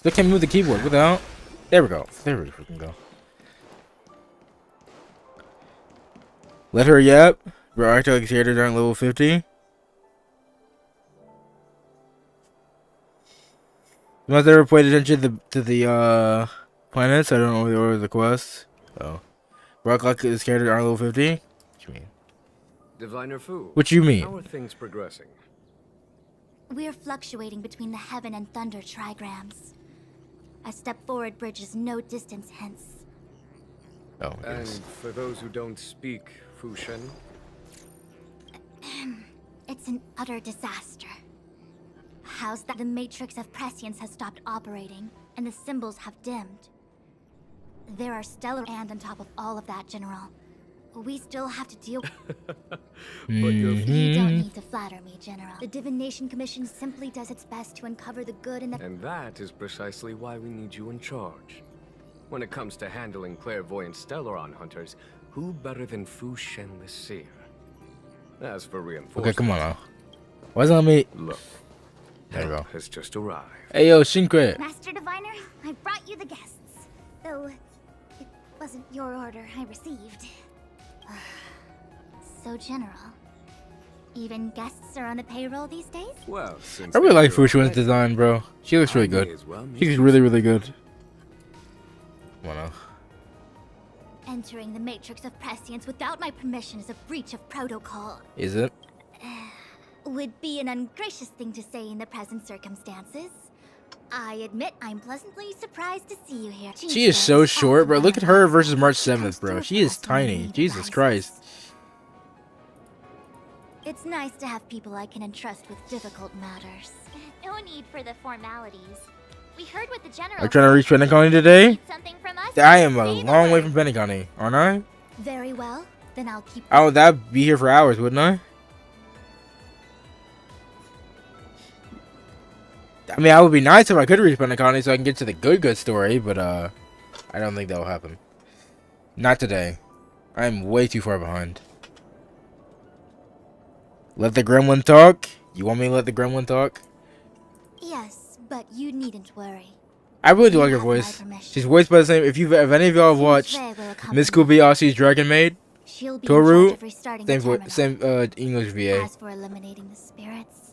Still can't move the keyboard without. There we go. There we freaking go. Let her yap. Bro, Arctic creators aren't level 50. You must ever paid attention to the, to the uh, planets. I don't know the order of the quests. Oh. Rock like his characters aren't level 50? What you mean? Diviner Fu. What you mean? How are things progressing? We're fluctuating between the heaven and thunder trigrams. A step forward bridges no distance hence. Oh, my And goodness. for those who don't speak Fushen, It's an utter disaster. How's that? The matrix of prescience has stopped operating, and the symbols have dimmed. There are stellar and on top of all of that, General. We still have to deal [LAUGHS] but your You don't need to flatter me, General. The Divination Commission simply does its best to uncover the good in the And that is precisely why we need you in charge. When it comes to handling clairvoyant Stellaron hunters, who better than Fu Xuan the Seer? As for reinforcements, Okay, come on now. Why is it on me? Look, There we go. has just arrived. Hey, yo, Shinkret. Master Diviner, I brought you the guests. Though it wasn't your order I received. [SIGHS] So, General, Even guests are on the payroll these days? Well, since I really like were Fu Xuan's design, bro. She looks really good. well She's really, really good. Wanna? Entering the Matrix of Prescience without my permission is a breach of protocol. Is it? [SIGHS] Would be an ungracious thing to say in the present circumstances. I admit I'm pleasantly surprised to see you here. She is so short, bro. Look at her versus March 7th, bro. She is tiny. Jesus Christ. It's nice to have people I can entrust with difficult matters. No need for the formalities. We heard what the general. Are you trying to reach Penacony today? Need something from us? I am a long way from Penacony, aren't I? Very well, then I'll keep. I would that be here for hours, wouldn't I? I mean, I would be nice if I could reach Penacony so I can get to the good, good story, but uh, I don't think that will happen. Not today. I am way too far behind. Let the gremlin talk. You want me to let the gremlin talk? Yes, but you needn't worry. I really do You like her voice. She's voiced by the same. If you, if any of y'all have watched Fei will accompany Miss Kobayashi's Dragon Maid, She'll be Tohru, same same uh, English VA. As for eliminating the spirits,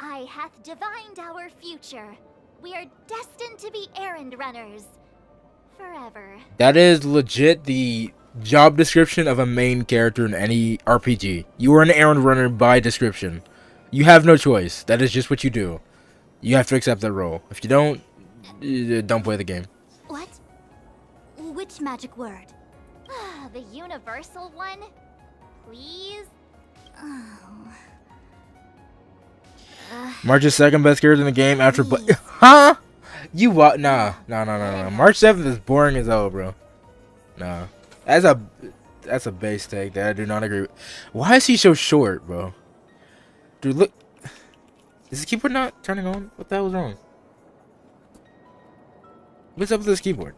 I hath divined our future. We are destined to be errand runners. Forever. That is legit the job description of a main character in any RPG. You are an errand runner by description. You have no choice. That is just what you do. You have to accept that role. If you don't, uh, don't play the game. what? Which magic word? the universal one? Please? Oh. [SIGHS] March's second best character in the game after. Bla- [LAUGHS] huh? You what? Nah, nah, nah, nah, nah. March seventh is boring as hell, bro. Nah, that's a that's a base take that I do not agree with. Why is he so short, bro? Dude, look. Is the keyboard not turning on? What the hell is wrong? What's up with this keyboard?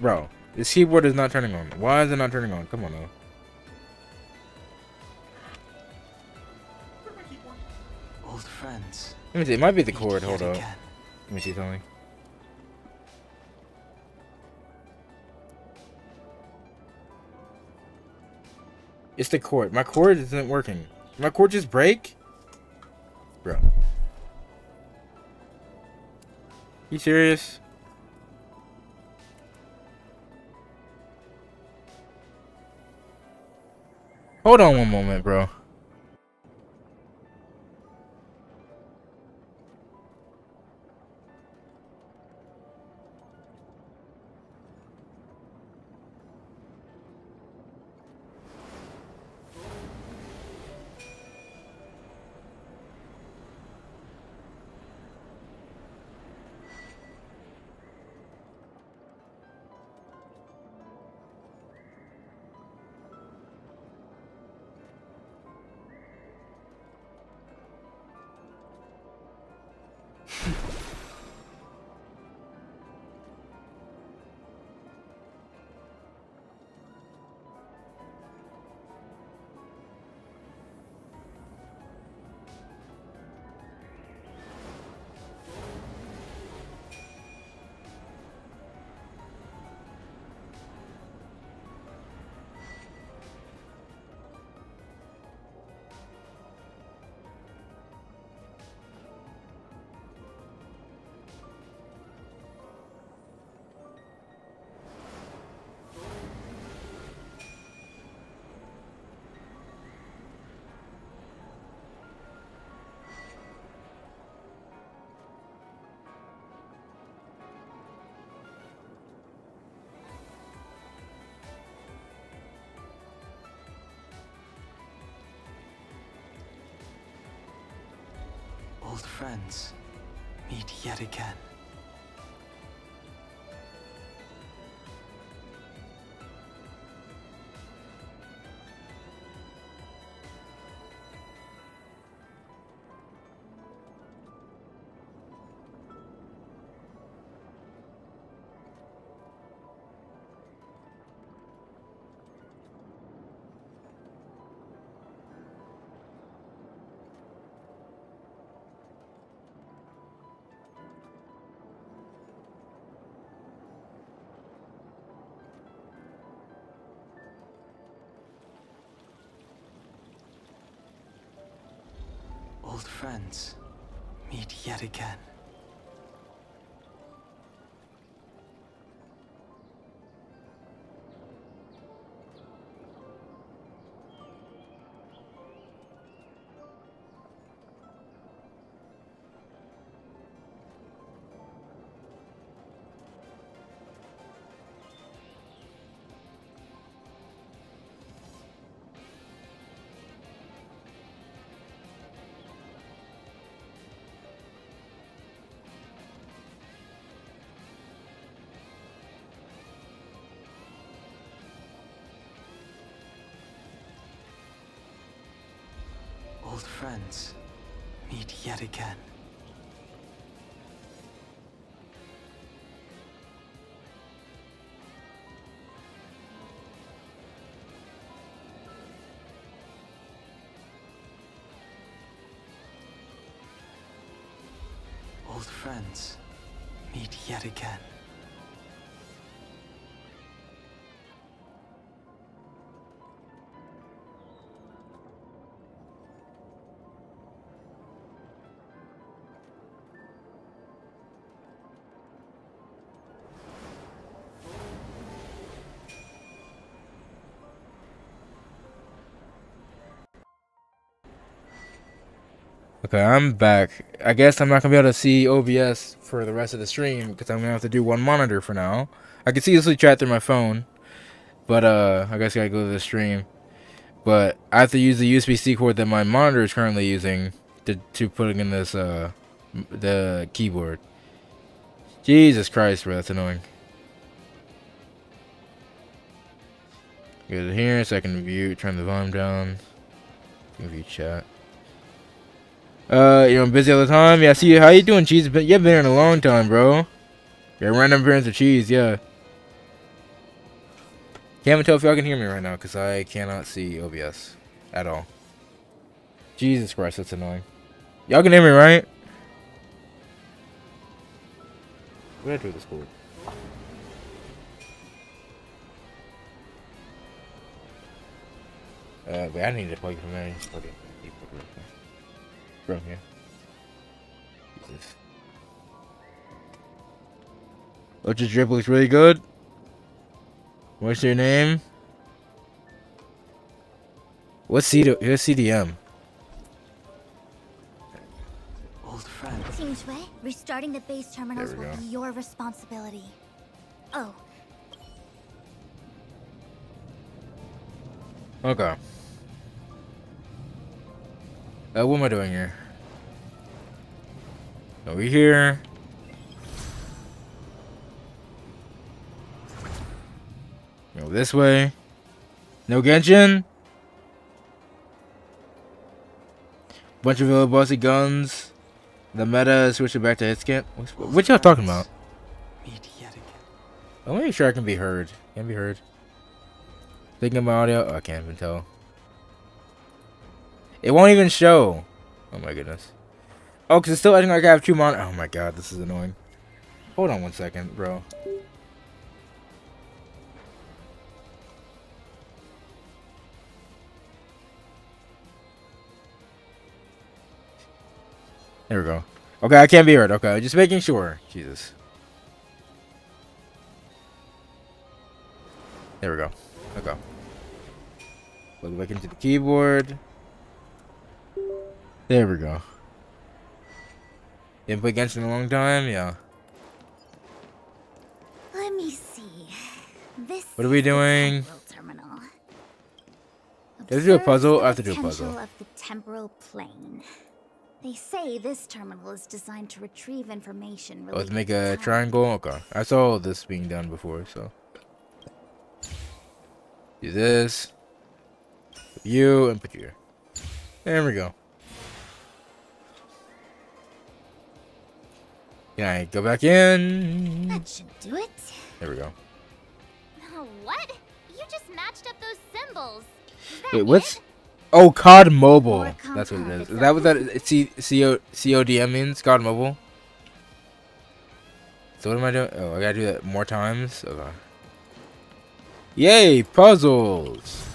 Bro, this keyboard is not turning on. Why is it not turning on? Come on now. Old friends. Let me see. It might be the cord. Hold up. again. Let me see something. It's the cord. My cord isn't working. Did my cord just break? Bro. You serious? Hold on one moment, bro. Meet yet again. Old friends, meet yet again. Meet yet again. Old friends, meet yet again. Okay, I'm back. I guess I'm not gonna be able to see OBS for the rest of the stream because I'm gonna have to do one monitor for now. I can see easily chat through my phone, but uh, I guess I gotta go to the stream. But I have to use the USB-C cord that my monitor is currently using to to put in this uh the keyboard. Jesus Christ, bro, that's annoying. Go to here can view, turn the volume down. View chat. Uh, you know, I'm busy all the time. Yeah, see, how you doing, Cheese? But you've been here in a long time, bro. Yeah, random appearance of Cheese, yeah. Can't even tell if y'all can hear me right now, because I cannot see OBS at all. Jesus Christ, that's annoying. Y'all can hear me, right? What did I do this cord? Uh, wait, I need to plug it from there. Okay, from here. Jesus. Ultra drip looks really good. What's your name? What's CD what's CDM? Old friend. Team Shui, restarting the base terminals will go. be your responsibility. Oh, Okay. Uh, what am I doing here? Over here. Go this way. No Genshin. Bunch of little bossy guns. The meta switching back to hit scan. What's, what y'all talking about? Meet yet again. I want to make sure I can be heard. Can be heard. Thinking my audio. Oh, I can't even tell. It won't even show. Oh my goodness. Oh, because it's still acting like I have two mon. Oh my god, this is annoying. Hold on one second, bro. There we go. Okay, I can't be heard. Okay, just making sure. Jesus. There we go. Okay. Plug back into the keyboard. There we go. Didn't play Genshin in a long time? Yeah. Let me see. This What are we doing? temporal terminal. Did I do a puzzle? I have to do a puzzle. Of the temporal plane. They say this terminal is designed to retrieve information Oh, related to make a time. triangle? Okay. I saw this being done before, so. Do this. Put you, and put you here. There we go. Can I go back in? That should do it. There we go. What? You just matched up those symbols. Wait, what's... Oh, COD Mobile. That's what it is. Is that what that C C O C O D M means? COD Mobile. So what am I doing? Oh, I gotta do that more times. Okay. Yay, puzzles.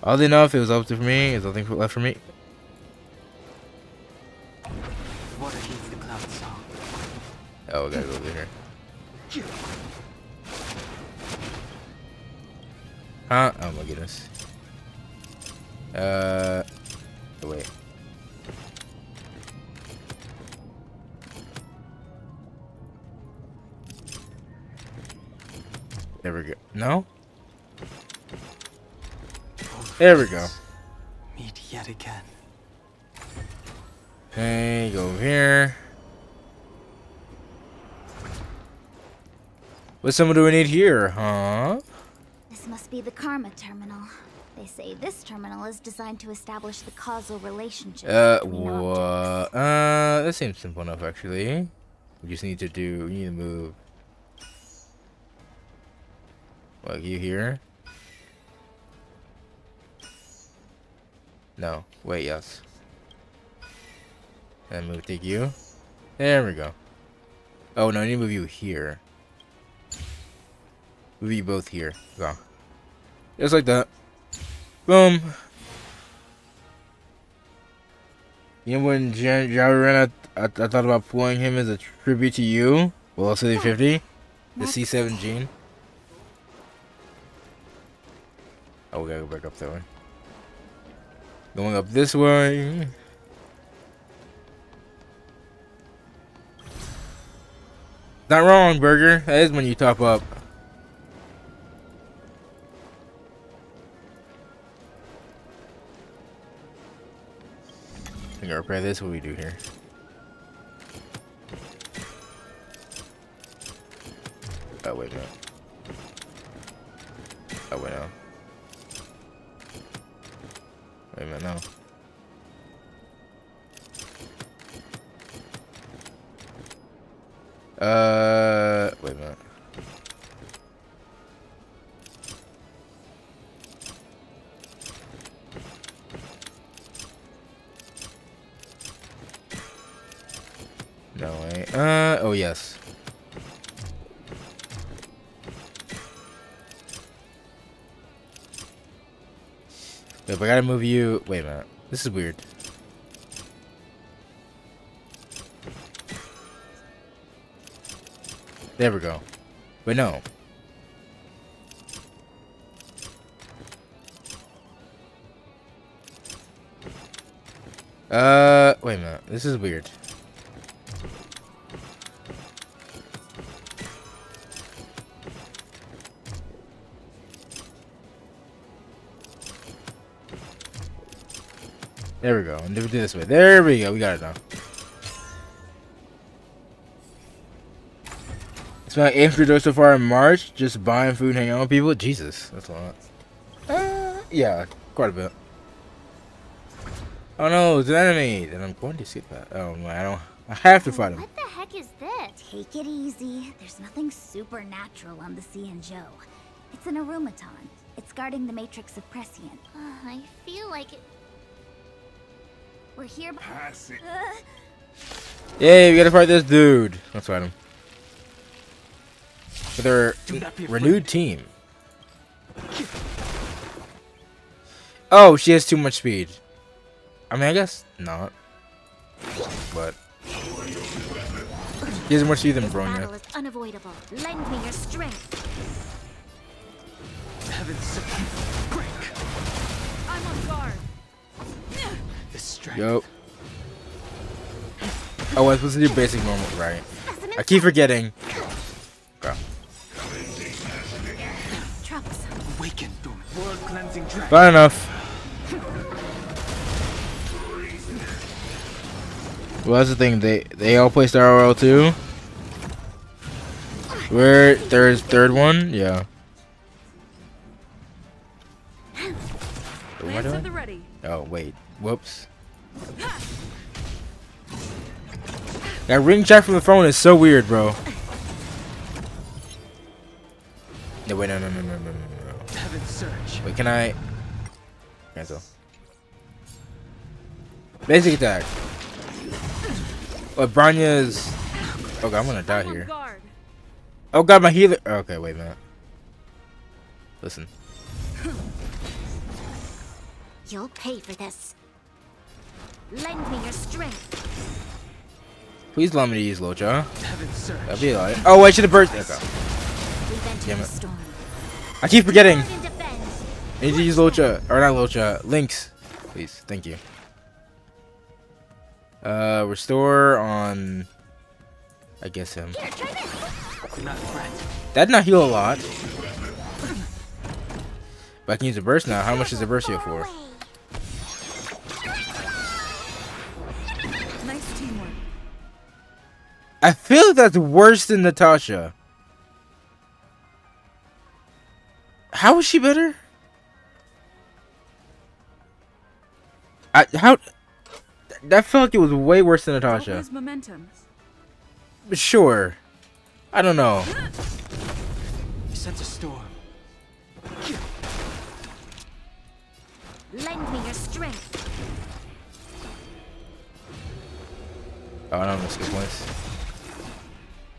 Oddly enough, it was up to me. There's nothing left for me. Oh, we gotta go over here. Huh? Oh my goodness. Uh, wait. There we go. No? There we go. Meet yet again. Okay, go over here. What symbol do we need here, huh? This must be the Karma Terminal. They say this terminal is designed to establish the causal relationship Uh, what? Uh, that seems simple enough, actually. We just need to do, we need to move. Like you here? No, wait, yes. And move, take you. There we go. Oh, no, I need to move you here. Move you both here. Go. Just like that. Boom. You know when Jan Jaron, I, I, I thought about pulling him as a tribute to you? Well, also the 50? The C7 gene? Oh, we gotta go back up that way. Going up this way. Not wrong, Burger. That is when you top up. We gotta repair this. What do we do here? Oh wait a minute. Oh wait no. Wait a minute no. Uh, wait a minute. No way. Uh, oh yes. Wait, I gotta move you. Wait a minute. This is weird. There we go. But no. Uh, wait a minute. This is weird. There we go. And we do this way. There we go. We got it now. It's my aim for so far in March. Just buying food, hanging out with people. Jesus, that's a lot. Uh, yeah, quite a bit. Oh no, it's an enemy. Then I'm going to see that. Oh my, I don't. I have to fight him. What the heck is this? Take it easy. There's nothing supernatural on the Xianzhou. It's an automaton. It's guarding the Matrix of Prescience. Uh, I feel like it. We're here. Pass it. Uh. Yay, we gotta fight this dude. Let's fight him. With our renewed team. Oh, she has too much speed. I mean, I guess not. But. She has more speed than Bronya. Is unavoidable. Lend me your strength. Heaven's strength. Yo. Oh, I'm supposed to do basic normal, right? I keep forgetting. Okay. Awaken. World cleansing dragon. Fine enough. Well, that's the thing. They they all play Star Rail too. Where there's third one, yeah. What do I- at the ready. Oh wait, whoops. That ring check from the phone is so weird, bro. No, wait, no, no, no, no, no, no, no. Heaven's surge. Wait, can I cancel? Basic attack. What Bronya's? Oh god, I'm gonna die I'm on here. guard. Oh god, my healer. Okay, wait a minute. Listen. You'll pay for this. Lend me your strength. Please allow me to use Luocha. That'd be alright. Oh, I should have burst. Okay. Damn it. I keep forgetting. Stand and defend. I need to use Luocha. Or not Luocha. Lynx. Please. Thank you. Uh, restore on. I guess him. Here, try this. Do not fret. That did not heal a lot. But I can use a burst now. How much is a burst heal for? I feel like that's worse than Natasha. How is she better? I how that felt like it was way worse than Natasha. Momentum. Sure. I don't know. You sense a storm. Lend me your strength. Oh, I don't know skill points.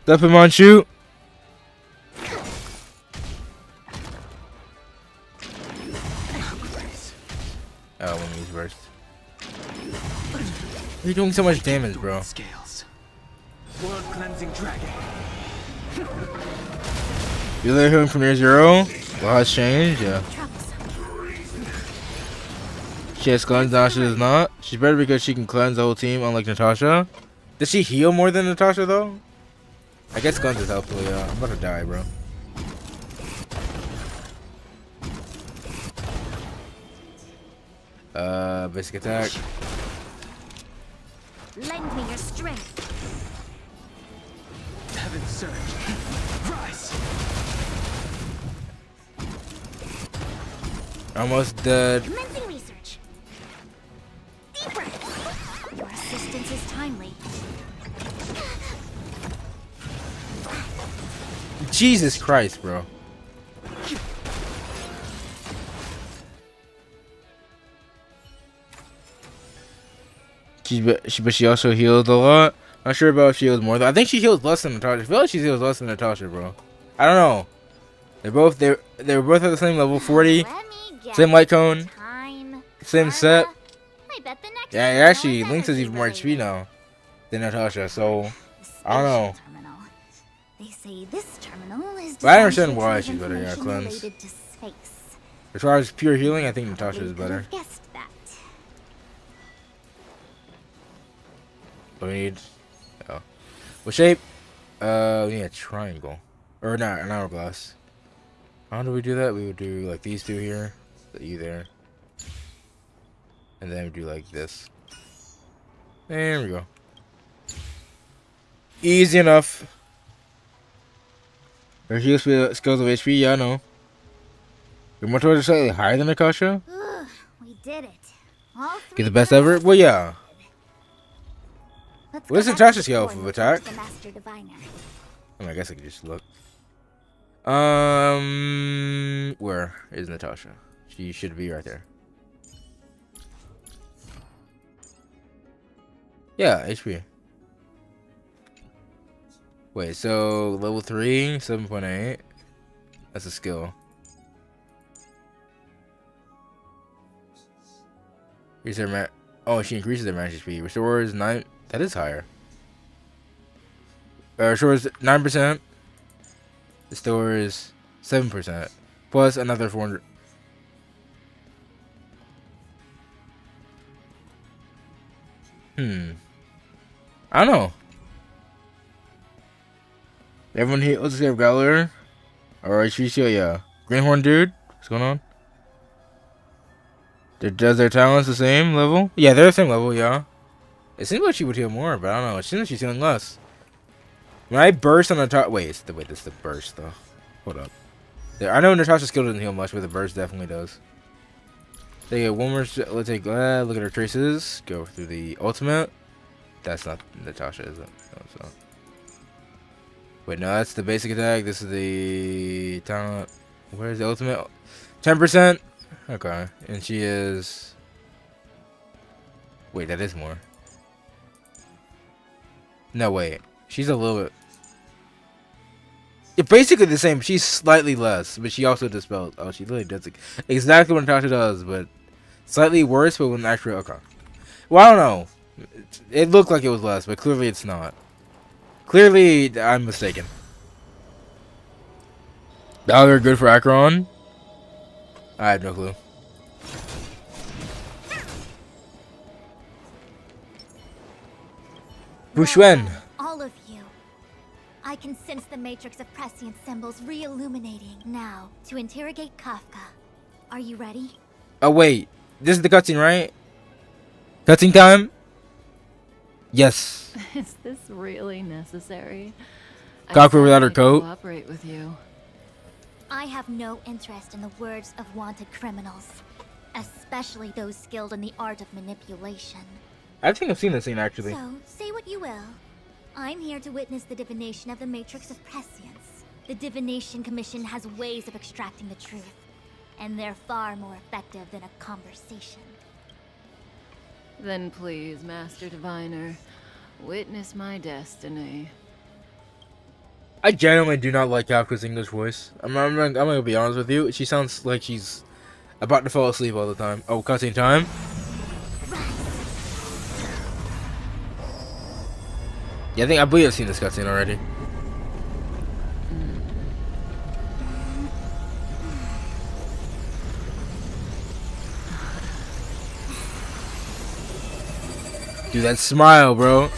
Step him on shoot. Oh, when we use burst. You're doing so much damage, bro. Scales. World cleansing dragon. You let him from near zero. Well, has changed, yeah. She has cleanse, Natasha does not. She's better because she can cleanse the whole team, unlike Natasha. Does she heal more than Natasha, though? I guess guns is helpful, yeah. I'm about to die, bro. Uh, basic attack. Lend me your strength. Heaven's Surge. Rise. Almost dead. Commencing research. Deep breath. Your assistance is timely. Jesus Christ, bro. She, but she, but she also healed a lot. Not sure about if she heals more. Though. I think she heals less than Natasha. I feel like she heals less than Natasha, bro. I don't know. They're both they're they're both at the same level, 40, Let me guess. same light cone, Time. same set. I bet the next Yeah, actually, is Lynx has even more HP now than Natasha. So I don't know. They say this is But I understand why she's better, yeah, cleanse. related to space. as far as pure healing, I think Natasha is better. have guessed that. What we need? Oh. What shape? Uh, we need a triangle. Or not, an hourglass. How do we do that? We would do like these two here. The you there. And then we do like this. There we go. Easy enough. Her sp- skills of HP, yeah, I know. Your motor is slightly higher than Akasha? Ugh, we did it. All Get the best ever? Well, yeah. Let's What is back scale of attack? report to the Master Diviner. I, mean, I guess I could just look. Um, where is Natasha? She should be right there. Yeah, HP. Wait, so level 3, 7.8. That's a skill. Their ma- oh, she increases their magic speed. Restores 9. That is higher. Uh, restores 9%. Restores 7%. Plus another 400. Hmm. I don't know. Everyone here, let's see, if Galler. Alright, Tricio, yeah. Greenhorn dude, what's going on? Does their talents the same level? Yeah, they're the same level, yeah. It seems like she would heal more, but I don't know. It seems like she's healing less. When I burst on the top, wait, it's the wait, this is the burst though. Hold up. There, I know Natasha's skill doesn't heal much, but the burst definitely does. They get one more. Let's take. Uh, look at her traces. Go through the ultimate. That's not Natasha, is it? No. Wait, no, that's the basic attack. This is the talent. Where's the ultimate? Ten percent. Okay, and she is. Wait, that is more. No, wait. She's a little bit. It's basically the same. She's slightly less, but she also dispels. Oh, she literally does ex- exactly what Natasha does, but slightly worse. But with an actual okay. Well, I don't know. It looked like it was less, but clearly it's not. Clearly, I'm mistaken. Dollar good for Acheron? I have no clue. Bushwen. All of you. I can sense the matrix of prescient symbols re-illuminating. Now, to interrogate Kafka. Are you ready? Oh wait, this is the cutscene, right? Cutscene time. Yes. [LAUGHS] Is this really necessary? I Kafka without her coat. Cooperate with you. I have no interest in the words of wanted criminals, especially those skilled in the art of manipulation. I think I've seen this scene actually. So, say what you will. I'm here to witness the divination of the Matrix of Prescience. The Divination Commission has ways of extracting the truth, and they're far more effective than a conversation. Then please, Master Diviner, witness my destiny. I genuinely do not like Kafka's English voice. I'm, I'm, I'm gonna be honest with you. She sounds like she's about to fall asleep all the time. Oh, cutscene time. Yeah, I think I believe I've seen this cutscene already. Dude, that smile, bro.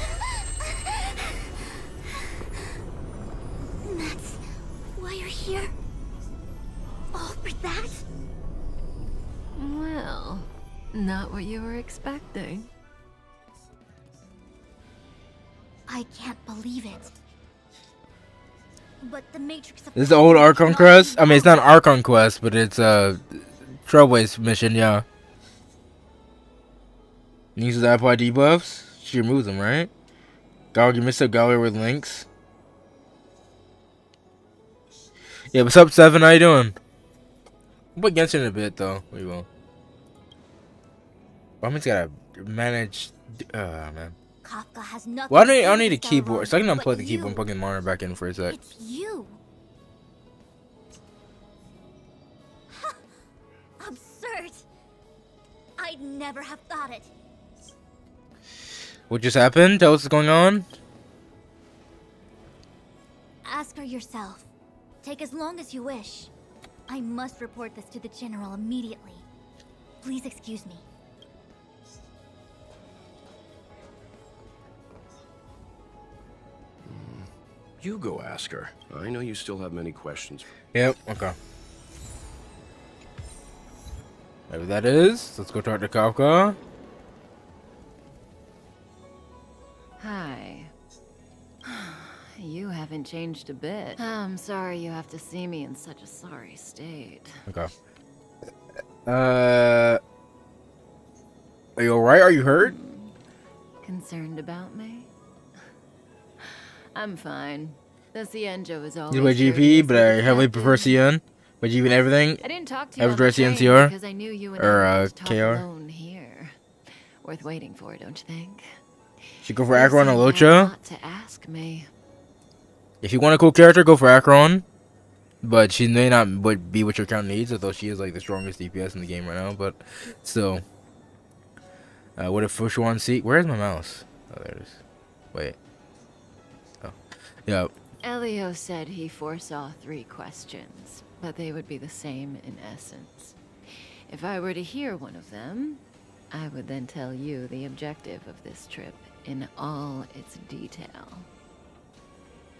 This is the old Archon quest. I mean, it's not an Archon quest, but it's a Trailblaze mission. Yeah. Uses apply debuffs. She removes them, right? Gallery, Mr. Gallery with Lynx. Yeah, what's up, Seven? How you doing? We'll Genshin in a bit, though. We will. Ramen's gotta manage. Uh, man. Kafka has nothing Well, I to need, do I need a keyboard, so I can unplug the keyboard and you. plug in monitor back in for a sec. It's you. I'd never have thought it. What just happened? Tell us what's going on. Ask her yourself. Take as long as you wish. I must report this to the General immediately. Please excuse me. You go ask her. I know you still have many questions. Yep, okay. Whatever that is, let's go talk to Kafka. Hi. [SIGHS] You haven't changed a bit. I'm sorry you have to see me in such a sorry state. Okay. Uh. Are you alright? Are you hurt? Concerned about me? [SIGHS] I'm fine. The Xianzhou is always You play here GP, but I heavily prefer prefer CN. you even everything. I didn't talk to you Ever the CNCR? because I knew you and Or uh, would KR? alone here. Worth waiting for, don't you think? Should go for You Acheron or Luocha. to ask me. If you want a cool character, go for Acheron. But she may not would be what your account needs, although she is like the strongest DPS in the game right now. But still. Uh, what if Fu Xuan seat? Where's my mouse? Oh, there it is. Wait. Oh. Yeah. Elio said he foresaw three questions, but they would be the same in essence. If I were to hear one of them, I would then tell you the objective of this trip in all its detail.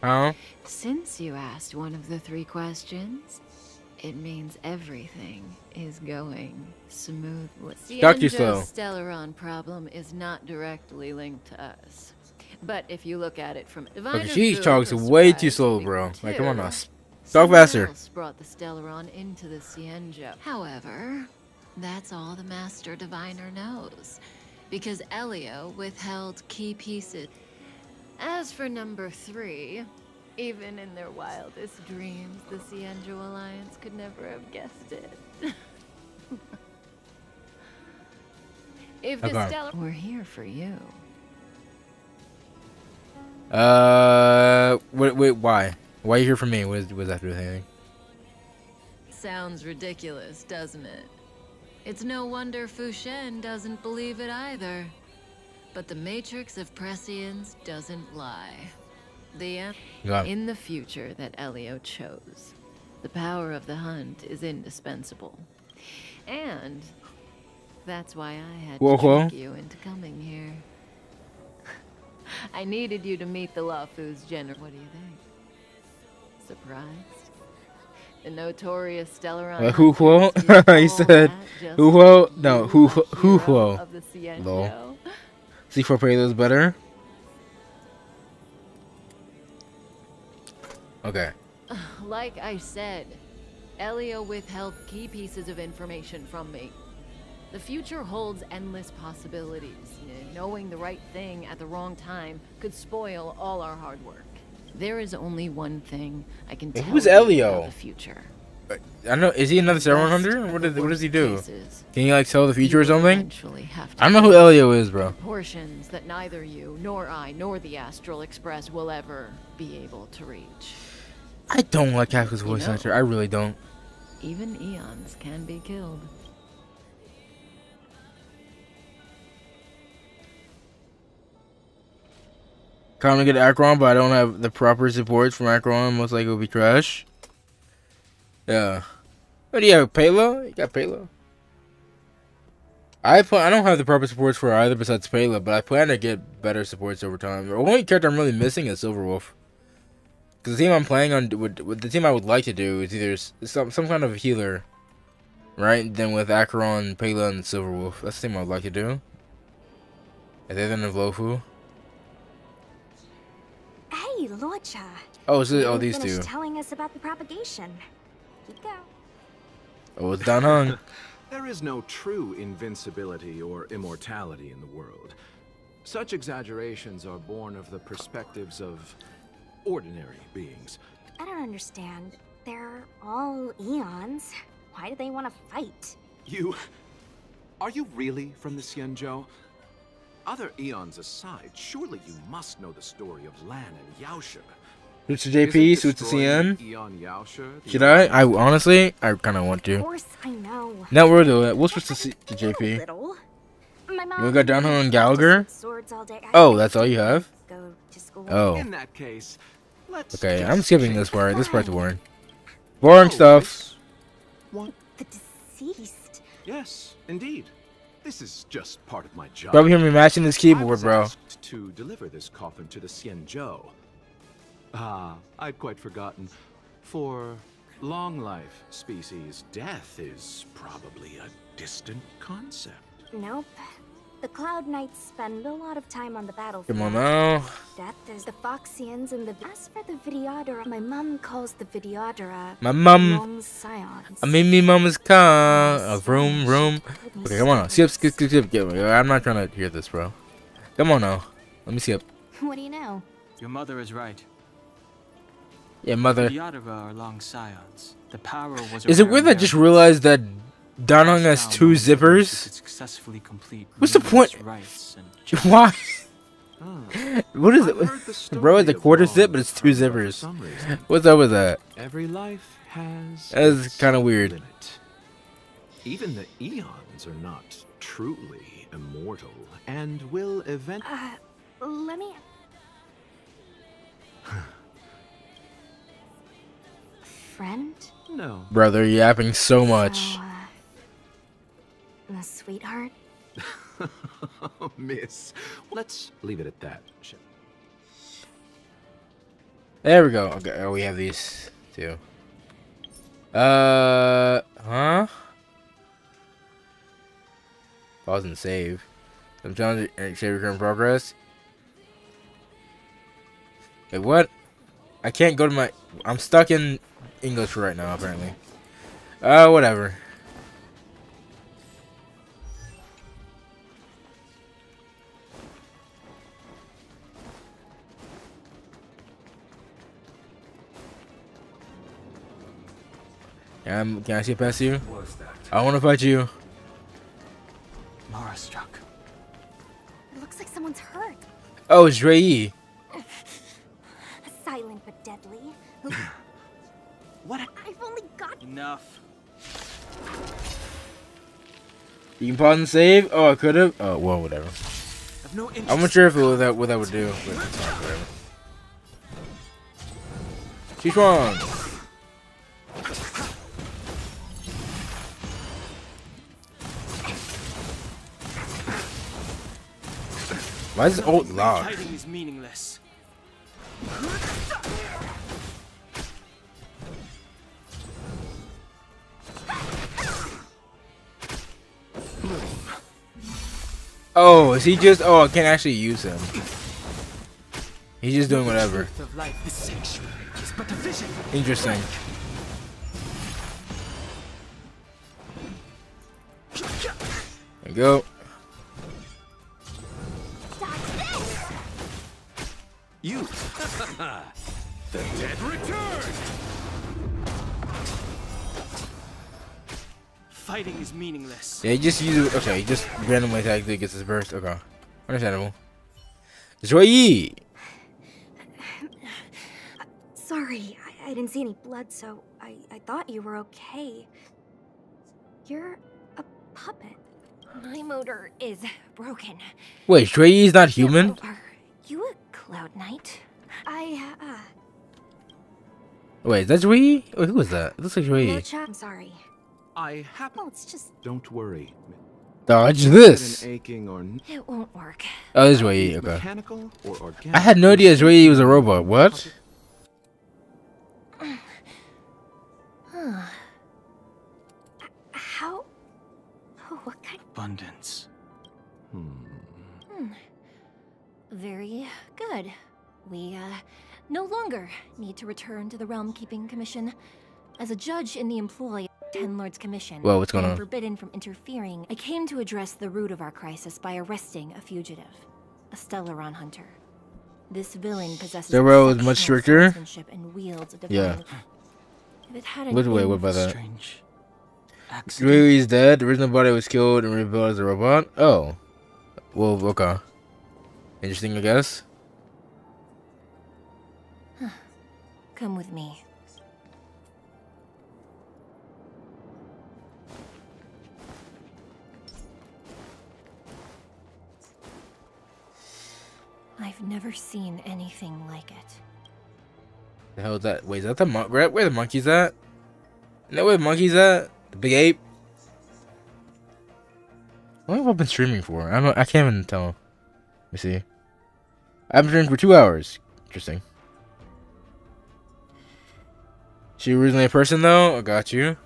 Oh. Since you asked one of the three questions, it means everything is going smoothly. Talk too slow. Xianzhou's Stellaron problem is not directly linked to us. But if you look at it from a diviner Okay, she talks way too slow, bro. Like, come on now. Talk faster. brought the Stellaron into the Xianzhou. However, that's all the Master Diviner knows, because Elio withheld key pieces. As for number three, even in their wildest dreams, the Xianzhou Alliance could never have guessed it. [LAUGHS] if the. Stellar, we're here for you. Uh. Wait. Wait. Why? Why are you here for me? What is, what does that have to do with anything? Sounds ridiculous, doesn't it? It's no wonder Fu Xuan doesn't believe it either. But the Matrix of Prescience doesn't lie. The Yeah. in the future that Elio chose, the power of the hunt is indispensable, and that's why I had Whoa, to whoa. trick you into coming here. [LAUGHS] I needed you to meet the Luofu's general. What do you think? Surprised? The notorious Stellaron. Uh, who hunters [LAUGHS] he said, who to whoa? No, who who- who hero whoa? of the Xianzhou. Lol. C4 payload's better. Okay. [SIGHS] Like I said, Elio withheld key pieces of information from me. The future holds endless possibilities. Knowing the right thing at the wrong time could spoil all our hard work. There is only one thing I can tell who's you Elio? about the future. I know. Is he another Stellaron hunter? What does what does he do? Can he like tell the future or something? have to I don't know who Elio is, bro. Portions that neither you, nor I, nor the Astral Express will ever be able to reach. I don't like Kafka's voice know- actor. I really don't. Even eons can be killed. Of get Acheron, but I don't have the proper supports from Acheron. Most likely will be trash. Yeah. What do you have? Pela? You got Pela. I I don't have the proper supports for either besides Pela, but I plan to get better supports over time. The only character I'm really missing is Silverwolf. Because the team I'm playing on, would, with the team I would like to do is either some some kind of healer, right? Then with Acheron, Pela, and Silverwolf. That's the team I would like to do. And then of Luofu. Hey, Luocha. Oh, is it? Oh, these finished two. telling us about the propagation. Keep going. Oh, it's Dan Heng. [LAUGHS] There is no true invincibility or immortality in the world. Such exaggerations are born of the perspectives of ordinary beings. I don't understand. They're all eons. Why do they want to fight? You. Are you really from the Xianzhou? Other eons aside, surely you must know the story of Lan and Yaoshi. Suits to JP, Isn't suits to CN. Eon Yaoshi the Should I? I honestly, I kind of want to. Of to. course, I know. No, we'll do it. We'll switch to, C- to JP. Little. My You mom wanna go down made me on Gallagher? practice swords all day. I Oh, that's all you have? Go to school. Oh. In that case, let's Okay, I'm skipping this part. This part's the boring. Boring Oh, stuff. What? The deceased. Yes, indeed. This is just part of my job. Probably hear me mashing this I keyboard, was bro. asked to deliver this coffin to the Xianzhou. Ah, I'd quite forgotten. For long life species, death is probably a distant concept. Nope. The Cloud Knights spend a lot of time on the battlefield. Come on now. Death is the Foxians and the. As for the Vidyadhara, my mom calls the Vidyadhara. My mum- Long Scions. I made me mama's car. A room, vroom. Okay, come on now. Skip, skip, skip, skip. skip. I'm not trying to hear this, bro. Come on now. Let me skip. [LAUGHS] What do you know? Your mother is right. Yeah, mother. The Yadava are long scions. The power was Is it weird that I just realized that Dan Heng has Now two long ago, you zippers? successfully complete What's the point? and [LAUGHS] Why? Ah, What is I've heard the it? [LAUGHS] Bro, it's a quarter zip, but it's two zippers. [LAUGHS] What's up with that? Every life has That's kinda weird. limit. Even the eons are not truly immortal and will event Uh, let me. [SIGHS] Friend? No. Brother, you're yapping so much. So, uh, a sweetheart? [LAUGHS] Miss. Let's leave it at that. shall There we go. Okay, oh, we have these two. Uh, huh? Pause and save. I'm trying to save your current progress. Wait, what? I can't go to my. I'm stuck in English for right now, apparently. Uh, whatever. Um, can I see past you? I want to fight you. Mara struck. It looks like someone's hurt. Oh, it's Rei. Silent but deadly. [LAUGHS] What? I've only got. Enough. You can pause and save. Oh, I could have. Oh, well, whatever. I've no interest. I'm not sure if it, what that what that would do. But it's not whatever. Too strong. Why is ult locked? Hiding is meaningless. Oh, is he just? Oh, I can't actually use him. He's just doing whatever. Truth of life, the sanctuary is but a vision. Interesting. There go. You. [LAUGHS] the dead return. Fighting is meaningless. Yeah, he just uses. Okay, he just randomly attack that gets his burst. Okay, understandable. Joy. Sorry, I, I didn't see any blood, so I, I thought you were okay. You're a puppet. My motor is broken. Wait, Joy is not human. Are you a Cloud Knight? I, uh, Wait, is that Joy? Wait, who was that? It looks like no I'm sorry. I happen. Oh, it's just Don't worry. Dodge this. aching or it won't work. Oh, this is Joy. Okay. mechanical or organic. I had no idea Joy was a robot. What? Huh. [SIGHS] How? Oh, what kind? Abundance. Hmm. Very good. We, uh, no longer need to return to the Realm Keeping Commission. As a judge in the employ of Ten Lords Commission, Whoa, what's going on? forbidden from interfering, I came to address the root of our crisis by arresting a fugitive, a Stellaron hunter. This villain possesses The road was exceptional much stricter? and wields a Yeah. divine- If it had an Wait, wait, what about that? Strange. Joy is dead. The original body was killed and rebuilt as a robot. Oh. Well, okay. Interesting, I guess. Come with me. I've never seen anything like it. The hell is that? Wait, is that the mon- where, where the monkey's at? Is that where the monkey's at? The big ape? Long have I been streaming for? I. I can't even tell. Let me see. I've been streaming for two hours. Interesting. She originally a person though. I got you.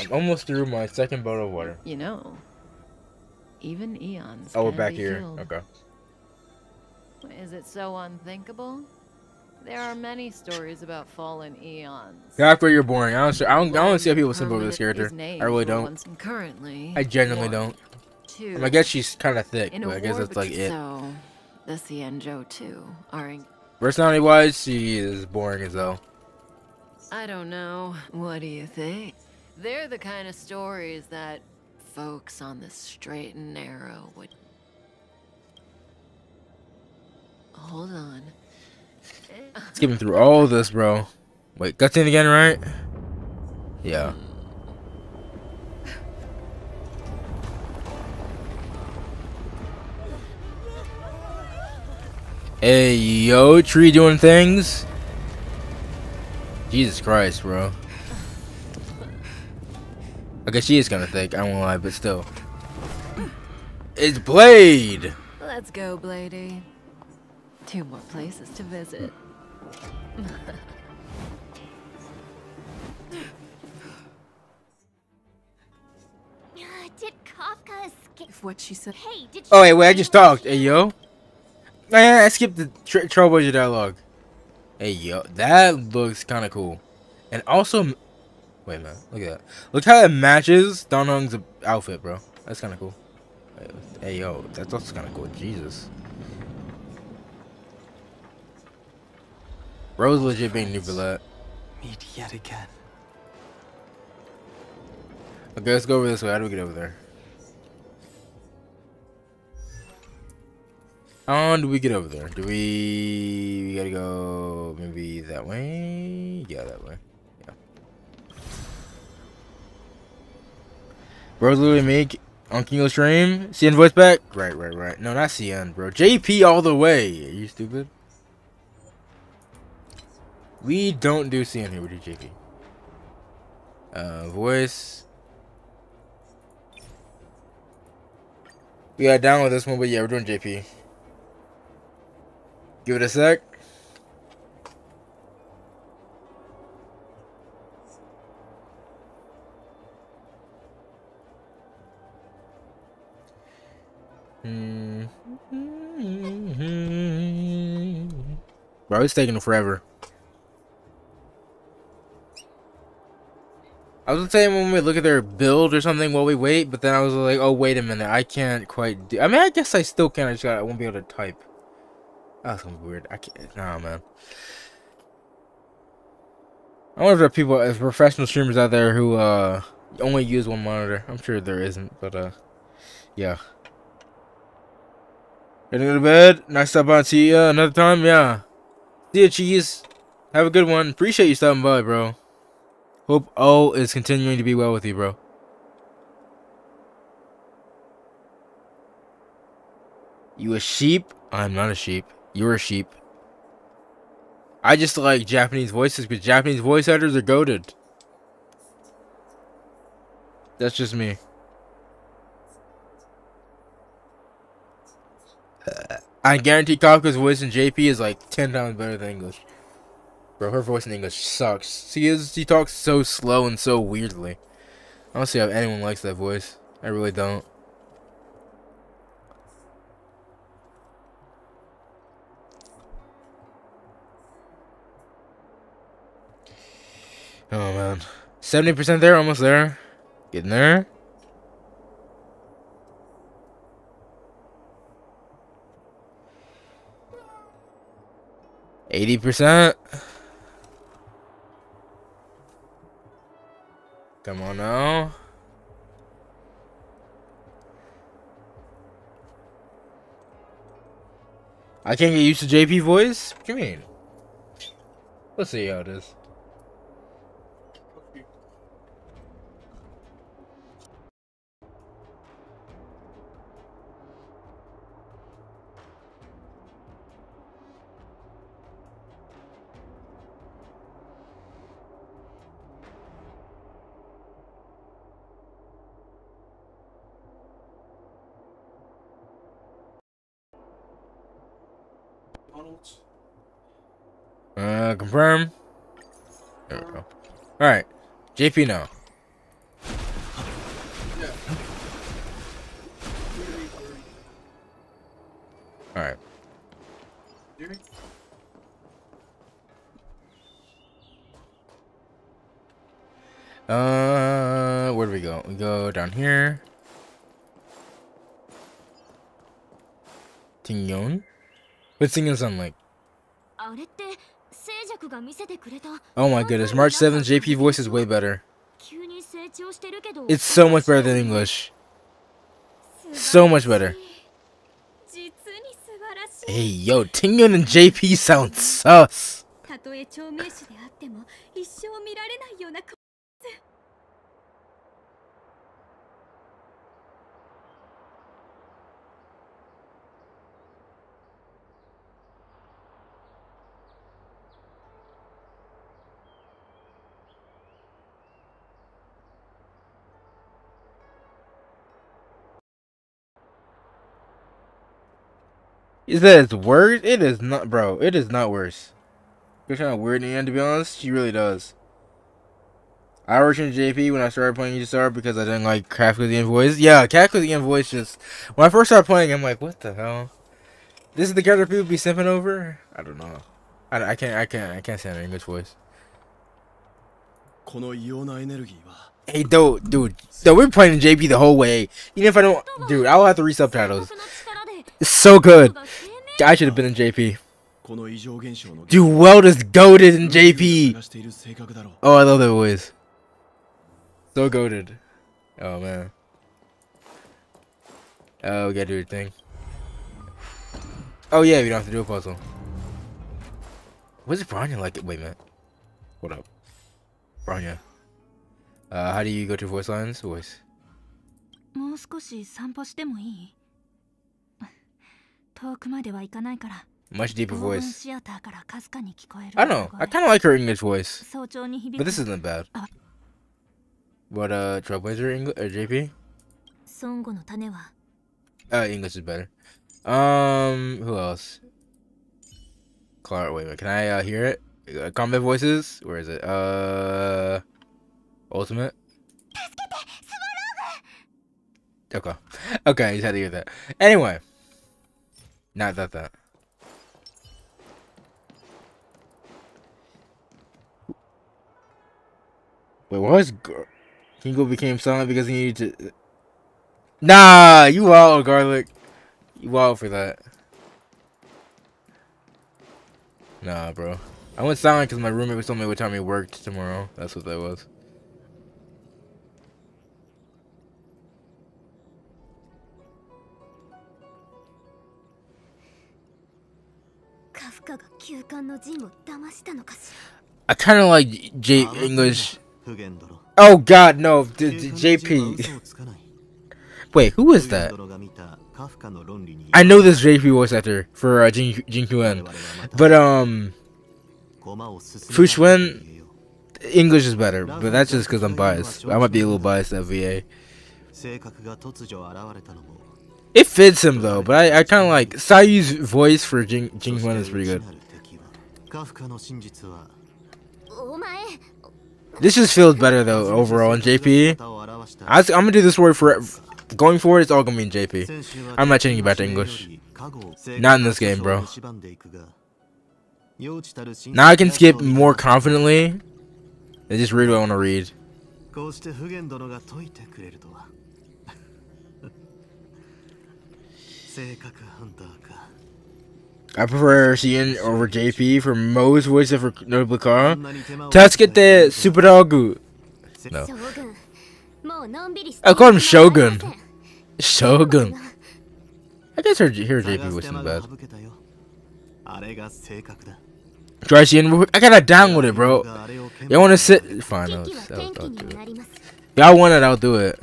I'm almost through my second bottle of water. You know, even eons. Oh, we're back here. killed. Okay. Is it so unthinkable? There are many stories about fallen eons. Doctor, you're boring. I don't. I don't. I don't see how people sympathy with this character. I really don't. currently. I genuinely don't. Two. I, mean, I guess she's kind of thick, but I guess that's like it. So, the Xianzhou too are. Personality wise, she is boring as hell. I don't know. What do you think? They're the kind of stories that folks on the straight and narrow would. Hold on. Skipping through all this, bro. Wait, cutscene again, right? Yeah. Hey, yo, tree doing things. Jesus Christ, bro. Okay, she is kind of thick. I won't lie, but still. It's Blade. Let's go, Blady. Two more places to visit. [LAUGHS] Did Kafka escape? What she said. Hey, did Oh wait, wait, I just talked. Hey yo. Man, I skipped the tr Trailblazer dialogue. Hey yo, that looks kind of cool, and also, wait a minute, look at that. Look how it matches Dan Heng's outfit, bro. That's kind of cool. Hey yo, that's also kind of cool. Jesus. Rose legit being new for that. Meet yet again. Okay, let's go over this way. How do we get over there? How do we get over there? Do we... We gotta go maybe that way? Yeah, that way. Yeah. Bro, literally make on Kingo stream. CN voice back? Right, right, right. No, not CN, bro. JP all the way. Are you stupid? We don't do CN here, we do JP. Uh, voice. We got down with this one, but yeah, we're doing JP. Give it a sec. Bro, it's taking forever. I was saying when we look at their build or something while we wait, but then I was like, oh, wait a minute. I can't quite do... I mean, I guess I still can. I just got, I won't be able to type. That's gonna be weird. I can't... Nah, man. I wonder if there are people, as professional streamers out there who uh only use one monitor. I'm sure there isn't, but uh, yeah. Ready to bed? Nice stop by. See ya another time. Yeah. See ya, cheese. Have a good one. Appreciate you stopping by, bro. Hope all is continuing to be well with you, bro. You a sheep? I'm not a sheep. You're a sheep. I just like Japanese voices because Japanese voice actors are goaded. That's just me. I guarantee Kafka's voice in JP is like 10 times better than English. Bro, her voice in English sucks. She is she talks so slow and so weirdly. I don't see how anyone likes that voice. I really don't. Oh man. 70% there, almost there. Getting there. Eighty percent. Come on now. I can't get used to JP voice? What do you mean? Let's see how it is. Uh, confirm. There we go. Alright. JP now. Alright. Uh, where do we go? We go down here. Tingyun? What's Tingyun sound like? Oh my goodness, March 7th, JP voice is way better. It's so much better than English. So much better. Hey, yo, Tingyun and JP sound sus. Is that it's worse? It is not, bro. It is not worse. You're kind of weird in the end, to be honest. She really does. I returned JP when I started playing HSR because I didn't like Craft with the Invoice. Yeah, Craft with the Invoice just... When I first started playing, I'm like, what the hell? This is the character people be simping over? I don't know. I, I can't, I can't, I can't say an English voice. Hey, dude, dude, so we're playing JP the whole way. Even if I don't, dude, I'll have to subtitles. It's so good. I should have been in JP. Dude, Welt is goaded in JP. Oh, I love that voice. So goaded. Oh, man. Oh, we gotta do your thing. Oh, yeah, we don't have to do a puzzle. What's Bronya like? Wait a minute. What up? Bronya. Uh, how do you go to voice lines? Voice. もう少し散歩してもいい遠くまでは行かないから Much deeper 防音 voice. シアターからかすかに聞こえる I don't know. I kind of like her English voice. 早朝に響 But く this isn't bad. What, uh, Trailblazer English, uh, JP? 孫悟の種は Uh, English is better. Um, who else? Clara, wait a minute. Can I, uh, hear it? Uh, combat voices? Where is it? Uh, Ultimate? Okay. [LAUGHS] Okay, you just had to hear that. Anyway. Not that, that. Wait, what was Gar- Kingo became silent because he needed to. Nah, you wild, garlic. You wild for that. Nah, bro. I went silent because my roommate was telling me what time he worked tomorrow. That's what that was. I kind of like J English. Oh God, no, D D JP. Wait, who is that? I know this JP voice actor for uh, Jing Yuan, but um, Fu Xuan English is better, but that's just because I'm biased. I might be a little biased at VA. It fits him though, but I, I kind of like Sayu's voice for Jin Jing Yuan is pretty good. This just feels better though overall in JP. I was, I'm gonna do this word for going forward. It's all gonna be in JP. I'm not changing back to English. Not in this game, bro. 幼稚たる真 Now I can skip more confidently and just read what I want to read. こうして普賢殿が解いてくれるとは[LAUGHS] 性格ハンターか I prefer Shien over JP for most voice of the super Superagu. No. I call him Shogun. Shogun. I guess her, her JP wasn't bad. Try Shien. I gotta download it, bro. Y'all wanna sit? Fine, I'll, I'll, I'll do it. Y'all want it, I'll do it.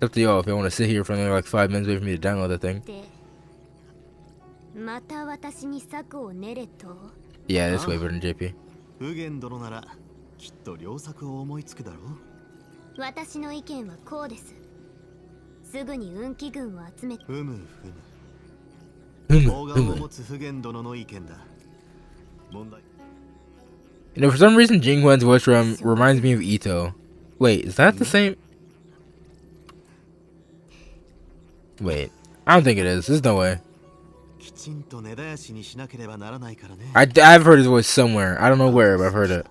Up to y'all if y'all wanna sit here for like five minutes waiting for me to download the thing. また私に策を練れと Yeah, this way better than JP. 普賢殿ならきっと良策を思いつくだろう私の意見はこうですすぐに運気軍を集めふむふむ砲丸を持つ普賢殿の意見だ問題 You know, for some reason, Jing Huan's voice rem- reminds me of Ito. Wait, is that the same? Wait, I don't think it is. There's no way. I've heard his voice somewhere. I don't know where, but I've heard it.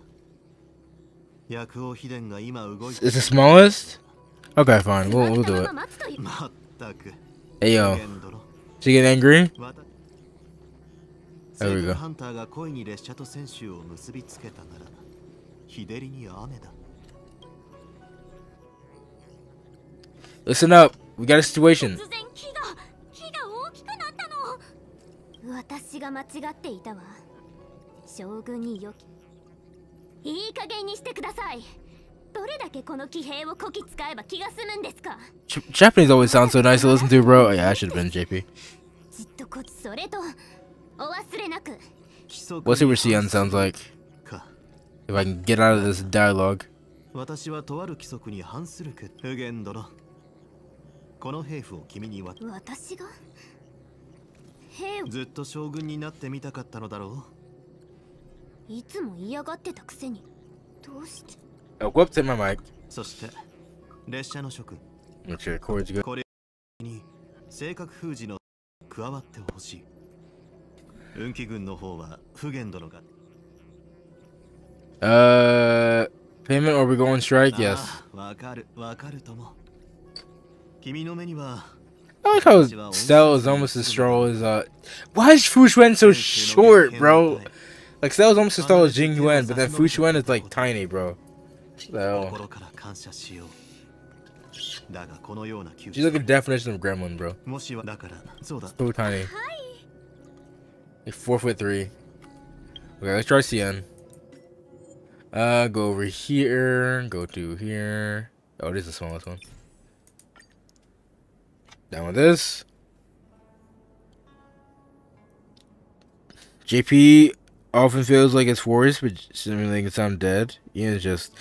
it. Is the smallest? Okay, fine. We'll, we'll do it. Hey, yo. She get angry? There we go. Listen up. We got a situation. 私が間違っていたわ将軍によきいい加減にしてくださいどれだけこの騎兵をこき使えば気が済むんですか Japanese always sounds so nice to listen to, bro. Yeah, I should have been JP. じっとこそれとお忘れなく Let's see what Xian sounds like. If I can get out of this dialogue. 私はとある規則に反するけ普賢殿この兵符を君に渡私がずっと将軍になってみたかったのだろいつも嫌がってたくせにどうして？Oh, whoops, hit my mic. うそして列車の諸君 Make sure the cord's good. これに性格封じの加わってほしい運気軍の方は普賢殿が Uh, payment or we go on strike? Yes. ああわかるわかるとも君の目には I like how Stelle is almost as strong as uh. Why is Fu Xuan so short, bro? Like Stelle is almost as tall as Jing Yuan, but then Fu Xuan is like tiny, bro. So. She's like a definition of gremlin, bro. So tiny. Like four foot three. Okay, let's try CN. Uh, go over here. Go to here. Oh, this is the smallest one. Down with this. JP often feels like it's forced, but make it sound dead. Ian is just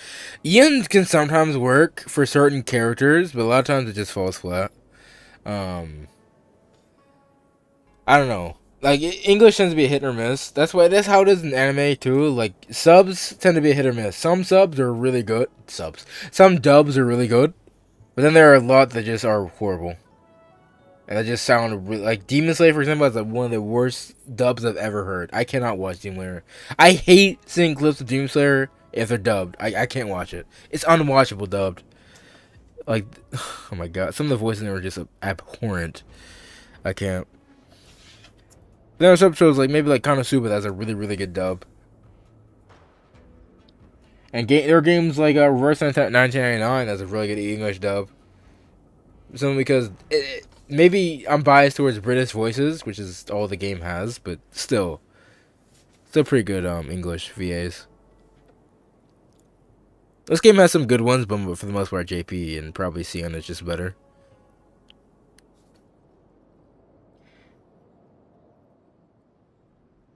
Ian can sometimes work for certain characters, but a lot of times it just falls flat. Um, I don't know. Like English tends to be a hit or miss. That's why that's how it is in anime too. Like subs tend to be a hit or miss. Some subs are really good. Subs. Some dubs are really good, but then there are a lot that just are horrible. And that just sound really, like Demon Slayer, for example, is like one of the worst dubs I've ever heard. I cannot watch Demon Slayer. I hate seeing clips of Demon Slayer if they're dubbed. I, I can't watch it. It's unwatchable dubbed. Like, [SIGHS] oh my god, some of the voices are just abhorrent. I can't. There are some shows like maybe like Konosuba that's a really really good dub. And ga- there are games like uh, Reverse 1999 that's a really good English dub. Simply because it- maybe I'm biased towards British voices, which is all the game has, but still, still pretty good um English VAs. This game has some good ones, but for the most part, JP and probably Cian is just better.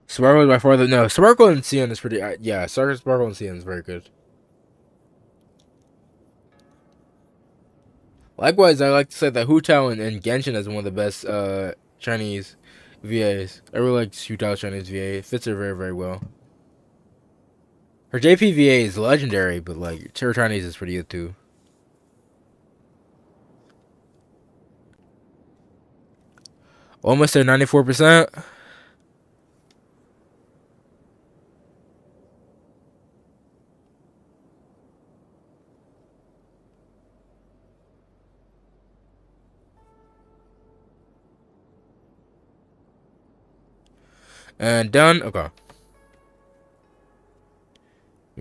Sparkle is by far the no. Sparkle and Cian is pretty. Uh, yeah, Sparkle, and Cian is very good. Likewise, I like to say that Hu Tao and, and Genshin is one of the best uh, Chinese VAs. I really like Hu Tao's Chinese VA. It fits her very, very well. Her JP VA is legendary, but like her Chinese is pretty good too. Almost at 94%. And done. Okay.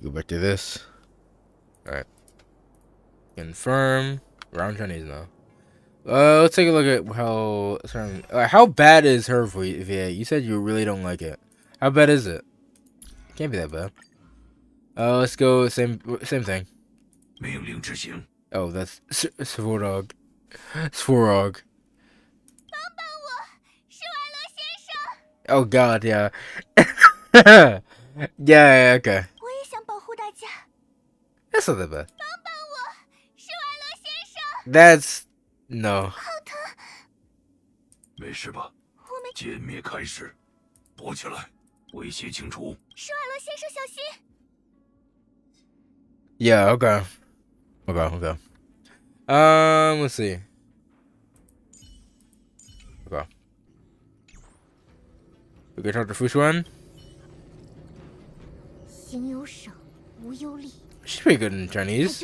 go back to this. Alright. Confirm. Round Chinese now. Uh, let's take a look at how uh, how bad is her VA? You said you really don't like it. How bad is it? it can't be that bad. Uh, let's go same same thing. Oh, that's Svarog. Svarog. Oh God, yeah. [COUGHS] yeah, yeah, okay. 我也想保护大家。 That's not that bad. That's no. 没事吧？歼灭开始，躲起来，威胁清除。施瓦罗先生，小心！ Yeah, okay. Okay, okay. Um, let's see. We get out the first one. She's pretty good in Chinese.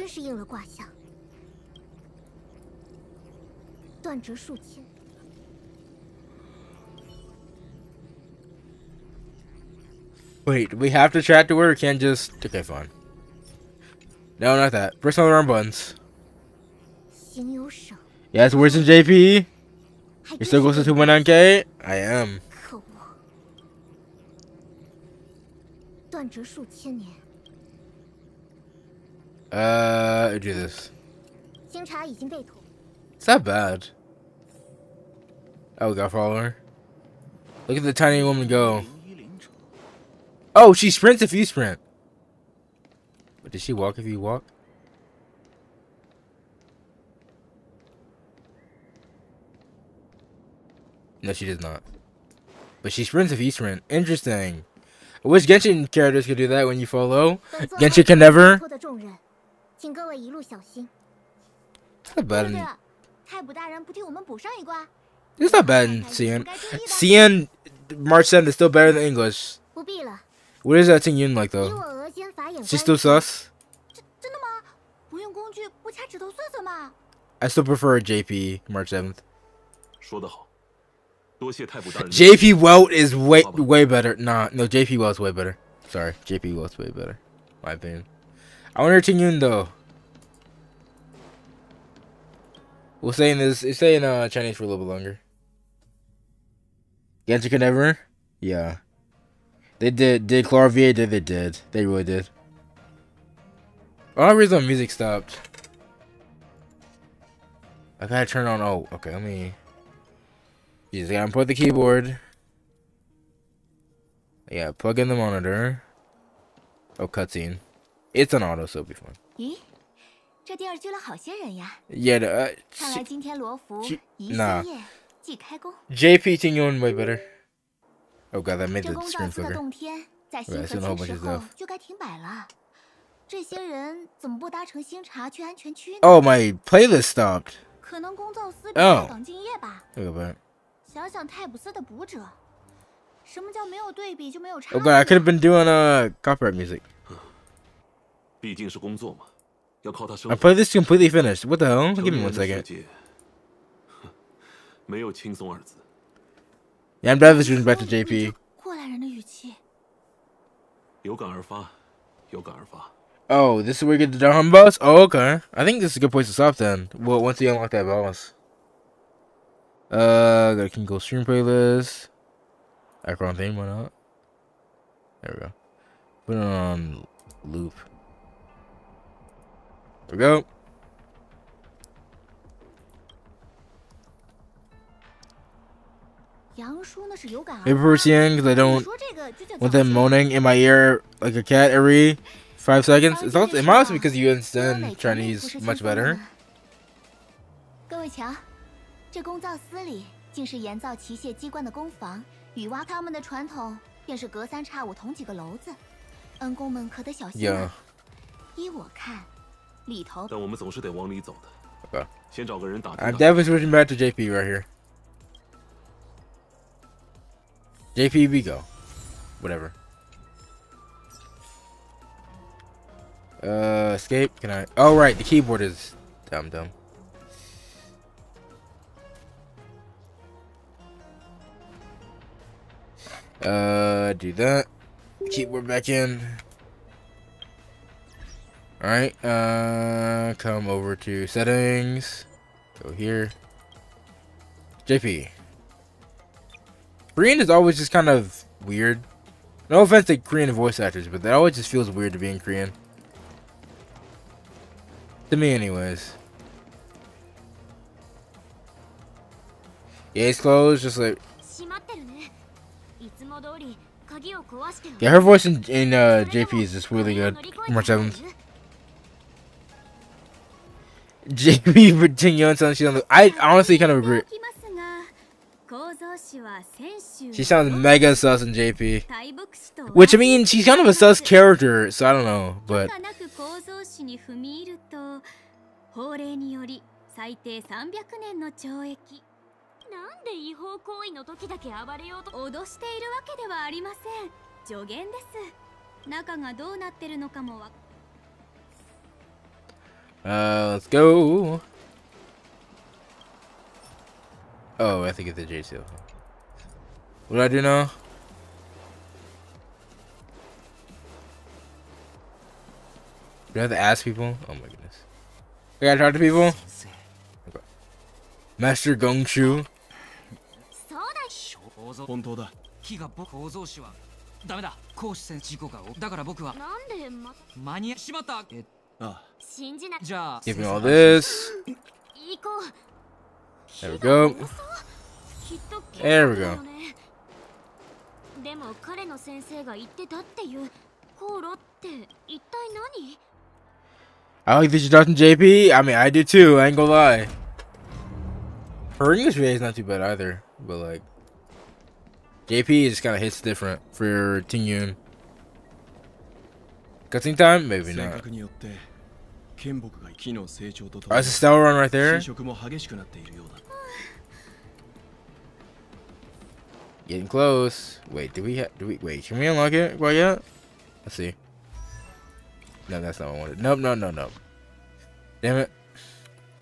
Wait, we have to chat to her. Can't just. Okay, fine. No, not that. Press on the wrong buttons. Yes, worse than JP. You're still close to 2.9k? I am. 断折数千年， Uh, do this. 经查已经被妥。 It's not bad. Oh, we got a follower. Look at the tiny woman go. Oh, she sprints if you sprint. But does she walk if you walk? No, she does not. But she sprints if you sprint. Interesting. I wish Genshin characters could do that when you follow. 本座 Genshin can never. 托的重任，请各位一路小心。 It's not 对 bad 了 in 对了，太卜大人不替我们补上一卦？ It's not bad in CN. CN March 7 is still better than English. 不必了， What is that Ting Yun like 以 though? 我额间法眼 She 观 still sus? 真的吗？不用工具，不掐指头算算嘛。 I still prefer JP March 7th. 说得好，多谢太卜大人的。 JP Welt is way way better. Nah, no, JP Welt's way better. Sorry, JP Welt's way better. My opinion. I wonder Tingyun though. We'll stay in this. We'll stay in uh, Chinese for a little bit longer. Genshin can never. Yeah. They did. Did Clarivier did? They did. They really did. Only reason music stopped. I gotta turn on. Oh, okay. Let me. You just gotta put the keyboard. Yeah, plug in the monitor. Oh, cutscene. It's an auto, so it'll be fun. 咦，这地儿聚了好些人呀。Yeah, the, uh, 看来今天罗浮一宵夜即开工。JP Tingyun way better. Oh god, that made the screen flicker. We're missing a whole bunch of 洞天在新河建设后就该停摆了。这些人怎么不搭乘星茶去安全区呢？Oh, my playlist stopped. 可能工作私别，等敬业吧。Look at that. 想想泰普斯的补者，什么叫没有对比就没有差 Oh god, I could have been doing uh copyright music. 毕竟是工作嘛，要靠它生 I 活。 played this completely finished. What the hell? 成 Give me 年 one 人的世 second. 界[LAUGHS] 没有轻松二字。 Yeah, I'm glad this goes back to JP. 过来人的语气。有感而发，有感而发。 Oh, this is where you get the Dahan boss? Oh, okay. I think this is a good place to stop then. Well, once you unlock that boss. Uh, the can go stream playlist. Acheron theme, why not? There we go. Put it on loop. There we go. Maybe for CN because I don't want them moaning in my ear like a cat every five seconds. It's also, it might also because you understand Chinese much better. 各位瞧。这公造司里竟是研造奇械机关的工坊，与挖他们的传统便是隔三差五捅几个篓子，恩公们可得小心 Yeah. 啊！依我看，里头但我们总是得往里走的。Okay. 先找个人打听 I'm。definitely switching back to JP right here. JP, we go. Whatever. Uh, escape. Can I? Oh, right. The keyboard is dumb, dumb. Uh, do that. Keyboard back in. Alright, uh, come over to settings. Go here. JP. Korean is always just kind of weird. No offense to Korean voice actors, but that always just feels weird to be in Korean. To me, anyways. Yeah, it's closed, just like yeah, her voice in, in uh, JP is just really good. March 7th. JP [LAUGHS] Virginia and sounds she sounds. I honestly kind of agree. She sounds mega sus in JP. Which I mean, she's kind of a sus character, so I don't know, but. なく構造師に踏み入ると法令により最低300年の懲役なんで違法行為の時だけ暴れようと脅しているわけではありません助言です中がどうなってるのかもわ uh, let's go. Oh, I have to get the J seal. What do I do now? Do I have to ask people? Oh my goodness. I gotta talk to people? Okay. Master Gongshu. 構造本当だ火が僕構造士はダメだ講師戦事故がだから僕はなんでま間に合しまったえあ信じなじゃあ Give me all this. 行こう There we go. きっと There we だ go. でも彼の先生が言ってたっていう航路って一体何 I like you're talking JP. I mean, I do too. I ain't gonna lie. Her English VA is not too bad either, but like JP just kind of hits different for Tingyun. Cutting time? Maybe not. Oh, that's a Stellar Run right there. Getting close. Wait, do we have, do we, wait, can we unlock it quite yet? Let's see. No, that's not what I wanted. Nope, no, no, no. Damn it.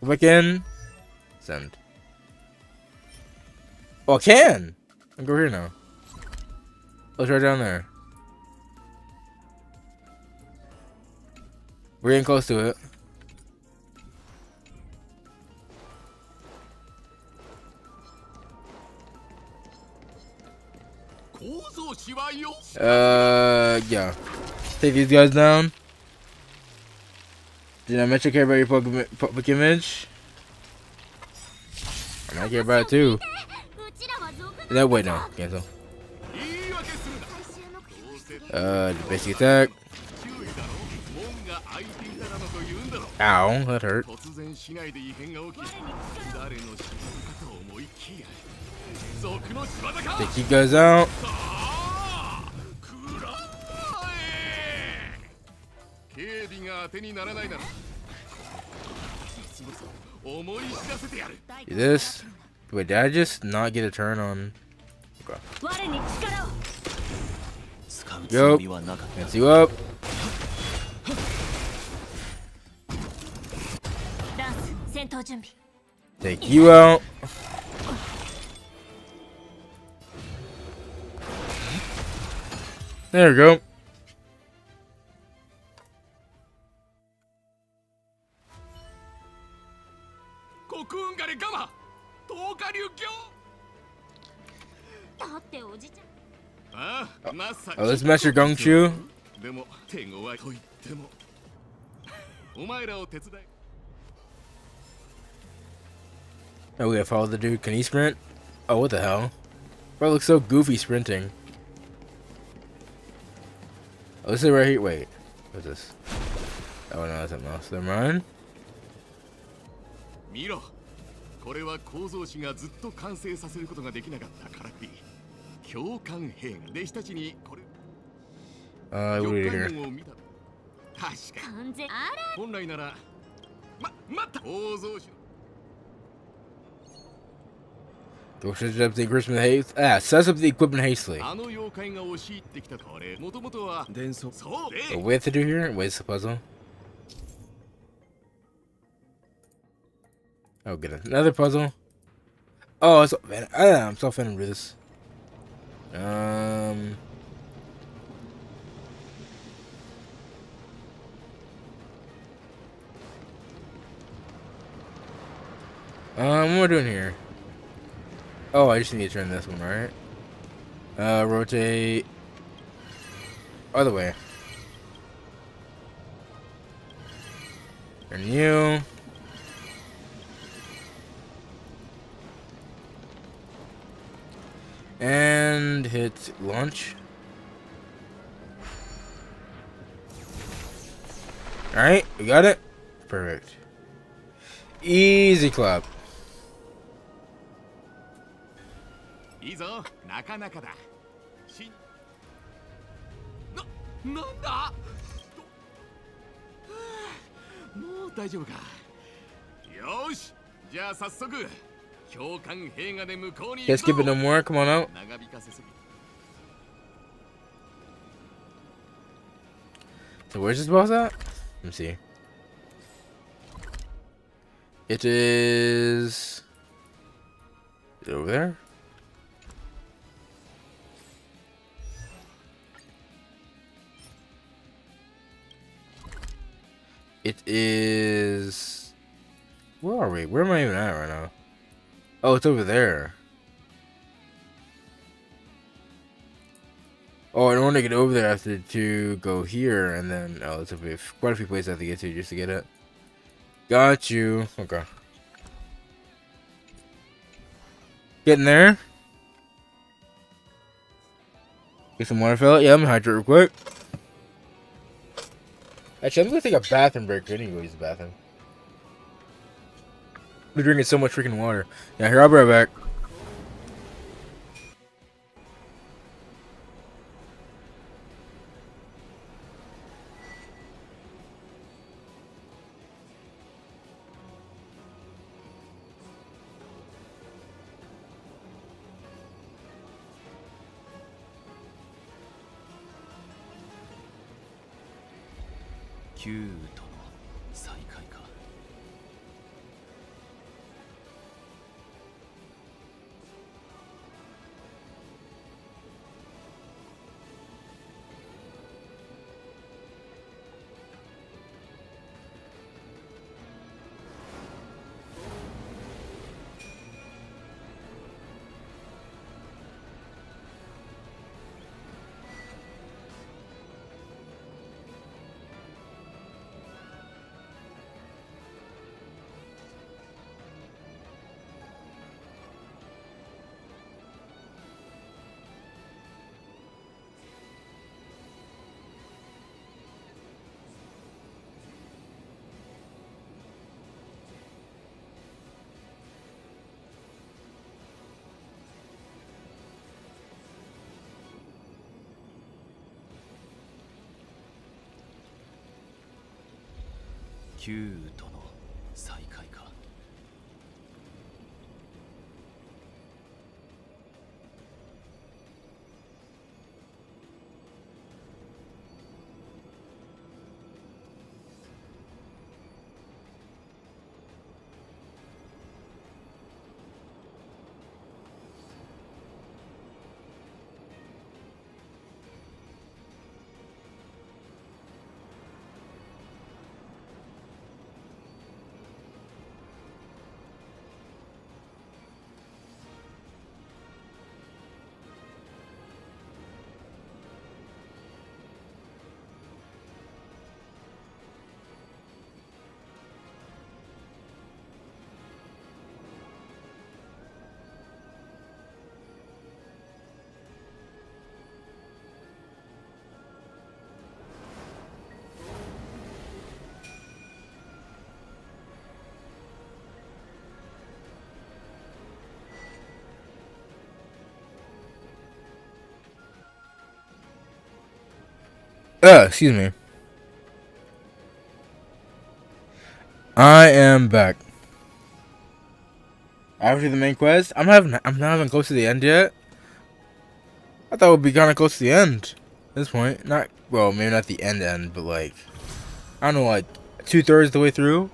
Go back in. Send. Oh, I can! I go here now. Oh, it's right down there. We're getting close to it. Uh, yeah. Take these guys down. Did I mention care about your public, public image? I care about it too. [LAUGHS] No, wait, no. Cancel. Uh, basic attack. Ow, that hurt. Take you guys out. This. Wait, did I just not get a turn on? Okay. 我に力を Yup. Gets you up. ランス戦闘準備 Take you out. There we go. 国運ガレガマ10日流教だっておじちゃん Oh, oh let's mess your Gongshu. Oh, we gotta follow the dude. Can he sprint? Oh, what the hell? Bro looks so goofy sprinting. Oh, this is right here. Wait. What's this? Oh, no, that's something else. run. mind. 見ろこれは構造士がずっと完成させることができなかったからくり 共感兵が弟子たちにこれ Uh, what do we do 玉 here? 環を見た確か完全あら本来ならま待った構造師 Go set up the equipment haste. Ah, sets up the equipment hastily. あの妖怪が押し入ってきたこれもともとは伝送そう What we have to do here? Wait, it's a puzzle. Oh, good. Another puzzle. Oh, it's. Man, ah, I'm so offended with this. Um. Um, what am I doing here? Oh, I just need to turn this one, right? Uh, rotate. Other way. And you. And hit launch. Alright, we got it. Perfect. Easy clap. Guys giving them more. come on out. So where's this boss at? Let me see. It is... is it over there? It is... Where are we? Where am I even at right now? Oh, it's over there. Oh, in order to get over there, I have to, go here, and then oh, it's a bit, quite a few places I have to get to just to get it. Got you. Okay. Getting there. Get some water fill. Yeah, I'm gonna hydrate real quick. Actually, I'm gonna take a bathroom break. I need to go use the bathroom. We're drinking so much freaking water. Yeah, here I'll be right back.「キ Uh, excuse me. I am back. After the main quest, I'm having I'm not even close to the end yet. I thought we'd be kind of close to the end. At this point, not well, maybe not the end end, but like I don't know, like two thirds the way through.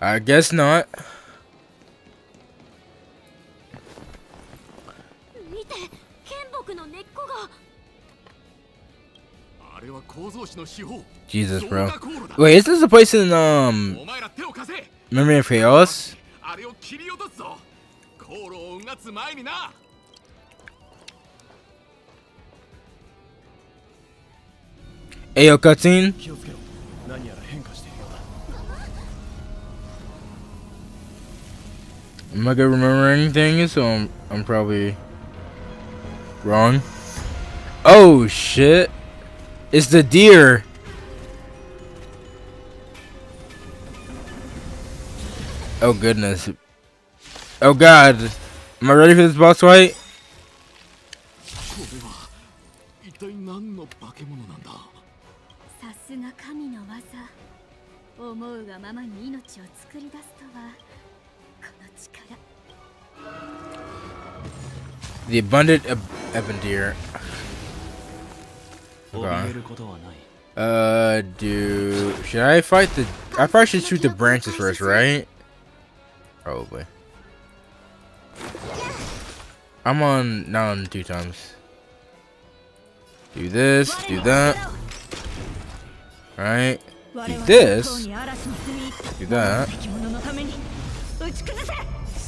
I guess not. Jesus, bro. Wait, is this a place in, um... Memory of Chaos? Ayo, cutscene. Not gonna remember anything, so I'm, um, I'm probably wrong. Oh shit! It's the deer. Oh goodness. Oh god. Am I ready for this boss fight? The abundant ab Ebon Deer. Uh, dude, should I fight the? I probably should shoot the branches first, right? Probably. I'm on now on two times. Do this, do that. Right? Do this. Do that.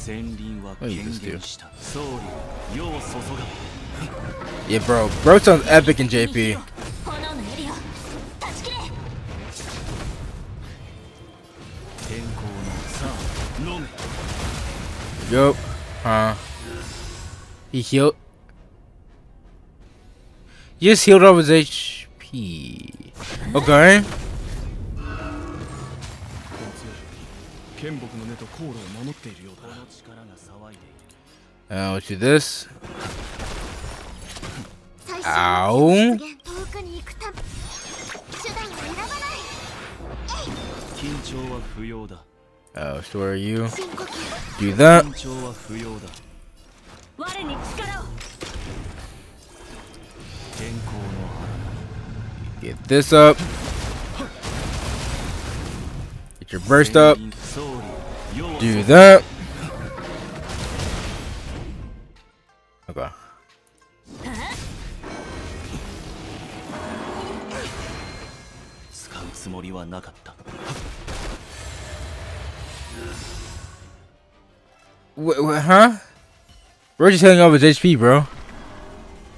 物のために打ち崩せ戦輪は What 権 does this do? 限した総理世を注が Yeah, bro. Bro sounds epic in JP. 炎のエリア断ち切れ天候のさあ飲め Yup. Huh. He healed. He just healed all his HP. Okay. 剣木の根と航路を守っている Uh, let's do this. Ow. Oh, so where are you? Do that. Get this up. Get your burst up. Do that. 使うつもりはなかった Wait, wait, huh? We're just healing off his HP, bro.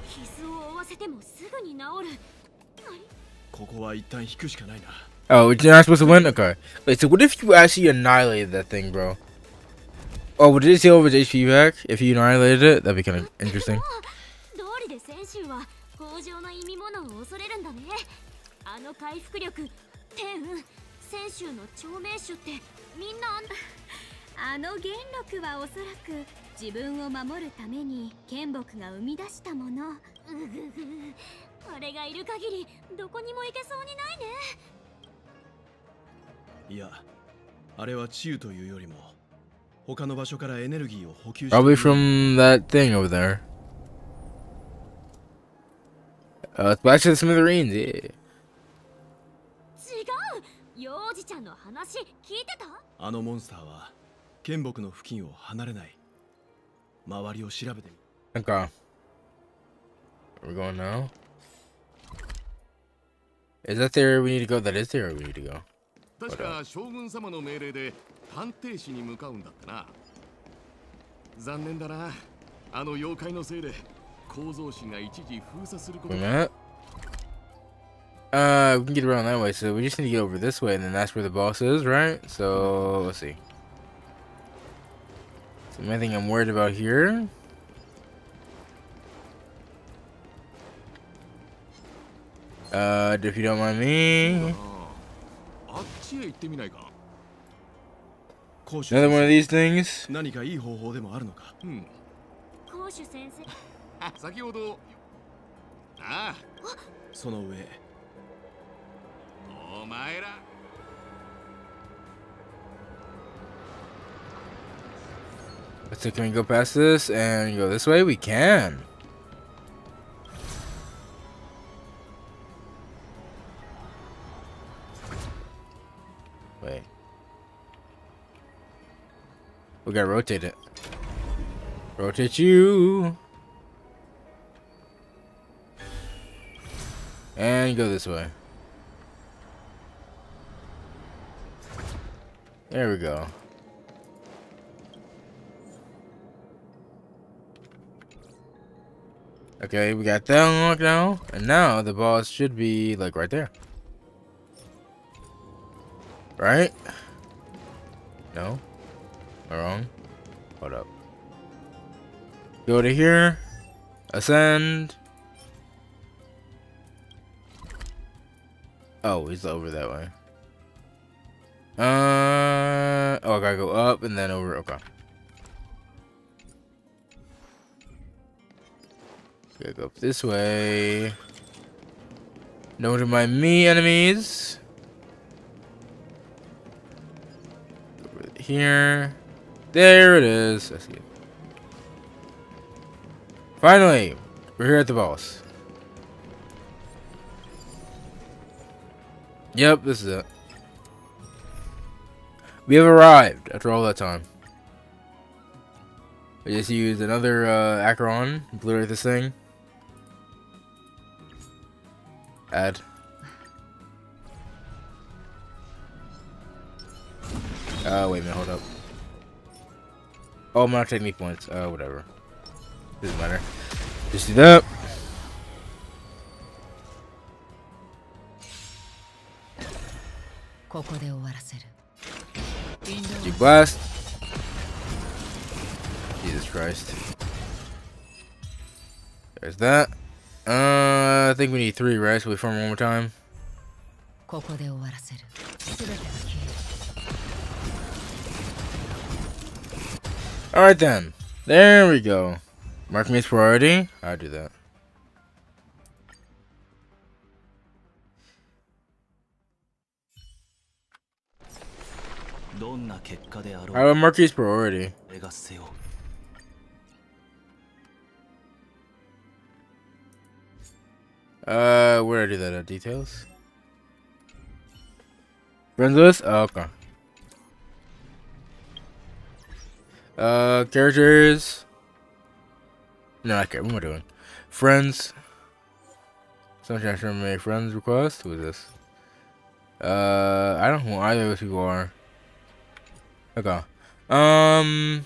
傷を負わせてもすぐに治るここは一旦引くしかないな Oh, you're not supposed to win? Okay. Wait, so what if you actually annihilated that thing, bro? Oh, would it heal over his HP back if you annihilated it? That'd be kind of interesting. [LAUGHS] 道理で戦衆は豊穣の意味物を恐れるんだねあの回復力 天運戦衆の長命種ってみんなあん [LAUGHS] あの元禄はおそらく自分を守るために剣木が生み出したものうぐぐあれがいる限りどこにも行けそうにないねいやあれは治癒というよりも他の場所からエネルギーを補給して Probably from that thing over there. Uh, back to the smithereens, yeah. ちゃんの話聞いてた？あのモンスターは剣木の付近を離れない周りを調べてみ Okay. Where we going now? Is that there we need to go? That is there we need to go. 確か将軍様の命令で探偵士に向かうんだってな残念だなあの妖怪のせいで構造紙が一時封鎖すること minute. Uh, we can get around that way, so we just need to get over this way, and then that's where the boss is, right? So, let's see. So, anything I'm worried about here? Uh, if you don't mind me. あっちへ行ってみないか Another one of these things? 何かいい方法でもあるのかうん講師先生先ほどああその上 [LAUGHS] [GASPS] [GASPS] お前ら Let's see, can we go past this and go this way? We can. Wait. We gotta rotate it. Rotate you. And go this way. There we go. Okay, we got that unlocked now. And now the boss should be like right there. Right? No? Am I wrong? Hold up. Go to here. Ascend. Oh, he's over that way. Uh oh, I gotta go up and then over. Okay. Gotta go up this way. No to my me enemies. Over here. There it is. I see it. Finally, we're here at the boss. Yep, this is it. We have arrived after all that time. I just used another uh, Acheron, obliterate this thing. Add. Uh, wait a minute, hold up. Oh, I'm not taking any points. Uh, whatever. Doesn't matter. Just do that. You blast. Jesus Christ. There's that. Uh, I think we need three, right? So we form one more time. Alright then. There we go. Mark means priority. I do that. どんな結果であろう I will mark you as priority. 俺が背負う Uh, where did I do that? Uh, details? Friends list? Oh, okay. Uh, characters. No, I care. What am I doing? Friends. Sunshine from a friends request. Who is this? Uh, I don't know who either of those people are. Okay. Um,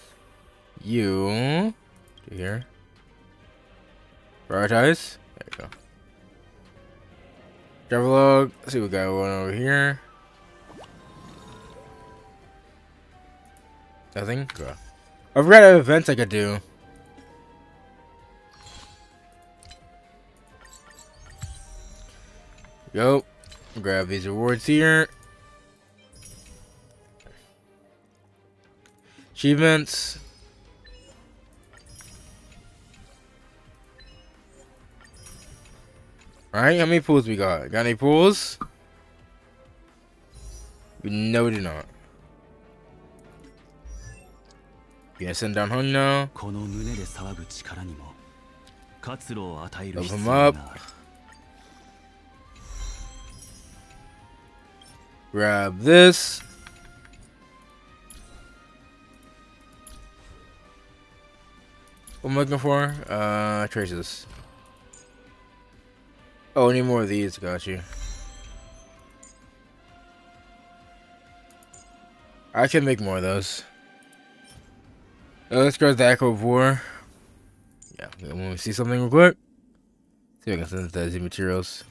you. Do here. Prioritize. There you go. Travelog. Let's see what we got going over here. Nothing? Go. I forgot I events I could do. Go. Grab these rewards here. Achievements. Alright, how many pools we got? Got any pools? We no we do not. You gonna send Dan Heng now? Love him up. Grab this. Am looking for? Uh, traces. Oh, I need more of these. Got you. I can make more of those. Uh, let's grab the Echo of War. Yeah, when we see something real quick. See if I can synthesize the materials.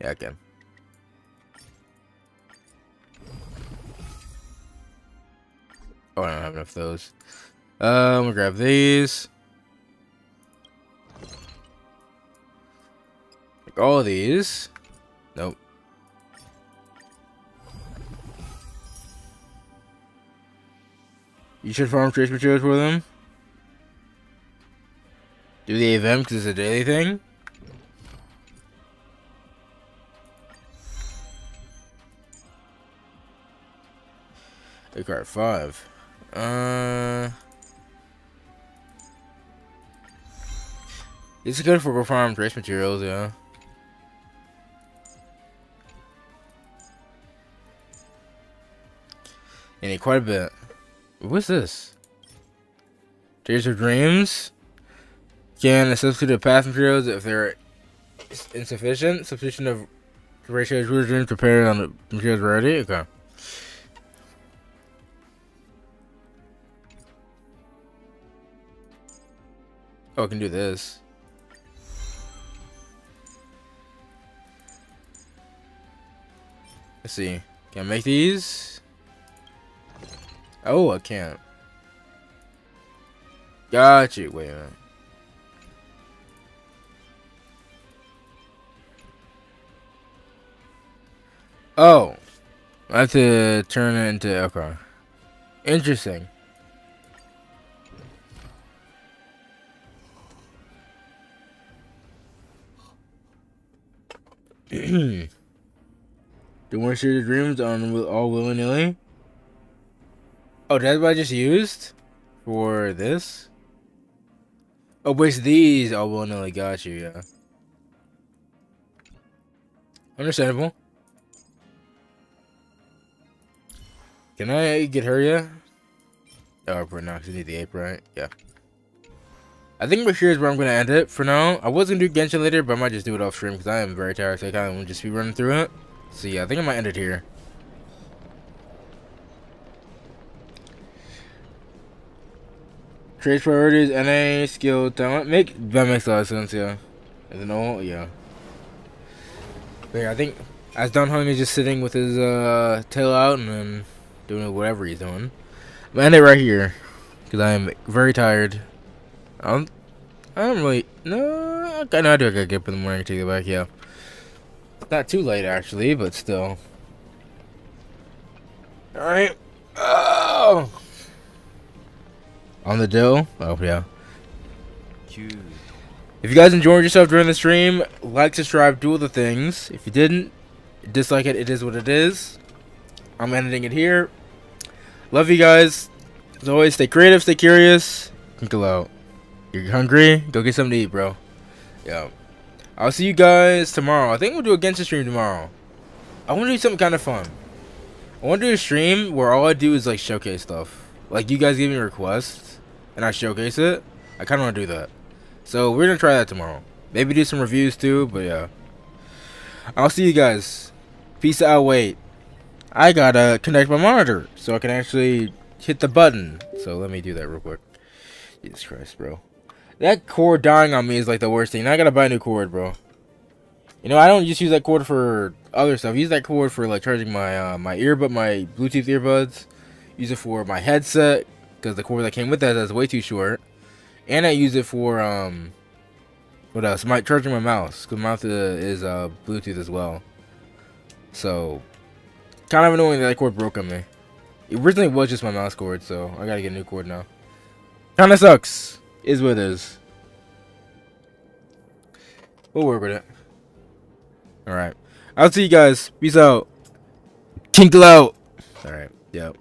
Yeah, I can. Oh, I don't have enough of those. Uh, I'm gonna grab these. Like all of these. Nope. You should farm trace materials for them. Do the event because it's a daily thing. A card five. Uh, it's good for farm trace materials, yeah. And need quite a bit. What's this? Tears of Dreams can substitute path materials if they're insufficient. Substitution of ratio of dreams prepared on the materials ready. Okay. Oh, I can do this. Let's see. Can I make these? Oh, I can't. Got you. Wait a minute. Oh. I have to turn it into okay. Interesting. Do you want to share your dreams on all willy nilly? Oh, that's what I just used for this. Oh, wait, these all willy nilly. Got you, yeah. Understandable. Can I get her yet? Oh, for now, 'cause need the ape, right? Yeah. I think right here is where I'm going to end it for now. I was going to do Genshin later, but I might just do it off stream because I am very tired, so I kind of want to just be running through it. So yeah, I think I might end it here. Trade priorities, NA, skill, talent. Make that makes a lot of sense, yeah. And then all, yeah. But yeah, I think as Dan Heng is just sitting with his uh, tail out and then doing whatever he's doing. I'm gonna end it right here because I am very tired. I don't, I don't really. No, I know I do. I gotta get up in the morning to get back. Yeah, not too late actually, but still. All right. Oh. On the dough. Oh yeah. If you guys enjoyed yourself during the stream, like, subscribe, do all the things. If you didn't, dislike it, it is what it is. I'm ending it here. Love you guys. As always, stay creative, stay curious. Go out. You're hungry? Go get something to eat, bro. Yeah. I'll see you guys tomorrow. I think we'll do a Genshin stream tomorrow. I want to do something kind of fun. I want to do a stream where all I do is like showcase stuff. Like you guys give me requests and I showcase it. I kind of want to do that. So we're gonna try that tomorrow. Maybe do some reviews too. But yeah. I'll see you guys. Peace out. Wait. I gotta connect my monitor so I can actually hit the button. So let me do that real quick. Jesus Christ, bro. That cord dying on me is like the worst thing. Now I gotta buy a new cord, bro. You know, I don't just use that cord for other stuff. I use that cord for like charging my uh, my earbud, my Bluetooth earbuds. Use it for my headset because the cord that came with that is way too short. And I use it for um, what else? My charging my mouse because my mouse uh, is uh Bluetooth as well. So Kind of annoying that that cord broke on me. It originally was just my mouse cord, so I gotta get a new cord now. Kinda sucks. Is what it is. We'll work with it. Alright. I'll see you guys. Peace out. Kinkle out. Alright. Yep.